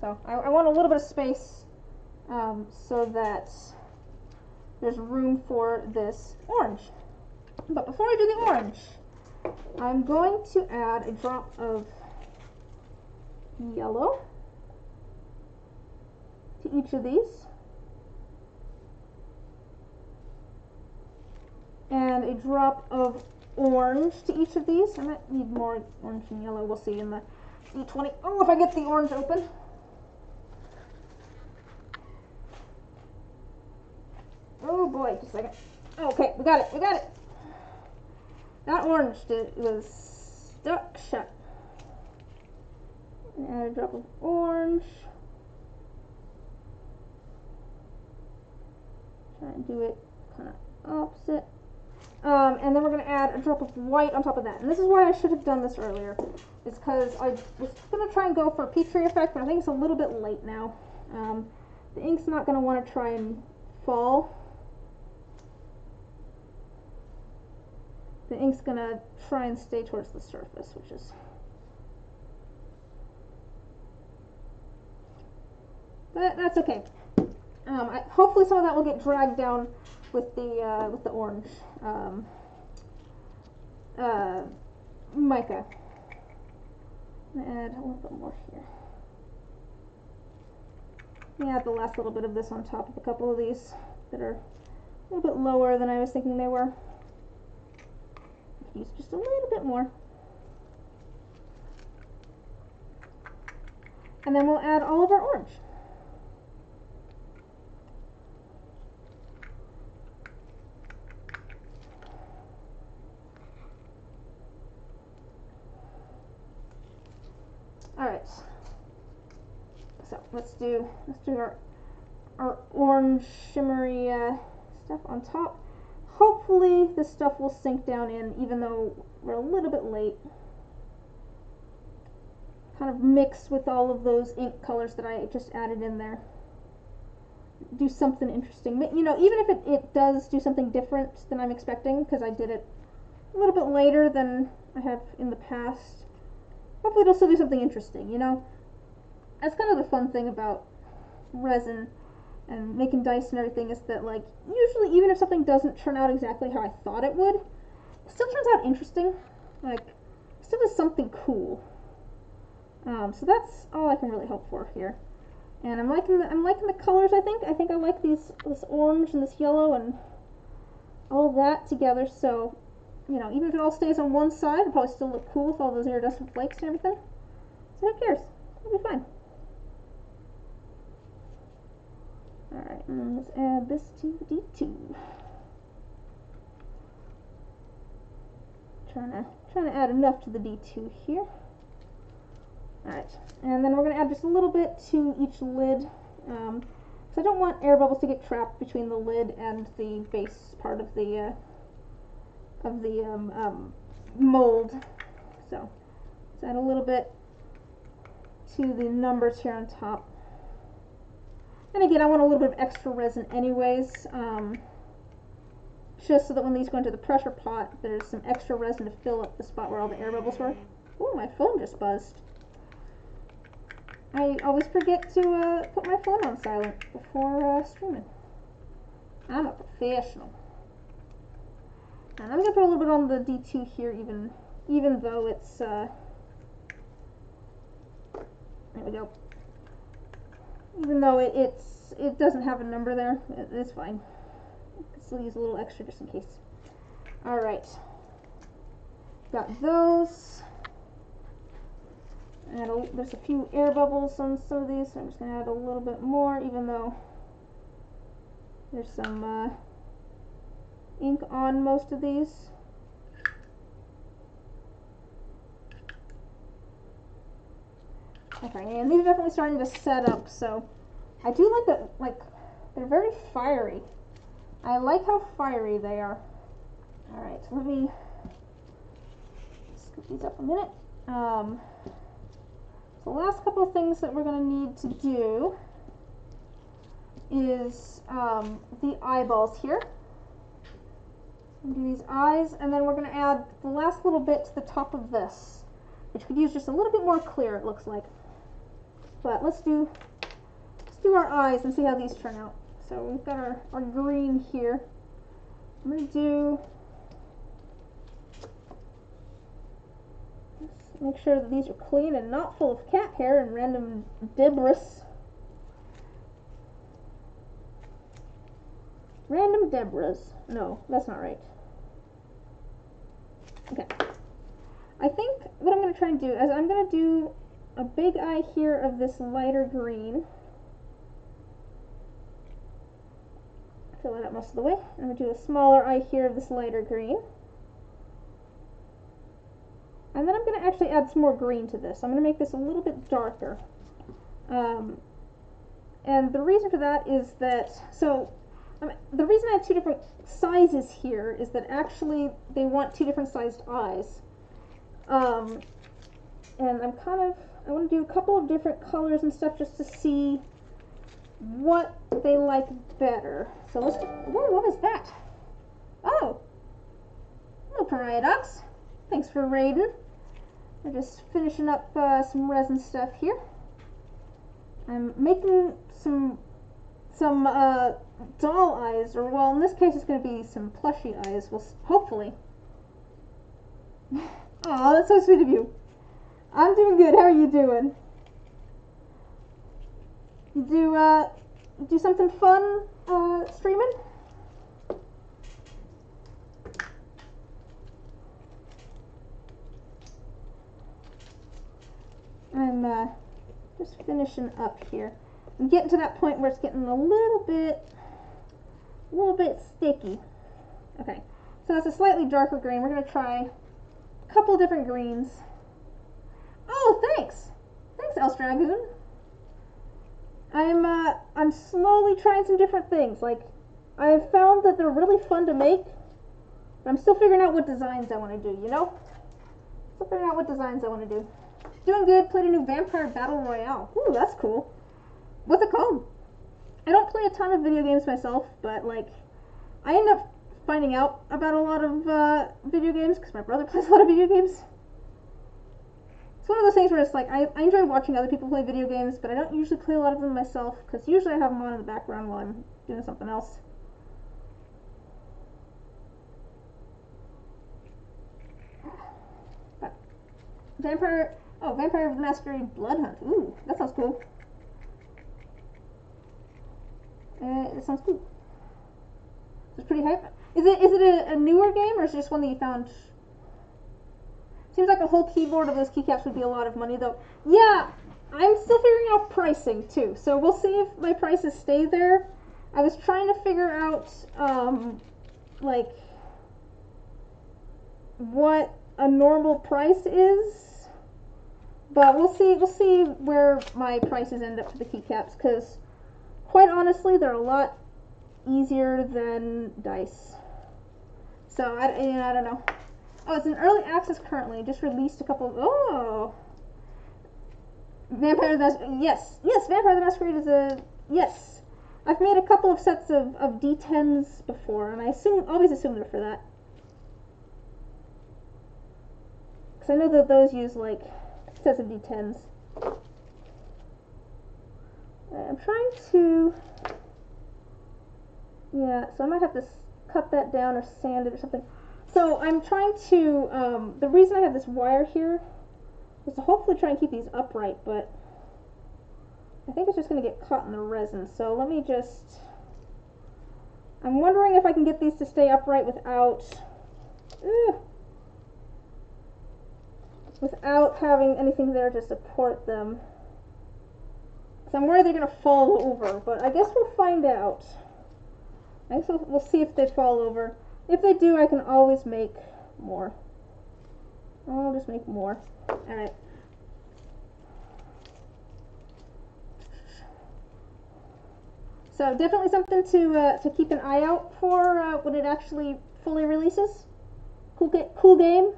So I, I, want a little bit of space um, so that there's room for this orange. But before I do the orange, I'm going to add a drop of yellow each of these. And a drop of orange to each of these. I might need more orange and yellow. We'll see in the D20. Oh, if I get the orange open. Oh boy, just a second. Okay, we got it, we got it. That orange did, was stuck shut. And a drop of orange. Try and do it kind of opposite. Um, and then we're going to add a drop of white on top of that. And this is why I should have done this earlier. It's because I was going to try and go for a Petri effect, but I think it's a little bit late now. Um, the ink's not going to want to try and fall. the ink's gonna try and stay towards the surface, which is but that's okay. Um, I, hopefully some of that will get dragged down with the uh, with the orange um, uh, mica. Add a little bit more here. Add the last little bit of this on top of a couple of these that are a little bit lower than I was thinking they were. Use just a little bit more. And then we'll add all of our orange. Alright. So let's do let's do our our orange shimmery uh, stuff on top. Hopefully this stuff will sink down in even though we're a little bit late. Kind of mix with all of those ink colors that I just added in there. Do something interesting. You know, even if it, it does do something different than I'm expecting, because I did it a little bit later than I have in the past, hopefully it'll still do something interesting, you know? That's kind of the fun thing about resin and making dice and everything is that like usually even if something doesn't turn out exactly how I thought it would, it still turns out interesting. Like still is something cool. Um, so that's all I can really hope for here. And I'm liking the I'm liking the colors. I think I think I like these this orange and this yellow and all that together. So you know even if it all stays on one side, it'll probably still look cool with all those iridescent flakes and everything. So who cares? It'll be fine. Alright, let's add this to D2. Trying to trying to add enough to the D2 here. Alright, and then we're going to add just a little bit to each lid. Um, so I don't want air bubbles to get trapped between the lid and the base part of the uh, of the um, um, mold. So let's add a little bit to the numbers here on top. And again, I want a little bit of extra resin anyways, um, just so that when these go into the pressure pot, there's some extra resin to fill up the spot where all the air bubbles were. Oh, my phone just buzzed. I always forget to uh, put my phone on silent before uh, streaming. I'm a professional. And I'm to put a little bit on the D2 here, even even though it's, uh, there we go even though it, it's it doesn't have a number there, it, it's fine. Still use a little extra just in case. All right, got those. And a, there's a few air bubbles on some of these, so I'm just gonna add a little bit more, even though there's some uh, ink on most of these. Okay, and these are definitely starting to set up, so I do like that, like, they're very fiery. I like how fiery they are. Alright, let me scoop these up a minute. Um, the last couple of things that we're going to need to do is um, the eyeballs here. Do these eyes, and then we're going to add the last little bit to the top of this, which could use just a little bit more clear, it looks like. But let's do let's do our eyes and see how these turn out. So we've got our, our green here. I'm gonna do make sure that these are clean and not full of cat hair and random debris. Random debris. No, that's not right. Okay. I think what I'm going to try and do is I'm going to do a big eye here of this lighter green. Fill it up most of the way. I'm going to do a smaller eye here of this lighter green. And then I'm going to actually add some more green to this. I'm going to make this a little bit darker. Um, and the reason for that is that, so um, the reason I have two different sizes here is that actually they want two different sized eyes. Um, and I'm kind of I want to do a couple of different colors and stuff just to see what they like better. So let's, whoa, what was that? Oh, Hello, Pariah Ducks. Thanks for raiding. We're just finishing up uh, some resin stuff here. I'm making some some uh, doll eyes, or well, in this case, it's going to be some plushy eyes. Well, hopefully. [LAUGHS] Oh, that's so sweet of you. I'm doing good. How are you doing? You do uh, do something fun uh, streaming? I'm uh, just finishing up here. I'm getting to that point where it's getting a little bit, a little bit sticky. Okay, so that's a slightly darker green. We're gonna try a couple different greens. Oh, thanks, thanks, Else Dragoon. I'm uh, I'm slowly trying some different things. Like I have found that they're really fun to make, but I'm still figuring out what designs I want to do. You know, still figuring out what designs I want to do. Doing good. Played a new Vampire Battle Royale. Ooh, that's cool. What's it called? I don't play a ton of video games myself, but like, I end up finding out about a lot of uh, video games because my brother [LAUGHS] plays a lot of video games. It's one of those things where it's like I, I enjoy watching other people play video games, but I don't usually play a lot of them myself because usually I have them on in the background while I'm doing something else. But Vampire Oh, Vampire The Masquerade Blood Hunt. Ooh, that sounds cool. Uh, sounds cool. It's pretty hype. Is it is it a, a, newer game or is it just one that you found? Seems like a whole keyboard of those keycaps would be a lot of money though. Yeah, I'm still figuring out pricing too. So we'll see if my prices stay there. I was trying to figure out um, like what a normal price is but we'll see. We'll see where my prices end up for the keycaps because, quite honestly, they're a lot easier than dice. So I, I don't know. Oh, it's in early access currently. Just released a couple. Of, oh, Vampire the Masquerade. Yes, yes, Vampire the Masquerade is a yes. I've made a couple of sets of, of D10s before, and I assume always assume they're for that. Because I know that those use like sets of d10s. I'm trying to, yeah, so I might have to cut that down or sand it or something. So I'm trying to, um, the reason I have this wire here is to hopefully try and keep these upright, but I think it's just going to get caught in the resin. So let me just, I'm wondering if I can get these to stay upright without, without having anything there to support them. So I'm worried they're going to fall over, but I guess we'll find out. I guess we'll, we'll see if they fall over. If they do, I can always make more. I'll just make more. Alright. So definitely something to uh, to keep an eye out for uh, when it actually fully releases. Cool, cool game.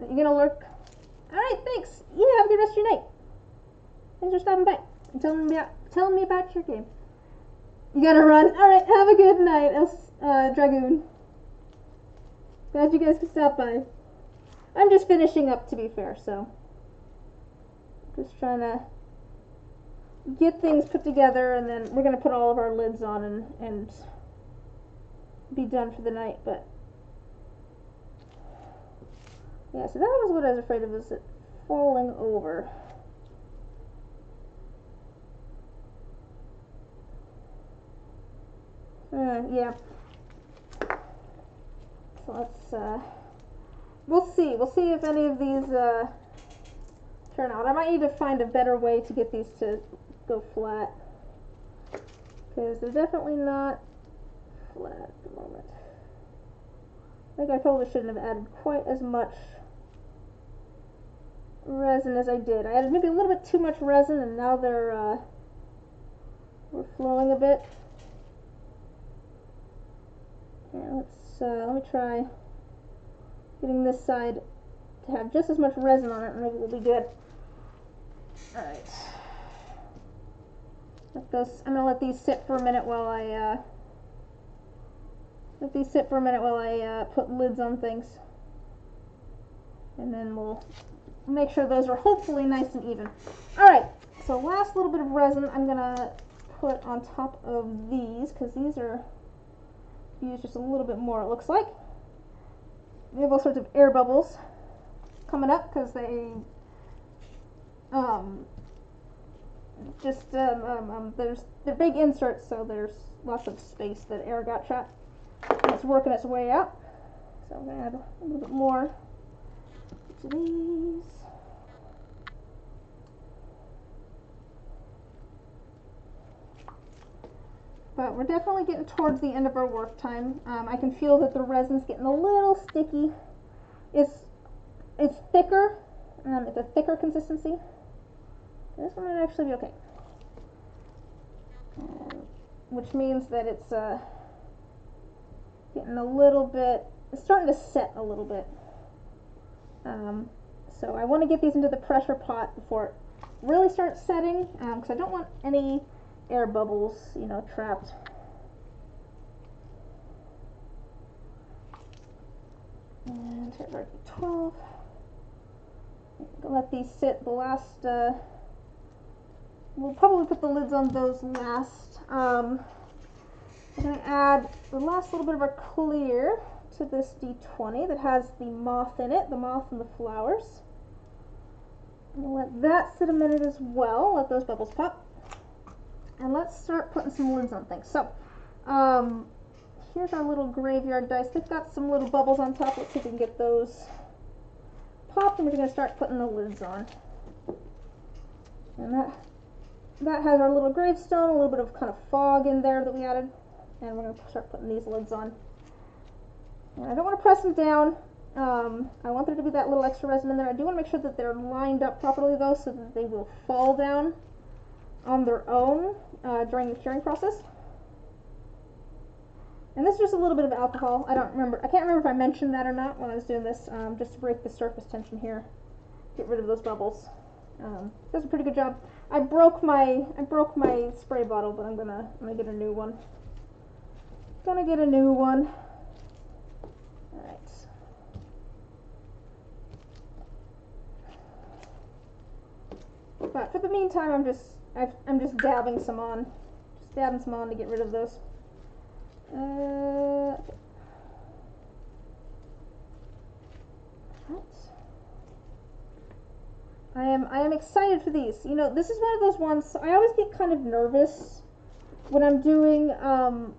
You're gonna lurk? Alright, thanks. Yeah, have a good rest of your night. Thanks for stopping by and telling me about, telling me about your game. You gotta run. Alright, have a good night, uh, Dragoon. Glad you guys could stop by. I'm just finishing up, to be fair, so. Just trying to get things put together, and then we're gonna put all of our lids on and, and be done for the night, but yeah, so that was what I was afraid of, was it falling over. Uh, yeah. So let's, uh, we'll see. We'll see if any of these, uh, turn out. I might need to find a better way to get these to go flat. Because they're definitely not flat at the moment. I think I probably shouldn't have added quite as much resin as I did. I added maybe a little bit too much resin and now they're uh, we're flowing a bit. Yeah, let's uh, let me try getting this side to have just as much resin on it and maybe we'll be good. Alright. Let those I'm gonna let these sit for a minute while I uh, let these sit for a minute while I uh, put lids on things. And then we'll make sure those are hopefully nice and even. Alright, so last little bit of resin I'm to put on top of these because these are used just a little bit more it looks like. We have all sorts of air bubbles coming up because they um, just um, um, um, there's they're big inserts so there's lots of space that air got trapped. It's working its way out. So I'm gonna add a little bit more to these. But we're definitely getting towards the end of our work time. Um, I can feel that the resin's getting a little sticky. It's it's thicker. Um, it's a thicker consistency. This one might actually be okay. Um, which means that it's uh, getting a little bit, it's starting to set a little bit. Um, so I want to get these into the pressure pot before it really starts setting because um, I don't want any air bubbles, you know, trapped. And here's our 12 let these sit the last, uh, we'll probably put the lids on those last. Um, I'm going to add the last little bit of our clear to this D20 that has the moth in it, the moth and the flowers. I'm going to let that sit a minute as well, let those bubbles pop. And let's start putting some lids on things. So, um, here's our little graveyard dice. They've got some little bubbles on top. Let's see if we can get those popped. And we're going to start putting the lids on. And that, that has our little gravestone, a little bit of kind of fog in there that we added and we're going to start putting these lids on. And I don't want to press them down. Um, I want there to be that little extra resin in there. I do want to make sure that they're lined up properly though so that they will fall down on their own uh, during the curing process. And this is just a little bit of alcohol. I don't remember, I can't remember if I mentioned that or not when I was doing this, um, just to break the surface tension here. Get rid of those bubbles. Um, does a pretty good job. I broke my I broke my spray bottle, but I'm gonna I'm gonna get a new one. Gonna get a new one. Alright. But for the meantime, I'm just i am just dabbing some on, just dabbing some on to get rid of those. Uh, I am I am excited for these. You know, this is one of those ones. I always get kind of nervous when I'm doing um,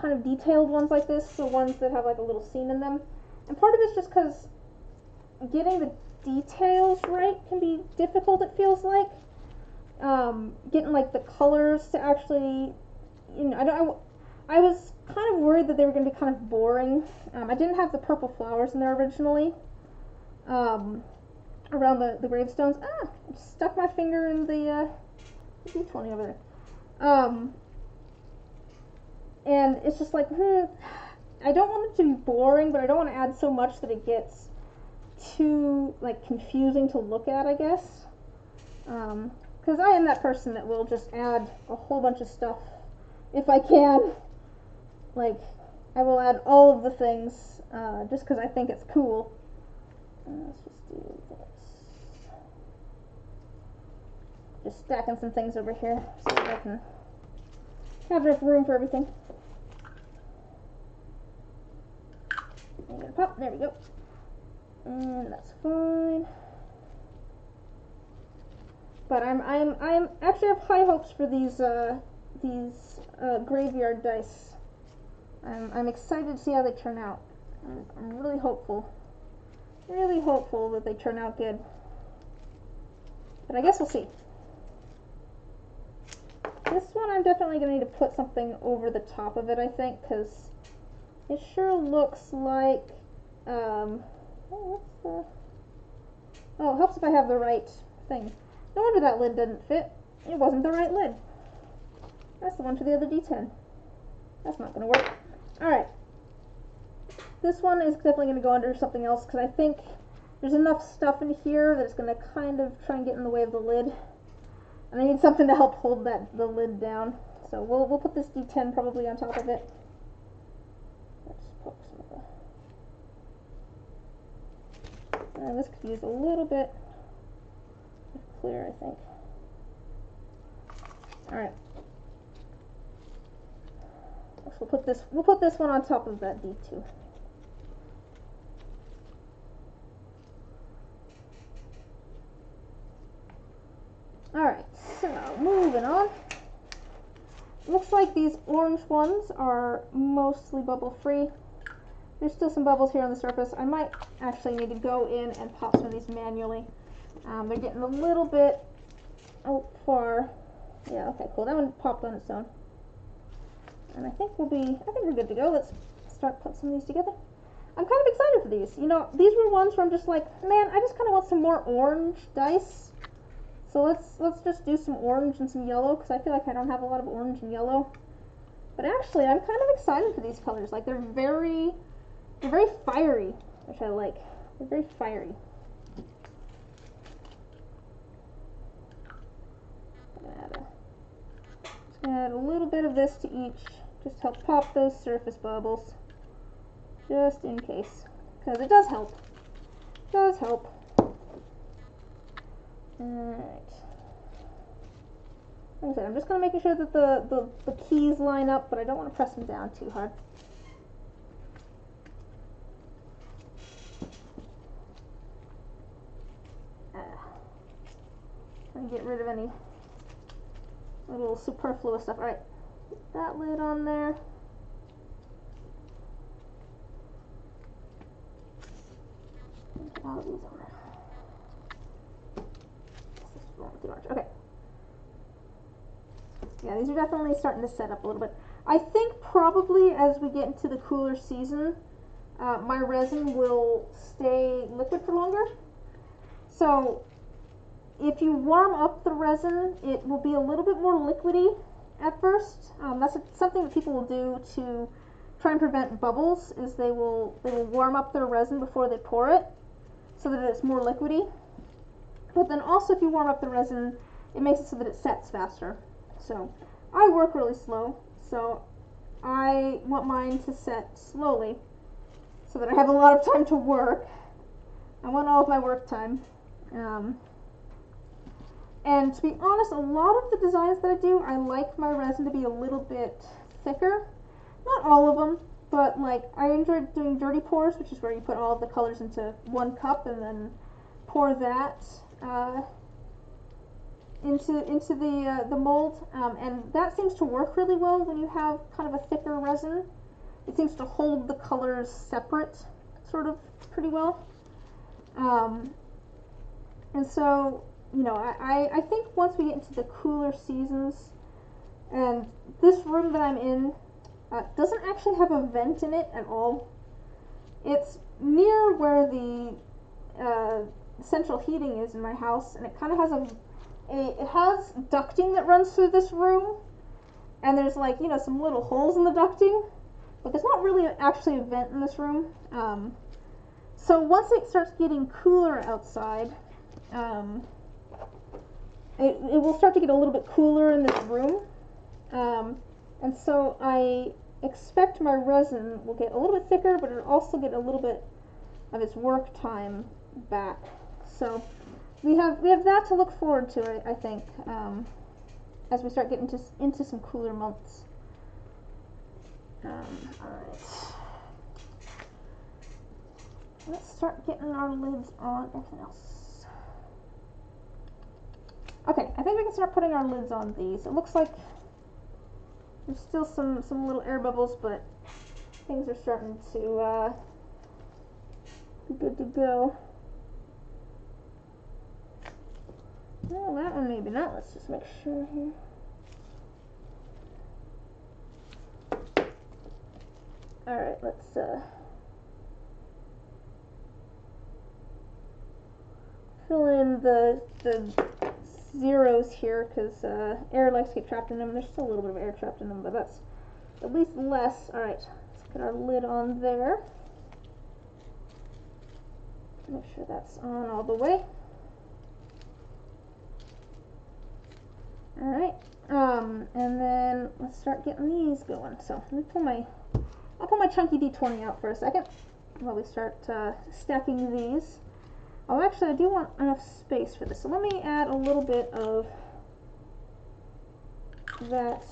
kind of detailed ones like this, the ones that have like a little scene in them. And part of it's just because getting the details right can be difficult, it feels like. Um, getting like the colors to actually, you know, I don't, I, I was kind of worried that they were going to be kind of boring. Um, I didn't have the purple flowers in there originally. Um, around the, the gravestones. Ah, stuck my finger in the, uh, the D20 over there. Um, and it's just like, hmm, I don't want it to be boring, but I don't want to add so much that it gets too like confusing to look at, I guess. Because I am that person that will just add a whole bunch of stuff if I can. Like, I will add all of the things uh, just because I think it's cool. Uh, let's just do this. Just stacking some things over here so I can have enough room for everything. pop. There we go. And that's fine. But I'm I'm I'm actually have high hopes for these uh, these uh, graveyard dice. I'm I'm excited to see how they turn out. I'm, I'm really hopeful, really hopeful that they turn out good. But I guess we'll see. This one I'm definitely going to need to put something over the top of it, I think, because it sure looks like, um, oh, what's the, oh, it helps if I have the right thing. No wonder that lid didn't fit. It wasn't the right lid. That's the one for the other D10. That's not going to work. Alright. This one is definitely going to go under something else because I think there's enough stuff in here that it's going to kind of try and get in the way of the lid. And I need something to help hold that the lid down. So we'll, we'll put this D10 probably on top of it. poke some of the. Uh, this could use a little bit clear, I think. All right. We'll put this. We'll put this one on top of that D two. Alright, so moving on. Looks like these orange ones are mostly bubble free. There's still some bubbles here on the surface. I might actually need to go in and pop some of these manually. Um, they're getting a little bit oh far. Yeah, okay, cool. That one popped on its own. And I think we'll be, I think we're good to go. Let's start putting some of these together. I'm kind of excited for these. You know, these were ones where I'm just like, man, I just kind of want some more orange dice. So let's let's just do some orange and some yellow because I feel like I don't have a lot of orange and yellow. But actually, I'm kind of excited for these colors. Like they're very, they're very fiery, which I like. They're very fiery. Add a, just gonna add a little bit of this to each, just help pop those surface bubbles, just in case, because it does help. It does help. Alright. Like I said, I'm just going to make sure that the, the, the keys line up, but I don't want to press them down too hard. Ah. Trying to get rid of any little superfluous stuff. Alright, put that lid on there. All these on there. Okay. Yeah, these are definitely starting to set up a little bit. I think probably as we get into the cooler season, uh, my resin will stay liquid for longer. So if you warm up the resin, it will be a little bit more liquidy at first. Um, that's a, something that people will do to try and prevent bubbles. Is they will they will warm up their resin before they pour it, so that it's more liquidy. But then also if you warm up the resin, it makes it so that it sets faster. So I work really slow, so I want mine to set slowly so that I have a lot of time to work. I want all of my work time. Um, and to be honest, a lot of the designs that I do, I like my resin to be a little bit thicker. Not all of them, but like I enjoy doing dirty pours, which is where you put all of the colors into one cup and then pour that uh, into into the uh, the mold, um, and that seems to work really well when you have kind of a thicker resin. It seems to hold the colors separate, sort of pretty well. Um, and so, you know, I, I think once we get into the cooler seasons, and this room that I'm in uh, doesn't actually have a vent in it at all. It's near where the uh, central heating is in my house, and it kind of has a, a, it has ducting that runs through this room, and there's like you know some little holes in the ducting, but there's not really actually a vent in this room. Um, so once it starts getting cooler outside, um, it, it will start to get a little bit cooler in this room, um, and so I expect my resin will get a little bit thicker, but it'll also get a little bit of its work time back. So we have we have that to look forward to, I, I think, um, as we start getting to, into some cooler months. Um, all right. Let's start getting our lids on everything else. Okay, I think we can start putting our lids on these. It looks like there's still some, some little air bubbles, but things are starting to uh, be good to go. Well, that one maybe not. Let's just make sure here. Alright, let's uh, fill in the, the zeros here because uh, air likes to get trapped in them. There's still a little bit of air trapped in them, but that's at least less. Alright, let's get our lid on there. Make sure that's on all the way. Alright, um, and then let's start getting these going. So let me pull my I'll pull my chunky D20 out for a second while we start uh, stacking these. Oh, actually, I do want enough space for this. So let me add a little bit of that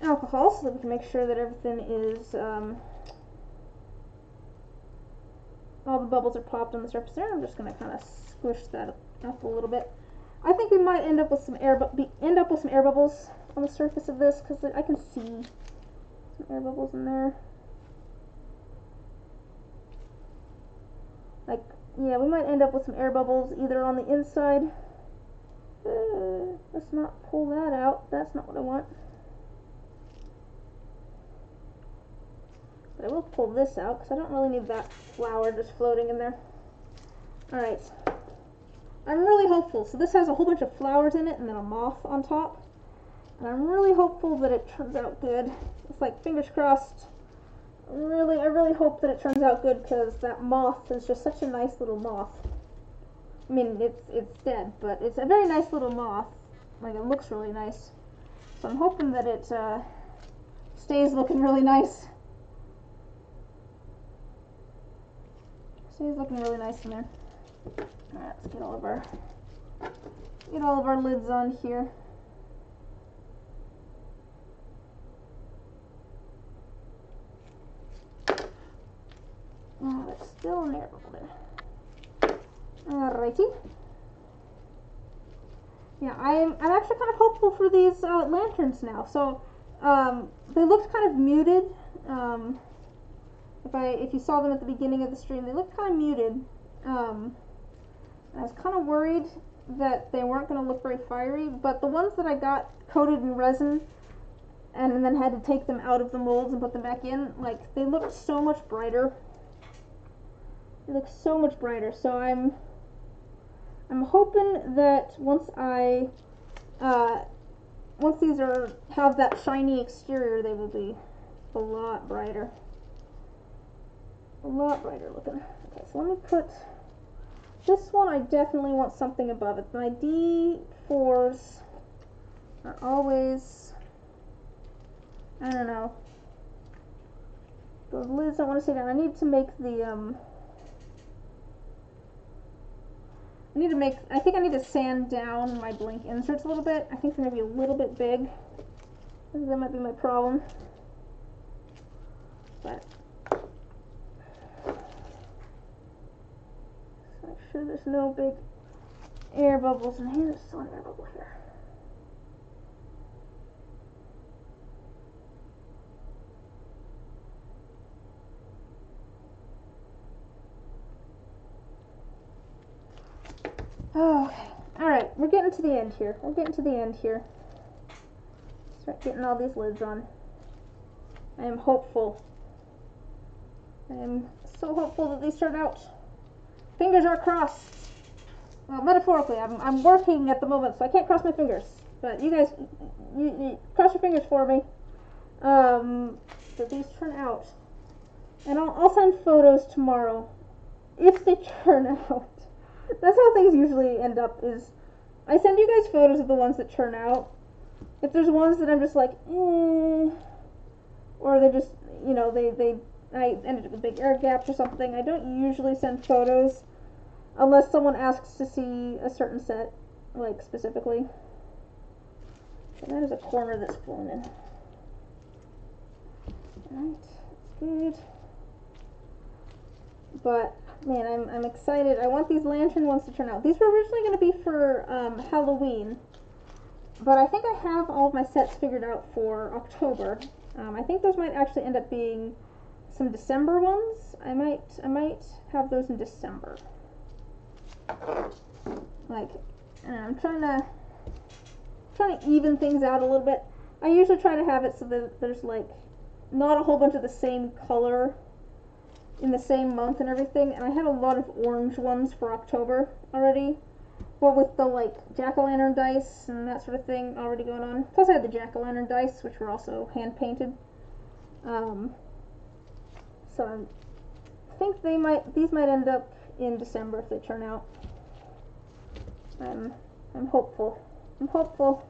alcohol so that we can make sure that everything is, um, all the bubbles are popped on the surface there. I'm just going to kind of squish that up a little bit. I think we might end up with some air, bu- be, end up with some air bubbles on the surface of this because I can see some air bubbles in there. Like, yeah, we might end up with some air bubbles either on the inside. Uh, let's not pull that out. That's not what I want. But I will pull this out because I don't really need that flower just floating in there. Alright. I'm really hopeful. So this has a whole bunch of flowers in it and then a moth on top. And I'm really hopeful that it turns out good. It's like fingers crossed. Really, I really hope that it turns out good because that moth is just such a nice little moth. I mean, it's it's dead, but it's a very nice little moth. Like it looks really nice. So I'm hoping that it uh, stays looking really nice. Stays looking really nice in there. Alright, let's get all of our get all of our lids on here. Oh, there's still air bubble there. Alrighty. Yeah, I'm I'm actually kind of hopeful for these uh, lanterns now. So um, they looked kind of muted. Um, if I if you saw them at the beginning of the stream, they looked kind of muted. Um, I was kind of worried that they weren't going to look very fiery, but the ones that I got coated in resin and then had to take them out of the molds and put them back in, like they looked so much brighter. They look so much brighter. So I'm I'm hoping that once I uh, once these are have that shiny exterior, they will be a lot brighter. A lot brighter looking. Okay, so let me put this one. I definitely want something above it. My D4s are always I don't know. Those lids I want to say down. I need to make the um I need to make, I think I need to sand down my blink inserts a little bit. I think they're maybe a little bit big. That might be my problem. But, make sure there's no big air bubbles in here. There's still an air bubble here. Oh, okay. Alright, we're getting to the end here. We're getting to the end here. Start getting all these lids on. I am hopeful. I am so hopeful that these turn out. Fingers are crossed. Well, metaphorically, I'm, I'm working at the moment, so I can't cross my fingers. But you guys, you, you cross your fingers for me. Um, that these turn out. And I'll, I'll send photos tomorrow. If they [LAUGHS] turn out. That's how things usually end up is I send you guys photos of the ones that turn out. If there's ones that I'm just like, eh, or they just, you know, they, they, I ended up with big air gaps or something, I don't usually send photos unless someone asks to see a certain set, like specifically. That is a corner that's blown in. Alright, that's good. But man, I'm, I'm excited. I want these lantern ones to turn out. These were originally going to be for um, Halloween, but I think I have all of my sets figured out for October. Um, I think those might actually end up being some December ones. I might I might have those in December. Like, I'm trying to trying to even things out a little bit. I usually try to have it so that there's like not a whole bunch of the same color in the same month and everything, and I had a lot of orange ones for October already. Well, with the like jack o' lantern dice and that sort of thing already going on. Plus, I had the jack o' lantern dice, which were also hand painted. Um, so I'm, think they might these might end up in December if they turn out. I'm I'm hopeful. I'm hopeful.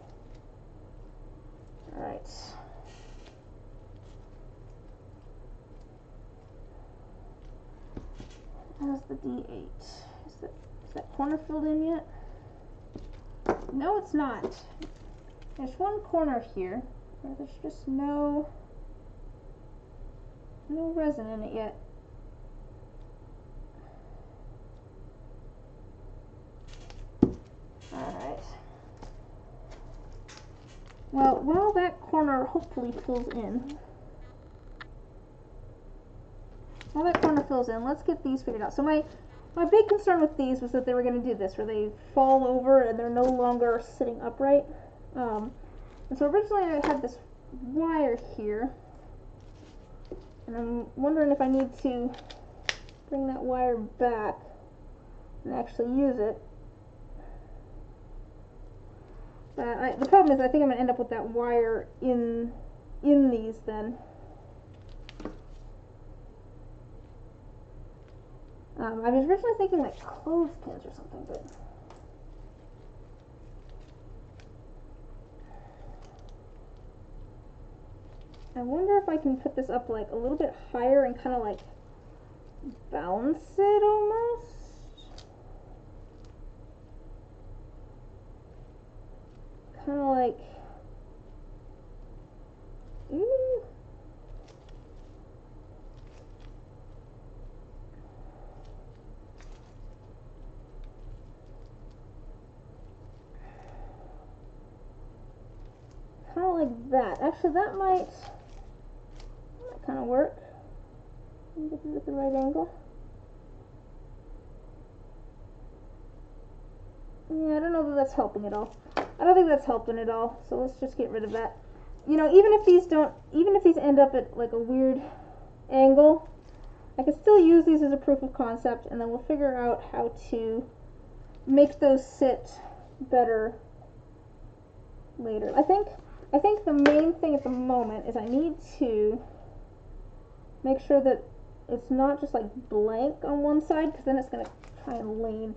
All How's the D8? Is that, is that corner filled in yet? No, it's not. There's one corner here where there's just no no resin in it yet. Alright. Well, while that corner hopefully fills in, while that corner fills in, let's get these figured out. So my, my big concern with these was that they were going to do this, where they fall over and they're no longer sitting upright. Um, and so originally I had this wire here, and I'm wondering if I need to bring that wire back and actually use it. But I, the problem is I think I'm going to end up with that wire in in these then. Um, I was originally thinking like clothespins or something, but I wonder if I can put this up like a little bit higher and kind of like balance it almost. Kind of like, ooh. Of like that. Actually, that might kind of work. It at the right angle. Yeah, I don't know that that's helping at all. I don't think that's helping at all. So let's just get rid of that. You know, even if these don't, even if these end up at like a weird angle, I can still use these as a proof of concept, and then we'll figure out how to make those sit better later. I think, I think the main thing at the moment is I need to make sure that it's not just like blank on one side because then it's going to try and lean.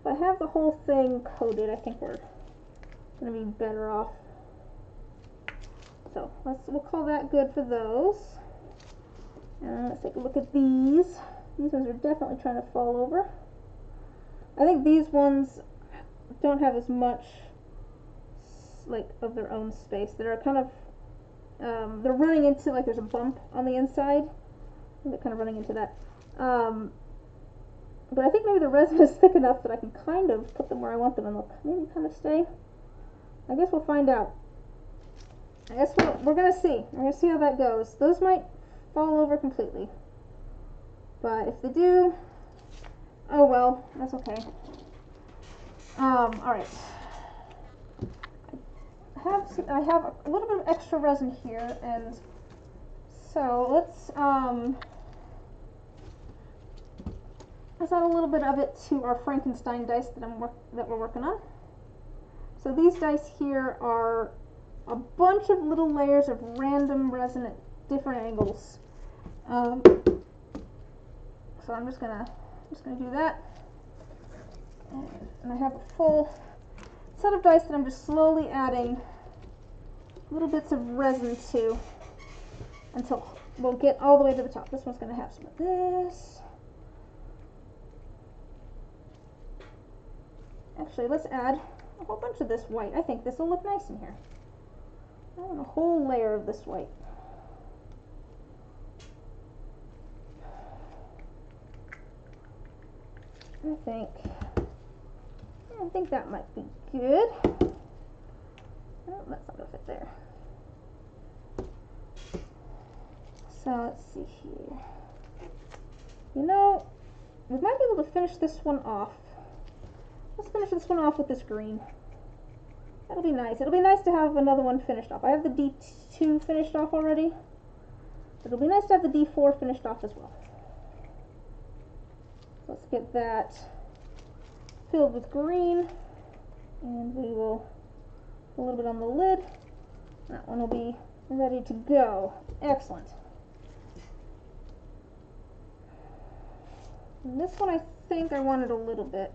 If I have the whole thing coated, I think we're going to be better off. So let's we'll call that good for those. And let's take a look at these. These ones are definitely trying to fall over. I think these ones don't have as much like of their own space. They're kind of um, they're running into like there's a bump on the inside. They're kind of running into that. Um, but I think maybe the resin is thick enough that I can kind of put them where I want them and they'll maybe kind of stay. I guess we'll find out. I guess we'll, we're going to see. We're going to see how that goes. Those might fall over completely. But if they do, oh well, that's okay. Um, alright have some, I have a little bit of extra resin here, and so let's um, let's add a little bit of it to our Frankenstein dice that I'm work that we're working on. So these dice here are a bunch of little layers of random resin at different angles. Um, so I'm just gonna just gonna do that, and I have a full set of dice that I'm just slowly adding little bits of resin to until we'll get all the way to the top. This one's going to have some of this. Actually, let's add a whole bunch of this white. I think this will look nice in here. I want a whole layer of this white. I think I think that might be good. Oh, that's not gonna fit there. So let's see here. You know, we might be able to finish this one off. Let's finish this one off with this green. That'll be nice. It'll be nice to have another one finished off. I have the D2 finished off already. It'll be nice to have the D4 finished off as well. Let's get that filled with green. And we will a little bit on the lid. That one will be ready to go. Excellent. And this one I think I wanted a little bit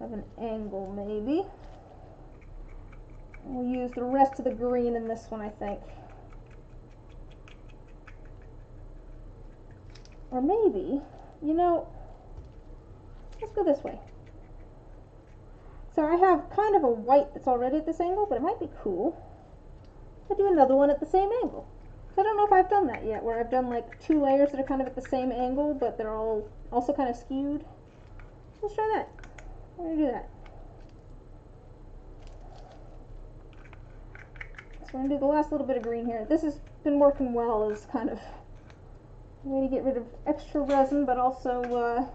of an angle maybe. We'll use the rest of the green in this one I think. Or maybe, you know, let's go this way. So I have kind of a white that's already at this angle, but it might be cool to do another one at the same angle. So I don't know if I've done that yet, where I've done like two layers that are kind of at the same angle, but they're all also kind of skewed. Let's try that. We're gonna do that. So we're gonna do the last little bit of green here. This has been working well as kind of a way to get rid of extra resin, but also uh,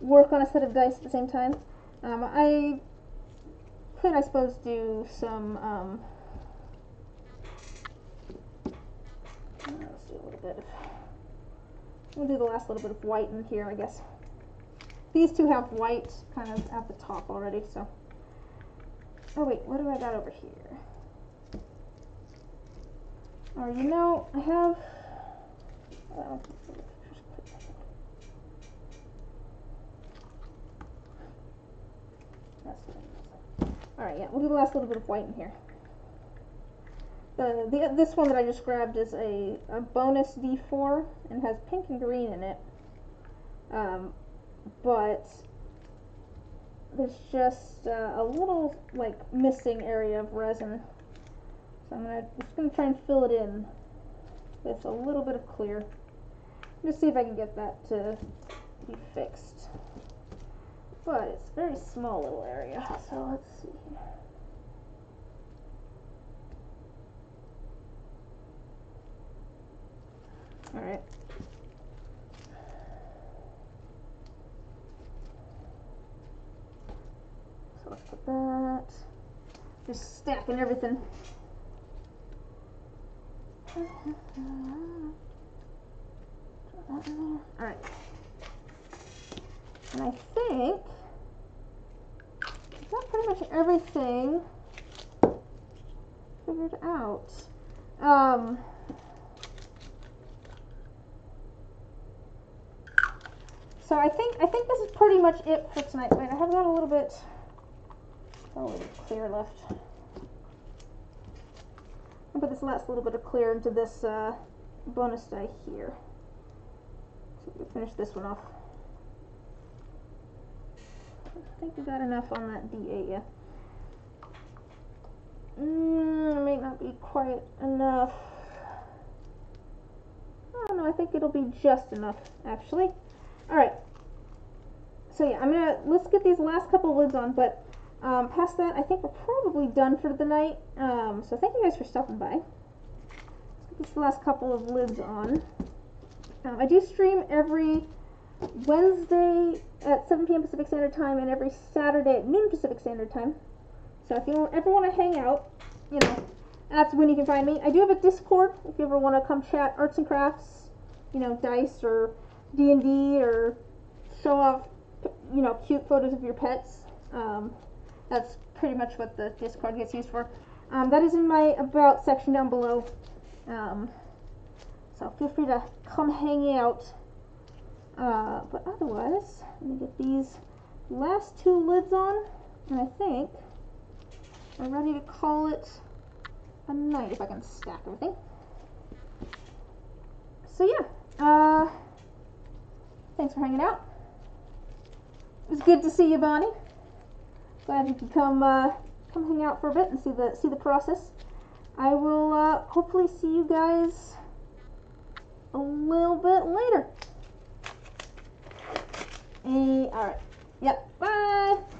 work on a set of dice at the same time. Um, I could, I suppose, do some. Um, let's do a little bit of. We'll do the last little bit of white in here, I guess. These two have white kind of at the top already, so. Oh wait, what do I got over here? Oh, you know, I have. Alright, yeah, we'll do the last little bit of white in here. The, the, this one that I just grabbed is a, a bonus D4 and has pink and green in it. Um, but there's just uh, a little like missing area of resin. So I'm gonna just gonna try and fill it in with a little bit of clear. Just see if I can get that to be fixed. But it's a very small little area, so let's see. Alright. So let's put that. Just stacking everything. Alright. And I think got pretty much everything figured out. Um, so I think I think this is pretty much it for tonight. Wait, I have got a little bit, a little clear left. I'll put this last little bit of clear into this uh, bonus die here. So we finish this one off. I think we got enough on that D8, yeah. Mm, might not be quite enough. I know, I think it'll be just enough, actually. Alright. So yeah, I'm gonna, let's get these last couple lids on, but um, past that, I think we're probably done for the night. Um, so thank you guys for stopping by. These last couple of lids on. Um, I do stream every Wednesday at 7 p.m. Pacific Standard Time and every Saturday at noon Pacific Standard Time. So if you ever want to hang out, you know, that's when you can find me. I do have a Discord if you ever want to come chat arts and crafts, you know, dice or D&D or show off, you know, cute photos of your pets. Um, that's pretty much what the Discord gets used for. Um, that is in my About section down below. Um, so feel free to come hang out. Uh, but otherwise, let me get these last two lids on, and I think I'm ready to call it a night if I can stack everything. So yeah, uh, thanks for hanging out. It was good to see you, Bonnie. Glad you could come uh, come hang out for a bit and see the see the process. I will uh, hopefully see you guys a little bit later. All right. Yep. Bye.